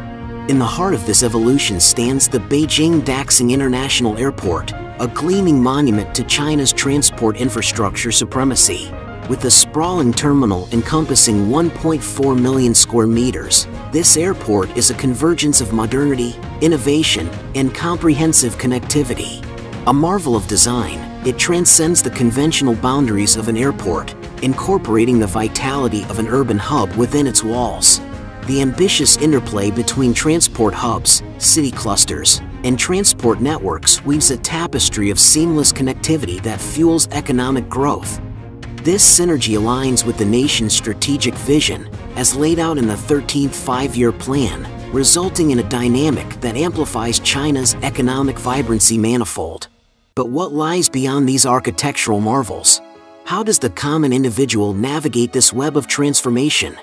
In the heart of this evolution stands the Beijing Daxing International Airport, a gleaming monument to China's transport infrastructure supremacy. With a sprawling terminal encompassing 1.4 million square meters, this airport is a convergence of modernity, innovation, and comprehensive connectivity. A marvel of design, it transcends the conventional boundaries of an airport, incorporating the vitality of an urban hub within its walls. The ambitious interplay between transport hubs, city clusters, and transport networks weaves a tapestry of seamless connectivity that fuels economic growth. This synergy aligns with the nation's strategic vision, as laid out in the 13th Five-Year Plan, resulting in a dynamic that amplifies China's economic vibrancy manifold. But what lies beyond these architectural marvels? How does the common individual navigate this web of transformation?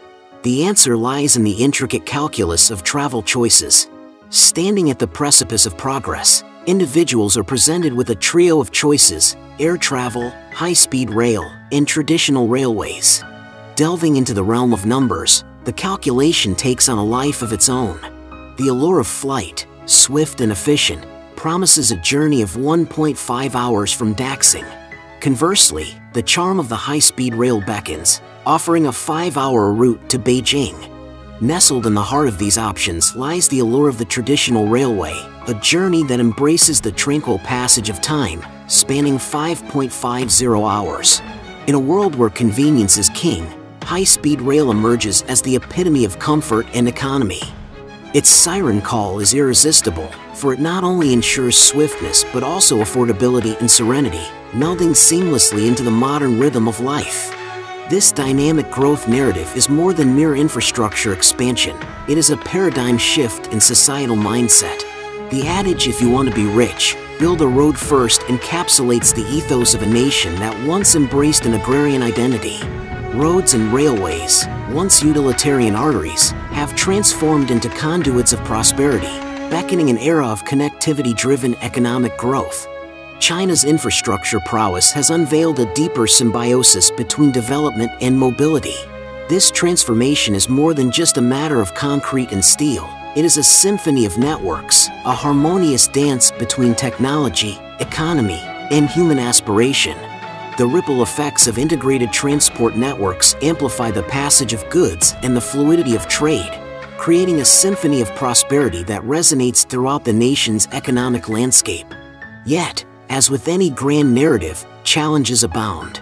The answer lies in the intricate calculus of travel choices. Standing at the precipice of progress, individuals are presented with a trio of choices air travel, high speed rail, and traditional railways. Delving into the realm of numbers, the calculation takes on a life of its own. The allure of flight, swift and efficient, promises a journey of 1.5 hours from Daxing. Conversely, the charm of the high-speed rail beckons, offering a 5-hour route to Beijing. Nestled in the heart of these options lies the allure of the traditional railway, a journey that embraces the tranquil passage of time, spanning 5.50 hours. In a world where convenience is king, high-speed rail emerges as the epitome of comfort and economy. Its siren call is irresistible, for it not only ensures swiftness but also affordability and serenity, melding seamlessly into the modern rhythm of life. This dynamic growth narrative is more than mere infrastructure expansion. It is a paradigm shift in societal mindset. The adage, if you want to be rich, build a road first encapsulates the ethos of a nation that once embraced an agrarian identity. Roads and railways, once utilitarian arteries, have transformed into conduits of prosperity, beckoning an era of connectivity-driven economic growth. China's infrastructure prowess has unveiled a deeper symbiosis between development and mobility. This transformation is more than just a matter of concrete and steel. It is a symphony of networks, a harmonious dance between technology, economy, and human aspiration. The ripple effects of integrated transport networks amplify the passage of goods and the fluidity of trade, creating a symphony of prosperity that resonates throughout the nation's economic landscape. Yet, as with any grand narrative, challenges abound.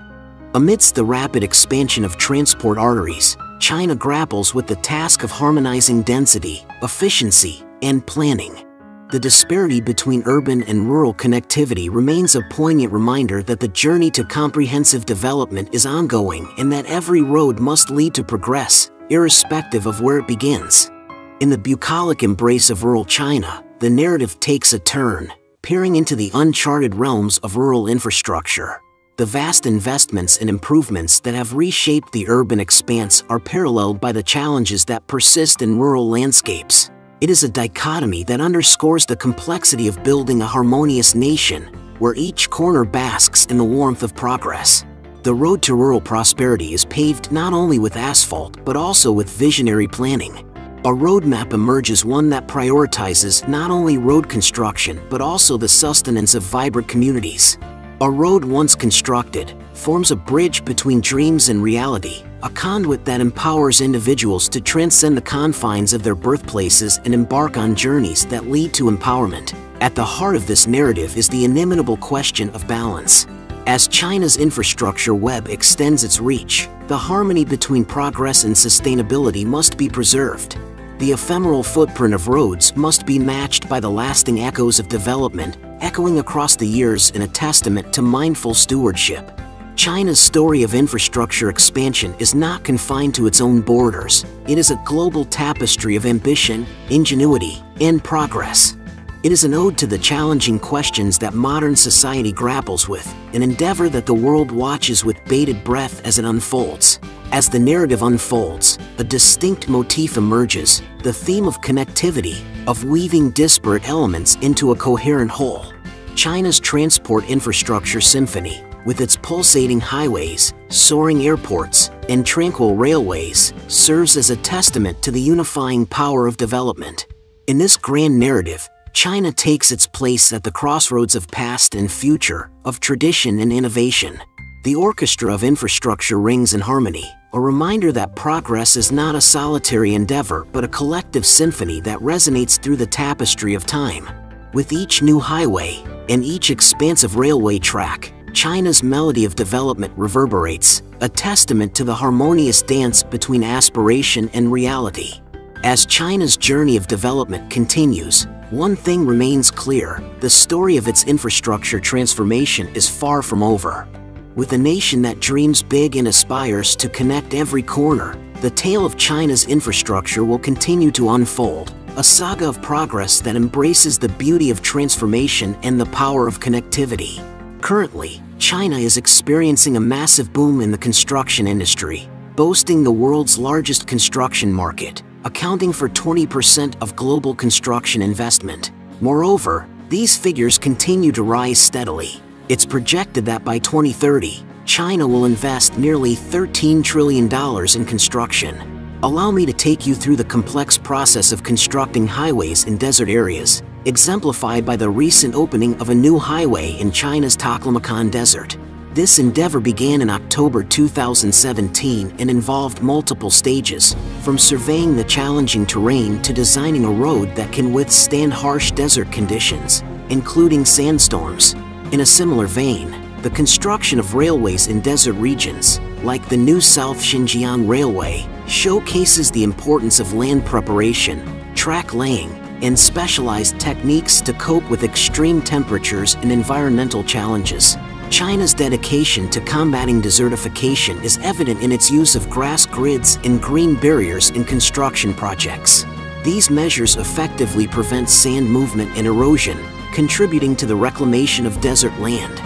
Amidst the rapid expansion of transport arteries, China grapples with the task of harmonizing density, efficiency, and planning. The disparity between urban and rural connectivity remains a poignant reminder that the journey to comprehensive development is ongoing and that every road must lead to progress, irrespective of where it begins. In the bucolic embrace of rural China, the narrative takes a turn, peering into the uncharted realms of rural infrastructure. The vast investments and improvements that have reshaped the urban expanse are paralleled by the challenges that persist in rural landscapes. It is a dichotomy that underscores the complexity of building a harmonious nation, where each corner basks in the warmth of progress. The road to rural prosperity is paved not only with asphalt but also with visionary planning. A roadmap emerges one that prioritizes not only road construction but also the sustenance of vibrant communities. A road once constructed forms a bridge between dreams and reality, a conduit that empowers individuals to transcend the confines of their birthplaces and embark on journeys that lead to empowerment. At the heart of this narrative is the inimitable question of balance. As China's infrastructure web extends its reach, the harmony between progress and sustainability must be preserved. The ephemeral footprint of roads must be matched by the lasting echoes of development, echoing across the years in a testament to mindful stewardship. China's story of infrastructure expansion is not confined to its own borders. It is a global tapestry of ambition, ingenuity, and progress. It is an ode to the challenging questions that modern society grapples with, an endeavor that the world watches with bated breath as it unfolds. As the narrative unfolds, a distinct motif emerges, the theme of connectivity, of weaving disparate elements into a coherent whole. China's transport infrastructure symphony, with its pulsating highways, soaring airports, and tranquil railways, serves as a testament to the unifying power of development. In this grand narrative, China takes its place at the crossroads of past and future, of tradition and innovation. The orchestra of infrastructure rings in harmony, a reminder that progress is not a solitary endeavor but a collective symphony that resonates through the tapestry of time. With each new highway and each expansive railway track, China's melody of development reverberates, a testament to the harmonious dance between aspiration and reality. As China's journey of development continues, one thing remains clear, the story of its infrastructure transformation is far from over. With a nation that dreams big and aspires to connect every corner, the tale of China's infrastructure will continue to unfold, a saga of progress that embraces the beauty of transformation and the power of connectivity. Currently, China is experiencing a massive boom in the construction industry, boasting the world's largest construction market, accounting for 20% of global construction investment. Moreover, these figures continue to rise steadily. It's projected that by 2030, China will invest nearly $13 trillion in construction. Allow me to take you through the complex process of constructing highways in desert areas, exemplified by the recent opening of a new highway in China's Taklamakan Desert. This endeavor began in October 2017 and involved multiple stages, from surveying the challenging terrain to designing a road that can withstand harsh desert conditions, including sandstorms. In a similar vein, the construction of railways in desert regions, like the new South Xinjiang Railway, showcases the importance of land preparation, track laying, and specialized techniques to cope with extreme temperatures and environmental challenges. China's dedication to combating desertification is evident in its use of grass grids and green barriers in construction projects. These measures effectively prevent sand movement and erosion, contributing to the reclamation of desert land.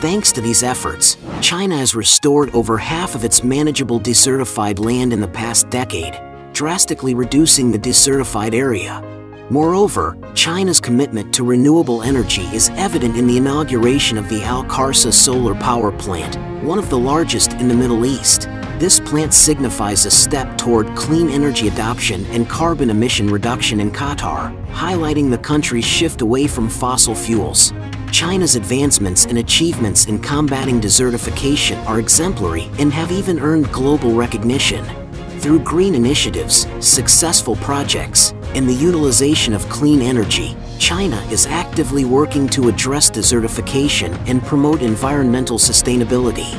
Thanks to these efforts, China has restored over half of its manageable desertified land in the past decade, drastically reducing the desertified area. Moreover, China's commitment to renewable energy is evident in the inauguration of the Al Kharsaah solar power plant, one of the largest in the Middle East. This plant signifies a step toward clean energy adoption and carbon emission reduction in Qatar, highlighting the country's shift away from fossil fuels. China's advancements and achievements in combating desertification are exemplary and have even earned global recognition. Through green initiatives, successful projects, and the utilization of clean energy, China is actively working to address desertification and promote environmental sustainability.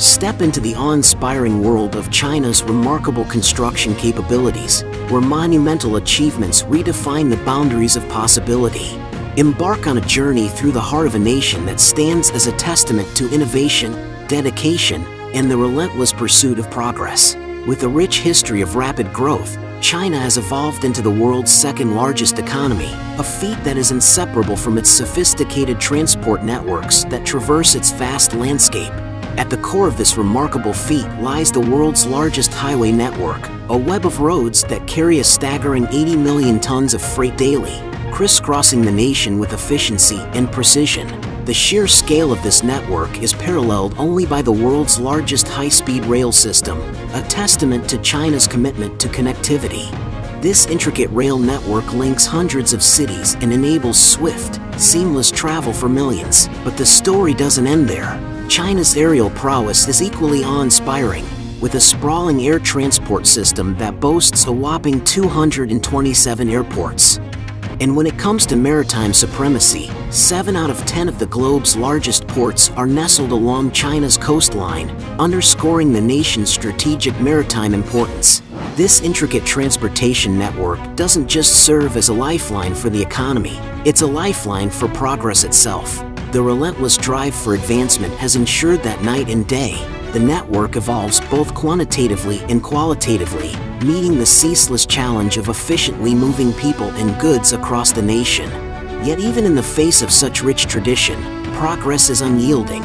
Step into the awe-inspiring world of China's remarkable construction capabilities, where monumental achievements redefine the boundaries of possibility. Embark on a journey through the heart of a nation that stands as a testament to innovation, dedication, and the relentless pursuit of progress. With a rich history of rapid growth, China has evolved into the world's second largest economy, a feat that is inseparable from its sophisticated transport networks that traverse its vast landscape. At the core of this remarkable feat lies the world's largest highway network, a web of roads that carry a staggering 80 million tons of freight daily, crisscrossing the nation with efficiency and precision. The sheer scale of this network is paralleled only by the world's largest high-speed rail system, a testament to China's commitment to connectivity. This intricate rail network links hundreds of cities and enables swift, seamless travel for millions. But the story doesn't end there. China's aerial prowess is equally awe-inspiring, with a sprawling air transport system that boasts a whopping 227 airports. And when it comes to maritime supremacy, 7 out of 10 of the globe's largest ports are nestled along China's coastline, underscoring the nation's strategic maritime importance. This intricate transportation network doesn't just serve as a lifeline for the economy, it's a lifeline for progress itself. The relentless drive for advancement has ensured that night and day, the network evolves both quantitatively and qualitatively, meeting the ceaseless challenge of efficiently moving people and goods across the nation. Yet even in the face of such rich tradition, progress is unyielding.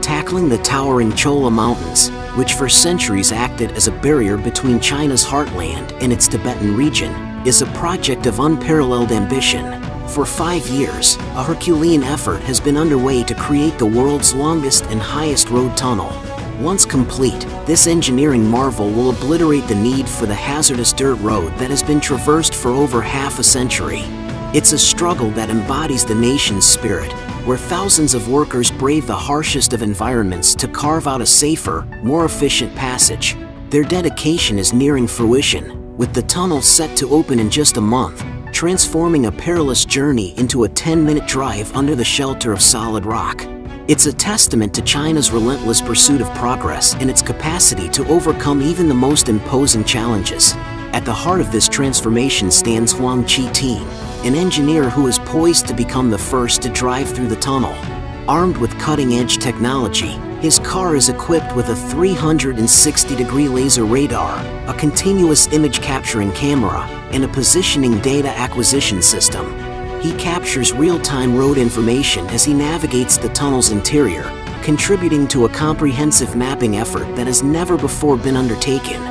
Tackling the towering Chola Mountains, which for centuries acted as a barrier between China's heartland and its Tibetan region, is a project of unparalleled ambition. For five years, a Herculean effort has been underway to create the world's longest and highest road tunnel. Once complete, this engineering marvel will obliterate the need for the hazardous dirt road that has been traversed for over half a century. It's a struggle that embodies the nation's spirit, where thousands of workers brave the harshest of environments to carve out a safer, more efficient passage. Their dedication is nearing fruition, with the tunnel set to open in just a month, transforming a perilous journey into a 10-minute drive under the shelter of solid rock. It's a testament to China's relentless pursuit of progress and its capacity to overcome even the most imposing challenges. At the heart of this transformation stands Huang Qi-Tin, an engineer who is poised to become the first to drive through the tunnel. Armed with cutting-edge technology, his car is equipped with a 360-degree laser radar, a continuous image capturing camera, and a positioning data acquisition system. He captures real-time road information as he navigates the tunnel's interior, contributing to a comprehensive mapping effort that has never before been undertaken.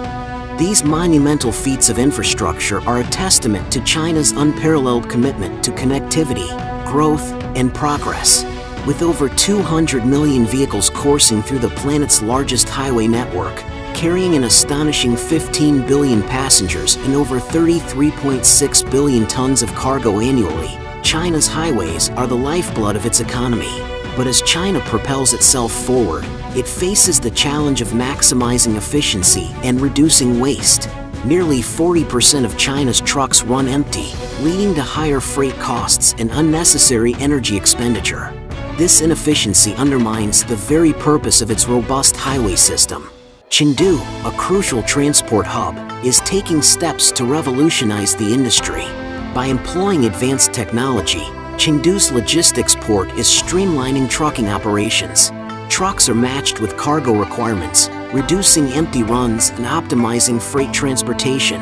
These monumental feats of infrastructure are a testament to China's unparalleled commitment to connectivity, growth, and progress. With over 200 million vehicles coursing through the planet's largest highway network, carrying an astonishing 15 billion passengers and over 33.6 billion tons of cargo annually, China's highways are the lifeblood of its economy. But as China propels itself forward, it faces the challenge of maximizing efficiency and reducing waste. Nearly 40% of China's trucks run empty, leading to higher freight costs and unnecessary energy expenditure. This inefficiency undermines the very purpose of its robust highway system. Chengdu, a crucial transport hub, is taking steps to revolutionize the industry. By employing advanced technology, Chengdu's logistics port is streamlining trucking operations. Trucks are matched with cargo requirements, reducing empty runs and optimizing freight transportation.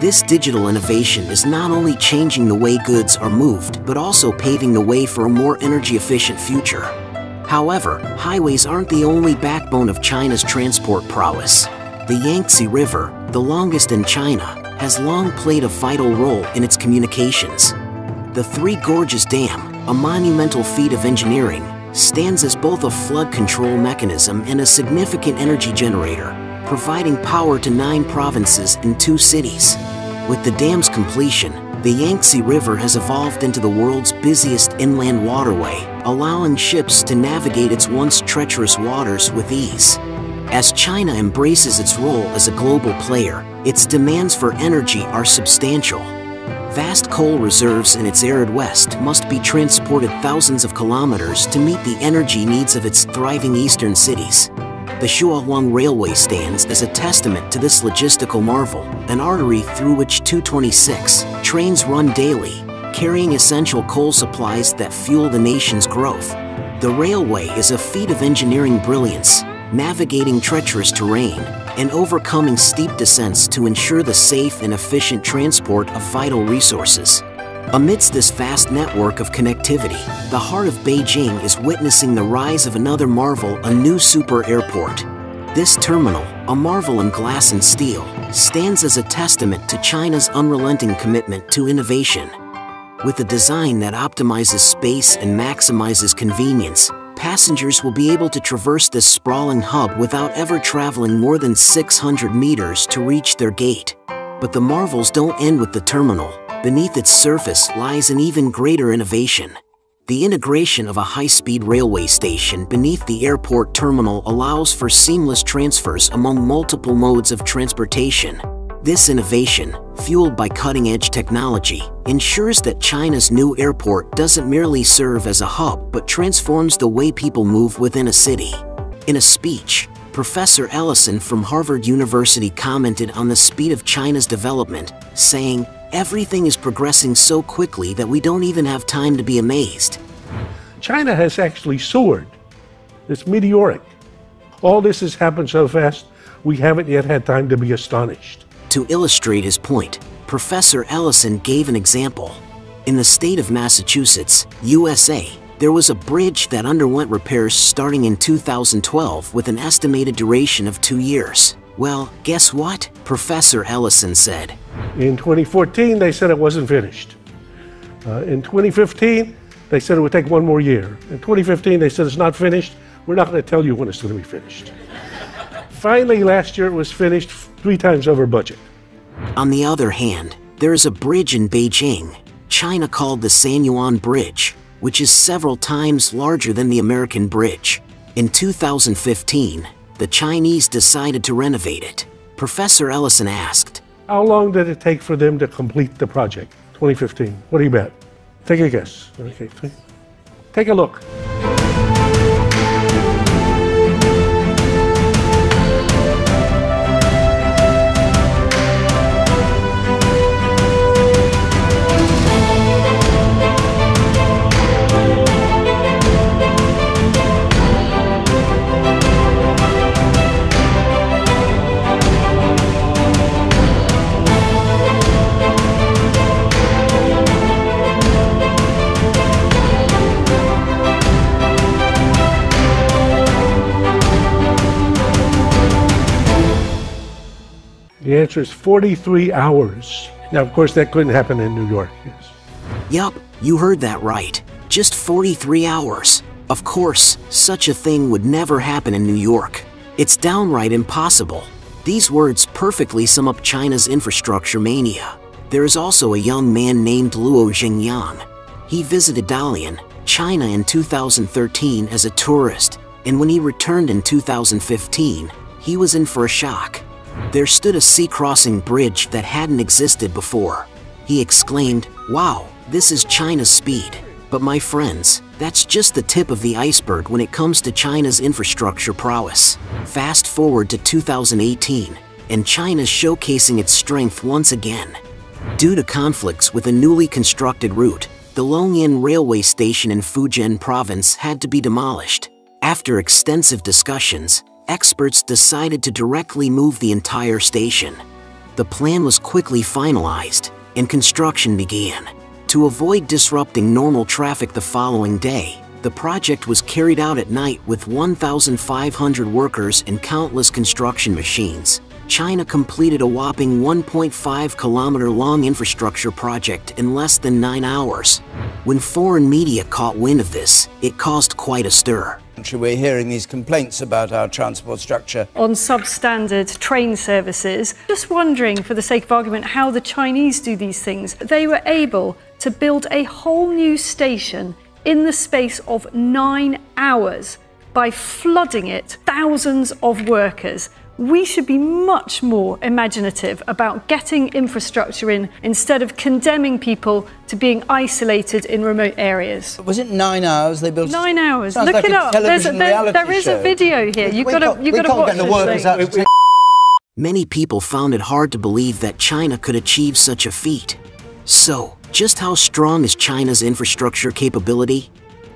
This digital innovation is not only changing the way goods are moved, but also paving the way for a more energy-efficient future. However, highways aren't the only backbone of China's transport prowess. The Yangtze River, the longest in China, has long played a vital role in its communications. The Three Gorges Dam, a monumental feat of engineering, stands as both a flood control mechanism and a significant energy generator, providing power to nine provinces and two cities. With the dam's completion, the Yangtze River has evolved into the world's busiest inland waterway, allowing ships to navigate its once treacherous waters with ease. As China embraces its role as a global player, its demands for energy are substantial. Vast coal reserves in its arid west must be transported thousands of kilometers to meet the energy needs of its thriving eastern cities. The Shuohuang Railway stands as a testament to this logistical marvel, an artery through which 226 trains run daily, carrying essential coal supplies that fuel the nation's growth. The railway is a feat of engineering brilliance, navigating treacherous terrain, and overcoming steep descents to ensure the safe and efficient transport of vital resources. Amidst this vast network of connectivity, the heart of Beijing is witnessing the rise of another marvel, a new super airport. This terminal, a marvel in glass and steel, stands as a testament to China's unrelenting commitment to innovation. With a design that optimizes space and maximizes convenience, passengers will be able to traverse this sprawling hub without ever traveling more than 600 meters to reach their gate. But the marvels don't end with the terminal. Beneath its surface lies an even greater innovation. The integration of a high-speed railway station beneath the airport terminal allows for seamless transfers among multiple modes of transportation. This innovation, fueled by cutting-edge technology, ensures that China's new airport doesn't merely serve as a hub but transforms the way people move within a city. In a speech, Professor Allison from Harvard University commented on the speed of China's development, saying, Everything is progressing so quickly that we don't even have time to be amazed.
China has actually soared. It's meteoric. All this has happened so fast, we haven't yet had time to be astonished.
To illustrate his point, Professor Allison gave an example. In the state of Massachusetts, USA, there was a bridge that underwent repairs starting in 2012 with an estimated duration of two years. Well, guess what? Professor Allison said.
In 2014, they said it wasn't finished. Uh, in 2015, they said it would take one more year. In 2015, they said it's not finished. We're not going to tell you when it's going to be finished. Finally, last year it was finished three times over budget.
On the other hand, there is a bridge in Beijing, China called the San Yuan Bridge, which is several times larger than the American bridge. In 2015, the Chinese decided to renovate it. Professor Allison asked,
How long did it take for them to complete the project? 2015. What do you bet? Take a guess. Okay. Take a look. The answer is 43 hours. Now, of course, that couldn't happen in New York. Yes.
Yup, you heard that right. Just 43 hours. Of course, such a thing would never happen in New York. It's downright impossible. These words perfectly sum up China's infrastructure mania. There is also a young man named Luo Xingyang. He visited Dalian, China in 2013 as a tourist, and when he returned in 2015, he was in for a shock. There stood a sea-crossing bridge that hadn't existed before. He exclaimed, Wow, this is China's speed. But my friends, that's just the tip of the iceberg when it comes to China's infrastructure prowess. Fast forward to 2018, and China's showcasing its strength once again. Due to conflicts with a newly constructed route, the Longyan railway station in Fujian province had to be demolished. After extensive discussions, experts decided to directly move the entire station. The plan was quickly finalized, and construction began. To avoid disrupting normal traffic the following day, the project was carried out at night with 1,500 workers and countless construction machines. China completed a whopping 1.5 kilometer long infrastructure project in less than nine hours. When foreign media caught wind of this, it caused quite a stir.
We're hearing these complaints about our transport structure.
On substandard train services, just wondering, for the sake of argument, how the Chinese do these things. They were able to build a whole new station in the space of nine hours by flooding it thousands of workers. We should be much more imaginative about getting infrastructure in instead of condemning people to being isolated in remote areas.
Was it nine hours they built?
Nine hours.
Sounds
Look
like
it
a
up. There's a, there, there is
show.
a video here. You've got to you've got to watch
get the workers out to
Many people found it hard to believe that China could achieve such a feat. So, just how strong is China's infrastructure capability?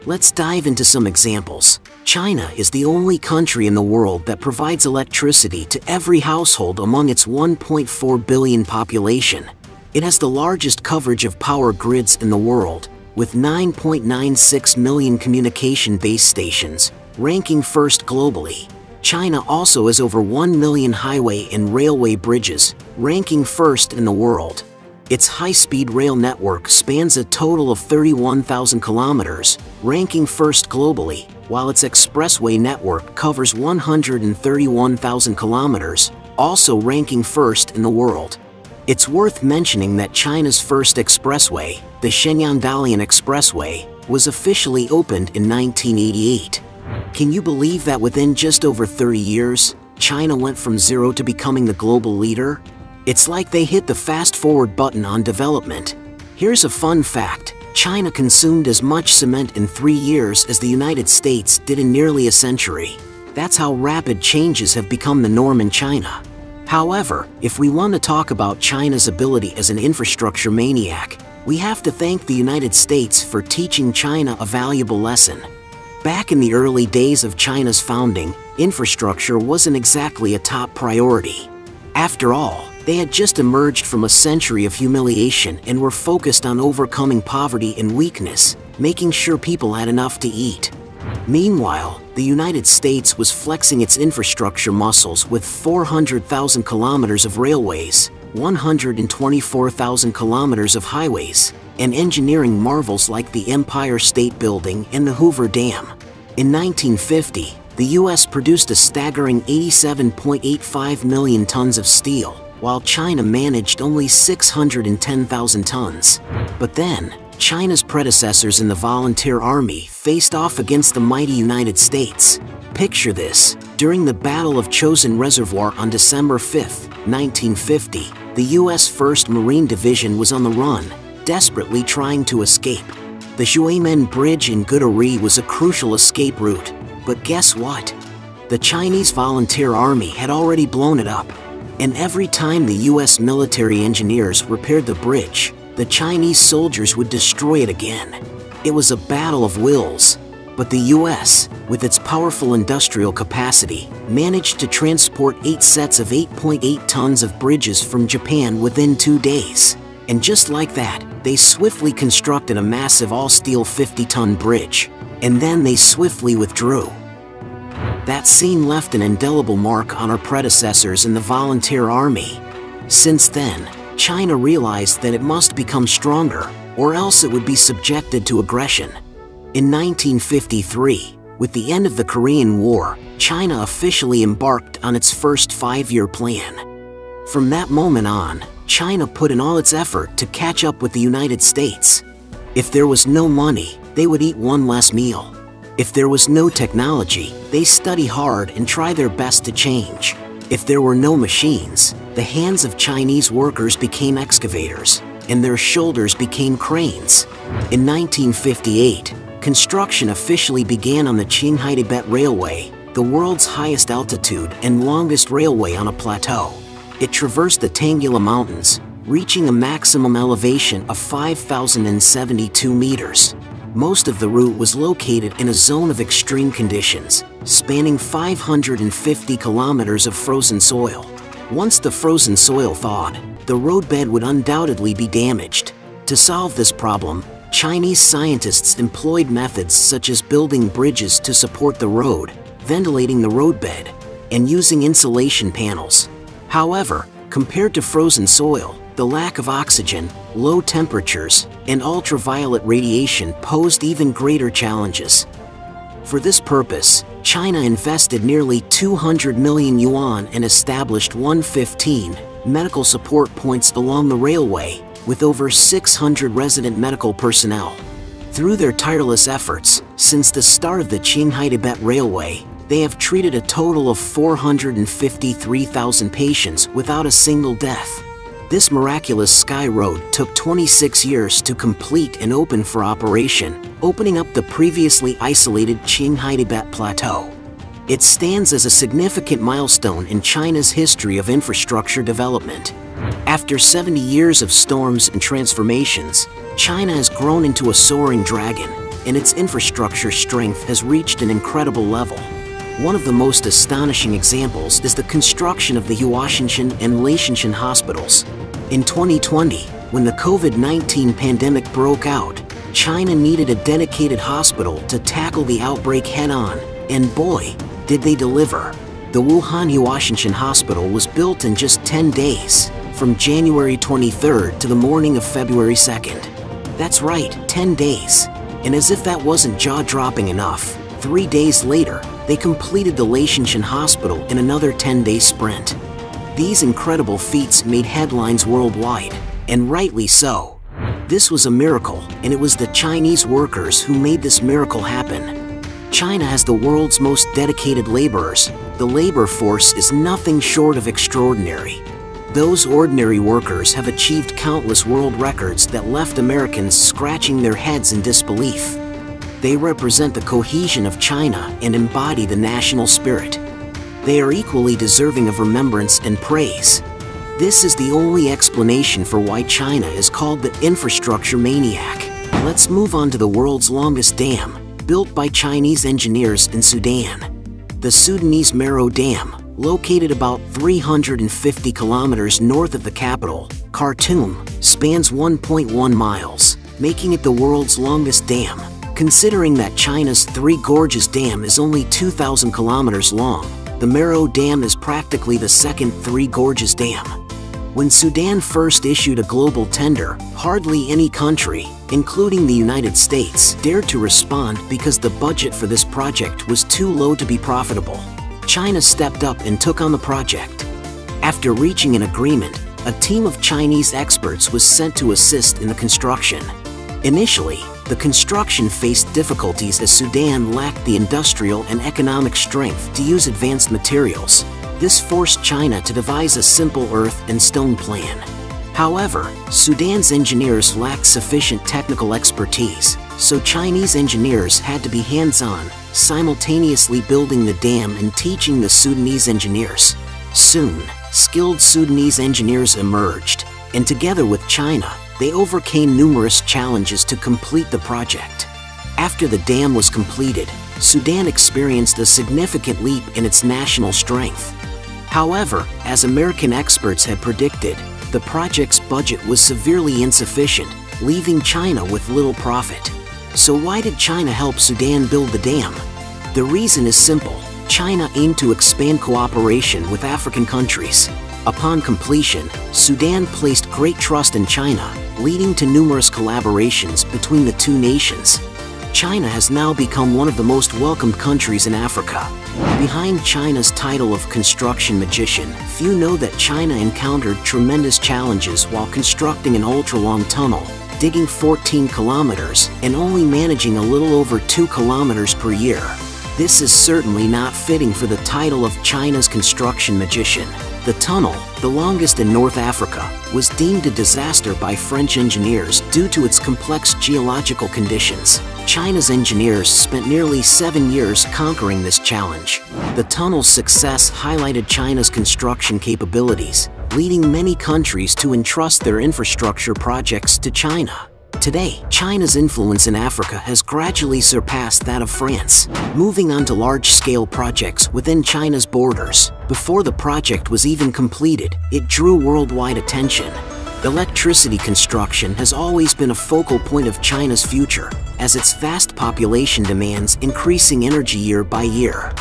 Let's dive into some examples. China is the only country in the world that provides electricity to every household among its 1.4 billion population. It has the largest coverage of power grids in the world, with 9.96 million communication base stations, ranking first globally. China also has over 1 million highway and railway bridges, ranking first in the world. Its high-speed rail network spans a total of 31,000 kilometers, ranking first globally, while its expressway network covers 131,000 kilometers, also ranking first in the world. It's worth mentioning that China's first expressway, the Shenyang Dalian Expressway, was officially opened in 1988. Can you believe that within just over 30 years, China went from zero to becoming the global leader? It's like they hit the fast forward button on development. Here's a fun fact. China consumed as much cement in three years as the United States did in nearly a century. That's how rapid changes have become the norm in China. However, if we want to talk about China's ability as an infrastructure maniac, we have to thank the United States for teaching China a valuable lesson. Back in the early days of China's founding, infrastructure wasn't exactly a top priority. After all, they had just emerged from a century of humiliation and were focused on overcoming poverty and weakness, making sure people had enough to eat. Meanwhile, the United States was flexing its infrastructure muscles with 400,000 kilometers of railways, 124,000 kilometers of highways, and engineering marvels like the Empire State Building and the Hoover Dam. In 1950, the US produced a staggering 87.85 million tons of steel, while China managed only 610,000 tons. But then, China's predecessors in the volunteer army faced off against the mighty United States. Picture this, during the Battle of Chosin Reservoir on December 5, 1950, the US 1st Marine Division was on the run, desperately trying to escape. The Xuemen Bridge in Guderi was a crucial escape route, but guess what? The Chinese Volunteer Army had already blown it up, and every time the US military engineers repaired the bridge, the Chinese soldiers would destroy it again. It was a battle of wills, but the US, with its powerful industrial capacity, managed to transport eight sets of 8.8 tons of bridges from Japan within two days. And just like that, they swiftly constructed a massive all-steel 50-ton bridge, and then they swiftly withdrew. That scene left an indelible mark on our predecessors in the volunteer army. Since then, China realized that it must become stronger, or else it would be subjected to aggression. In 1953, with the end of the Korean War, China officially embarked on its first five-year plan. From that moment on, China put in all its effort to catch up with the United States. If there was no money, they would eat one less meal. If there was no technology, they study hard and try their best to change. If there were no machines, the hands of Chinese workers became excavators, and their shoulders became cranes. In 1958, construction officially began on the Qinghai-Tibet Railway, the world's highest altitude and longest railway on a plateau. It traversed the Tanggula Mountains, reaching a maximum elevation of 5,072 meters. Most of the route was located in a zone of extreme conditions, spanning 550 kilometers of frozen soil. Once the frozen soil thawed, the roadbed would undoubtedly be damaged. To solve this problem, Chinese scientists employed methods such as building bridges to support the road, ventilating the roadbed, and using insulation panels. However, compared to frozen soil, the lack of oxygen, low temperatures, and ultraviolet radiation posed even greater challenges. For this purpose, China invested nearly 200 million yuan and established 115 medical support points along the railway, with over 600 resident medical personnel. Through their tireless efforts, since the start of the Qinghai-Tibet Railway, they have treated a total of 453,000 patients without a single death. This miraculous Sky Road took 26 years to complete and open for operation, opening up the previously isolated Qinghai-Tibet Plateau. It stands as a significant milestone in China's history of infrastructure development. After 70 years of storms and transformations, China has grown into a soaring dragon, and its infrastructure strength has reached an incredible level. One of the most astonishing examples is the construction of the Huaqiangjin and Leishenshan hospitals. In 2020, when the COVID-19 pandemic broke out, China needed a dedicated hospital to tackle the outbreak head-on, and boy, did they deliver. The Wuhan Huaqiangjin Hospital was built in just 10 days, from January 23rd to the morning of February 2nd. That's right, 10 days. And as if that wasn't jaw-dropping enough, three days later, they completed the Leishenshan Hospital in another 10-day sprint. These incredible feats made headlines worldwide, and rightly so. This was a miracle, and it was the Chinese workers who made this miracle happen. China has the world's most dedicated laborers. The labor force is nothing short of extraordinary. Those ordinary workers have achieved countless world records that left Americans scratching their heads in disbelief. They represent the cohesion of China and embody the national spirit. They are equally deserving of remembrance and praise. This is the only explanation for why China is called the infrastructure maniac. Let's move on to the world's longest dam, built by Chinese engineers in Sudan. The Sudanese Merowe Dam, located about 350 kilometers north of the capital, Khartoum, spans 1.1 miles, making it the world's longest dam. Considering that China's Three Gorges Dam is only 2,000 kilometers long, the Merowe Dam is practically the second Three Gorges Dam. When Sudan first issued a global tender, hardly any country, including the United States, dared to respond because the budget for this project was too low to be profitable. China stepped up and took on the project. After reaching an agreement, a team of Chinese experts was sent to assist in the construction. Initially, the construction faced difficulties as Sudan lacked the industrial and economic strength to use advanced materials. This forced China to devise a simple earth and stone plan. However, Sudan's engineers lacked sufficient technical expertise, so Chinese engineers had to be hands-on, simultaneously building the dam and teaching the Sudanese engineers. Soon, skilled Sudanese engineers emerged, and together with China, they overcame numerous challenges to complete the project. After the dam was completed, Sudan experienced a significant leap in its national strength. However, as American experts had predicted, the project's budget was severely insufficient, leaving China with little profit. So why did China help Sudan build the dam? The reason is simple. China aimed to expand cooperation with African countries. Upon completion, Sudan placed great trust in China, leading to numerous collaborations between the two nations. China has now become one of the most welcomed countries in Africa. Behind China's title of construction magician, few know that China encountered tremendous challenges while constructing an ultra-long tunnel, digging 14 kilometers and only managing a little over 2 kilometers per year. This is certainly not fitting for the title of China's construction magician. The tunnel, the longest in North Africa, was deemed a disaster by French engineers due to its complex geological conditions. China's engineers spent nearly seven years conquering this challenge. The tunnel's success highlighted China's construction capabilities, leading many countries to entrust their infrastructure projects to China. Today, China's influence in Africa has gradually surpassed that of France, moving on to large-scale projects within China's borders. Before the project was even completed, it drew worldwide attention. Electricity construction has always been a focal point of China's future, as its vast population demands increasing energy year by year.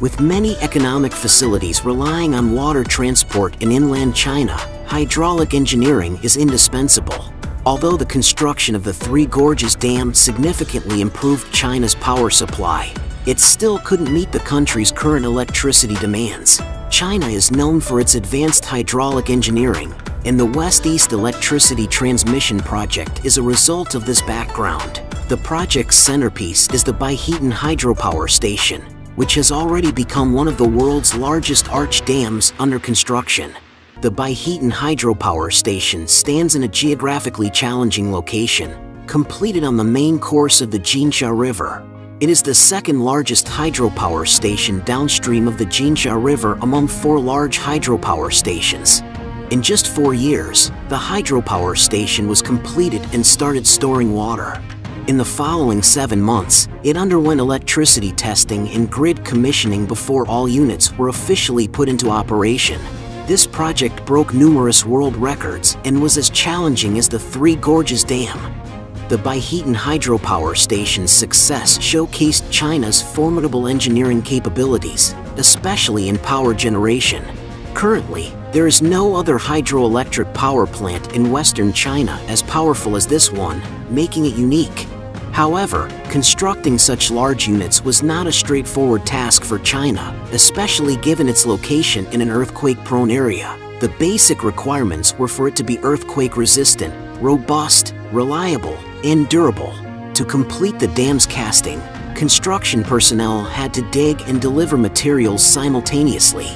With many economic facilities relying on water transport in inland China, hydraulic engineering is indispensable. Although the construction of the Three Gorges Dam significantly improved China's power supply, it still couldn't meet the country's current electricity demands. China is known for its advanced hydraulic engineering, and the West East Electricity Transmission Project is a result of this background. The project's centerpiece is the Baihetan Hydropower Station, which has already become one of the world's largest arch dams under construction. The Baihetan Hydropower Station stands in a geographically challenging location, completed on the main course of the Jinsha River. It is the second largest hydropower station downstream of the Jinsha River among four large hydropower stations. In just four years, the hydropower station was completed and started storing water. In the following seven months, it underwent electricity testing and grid commissioning before all units were officially put into operation. This project broke numerous world records and was as challenging as the Three Gorges Dam. The Baihetan hydropower station's success showcased China's formidable engineering capabilities, especially in power generation. Currently, there is no other hydroelectric power plant in western China as powerful as this one, making it unique. However, constructing such large units was not a straightforward task for China, especially given its location in an earthquake-prone area. The basic requirements were for it to be earthquake-resistant, robust, reliable, and durable. To complete the dam's casting, construction personnel had to dig and deliver materials simultaneously.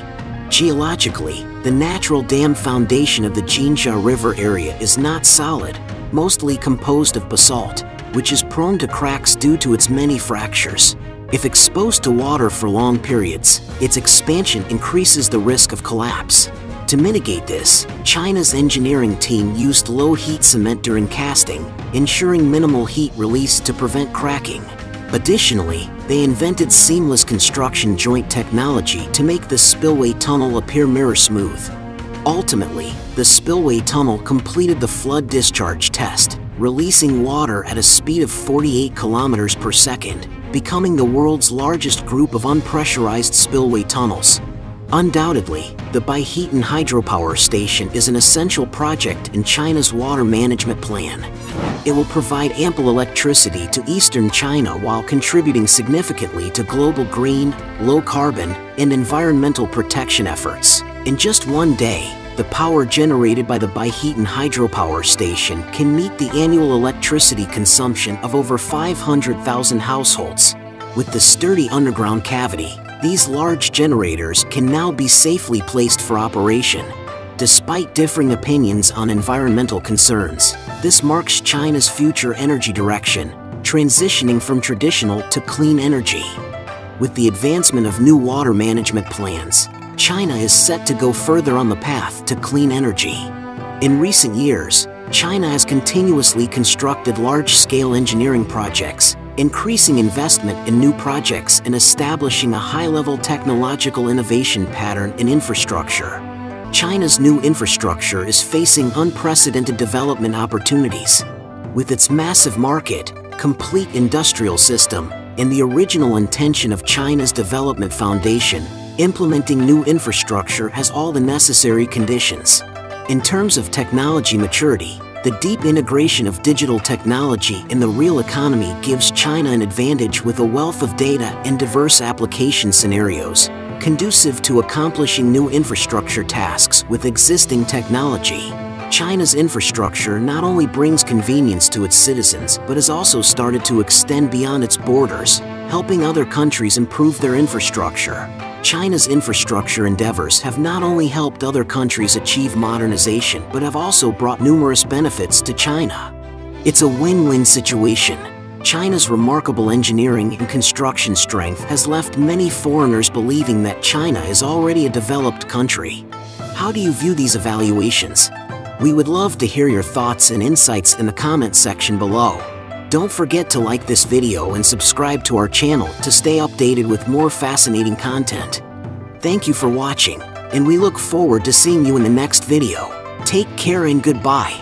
Geologically, the natural dam foundation of the Jinsha River area is not solid, mostly composed of basalt, which is prone to cracks due to its many fractures. If exposed to water for long periods, its expansion increases the risk of collapse. To mitigate this, China's engineering team used low heat cement during casting, ensuring minimal heat release to prevent cracking. Additionally, they invented seamless construction joint technology to make the spillway tunnel appear mirror smooth. Ultimately, the spillway tunnel completed the flood discharge test, releasing water at a speed of 48 kilometers per second, becoming the world's largest group of unpressurized spillway tunnels. Undoubtedly, the Baihetan Hydropower Station is an essential project in China's water management plan. It will provide ample electricity to eastern China while contributing significantly to global green, low carbon, and environmental protection efforts. In just one day, the power generated by the Baihetan hydropower station can meet the annual electricity consumption of over 500,000 households. With the sturdy underground cavity, these large generators can now be safely placed for operation. Despite differing opinions on environmental concerns, this marks China's future energy direction, transitioning from traditional to clean energy. With the advancement of new water management plans, China is set to go further on the path to clean energy. In recent years, China has continuously constructed large-scale engineering projects, increasing investment in new projects and establishing a high-level technological innovation pattern in infrastructure. China's new infrastructure is facing unprecedented development opportunities. With its massive market, complete industrial system, and the original intention of China's development foundation, implementing new infrastructure has all the necessary conditions. In terms of technology maturity, the deep integration of digital technology in the real economy gives China an advantage with a wealth of data and diverse application scenarios, conducive to accomplishing new infrastructure tasks with existing technology. China's infrastructure not only brings convenience to its citizens, but has also started to extend beyond its borders, helping other countries improve their infrastructure. China's infrastructure endeavors have not only helped other countries achieve modernization, but have also brought numerous benefits to China. It's a win-win situation. China's remarkable engineering and construction strength has left many foreigners believing that China is already a developed country. How do you view these evaluations? We would love to hear your thoughts and insights in the comment section below. Don't forget to like this video and subscribe to our channel to stay updated with more fascinating content. Thank you for watching, and we look forward to seeing you in the next video. Take care and goodbye.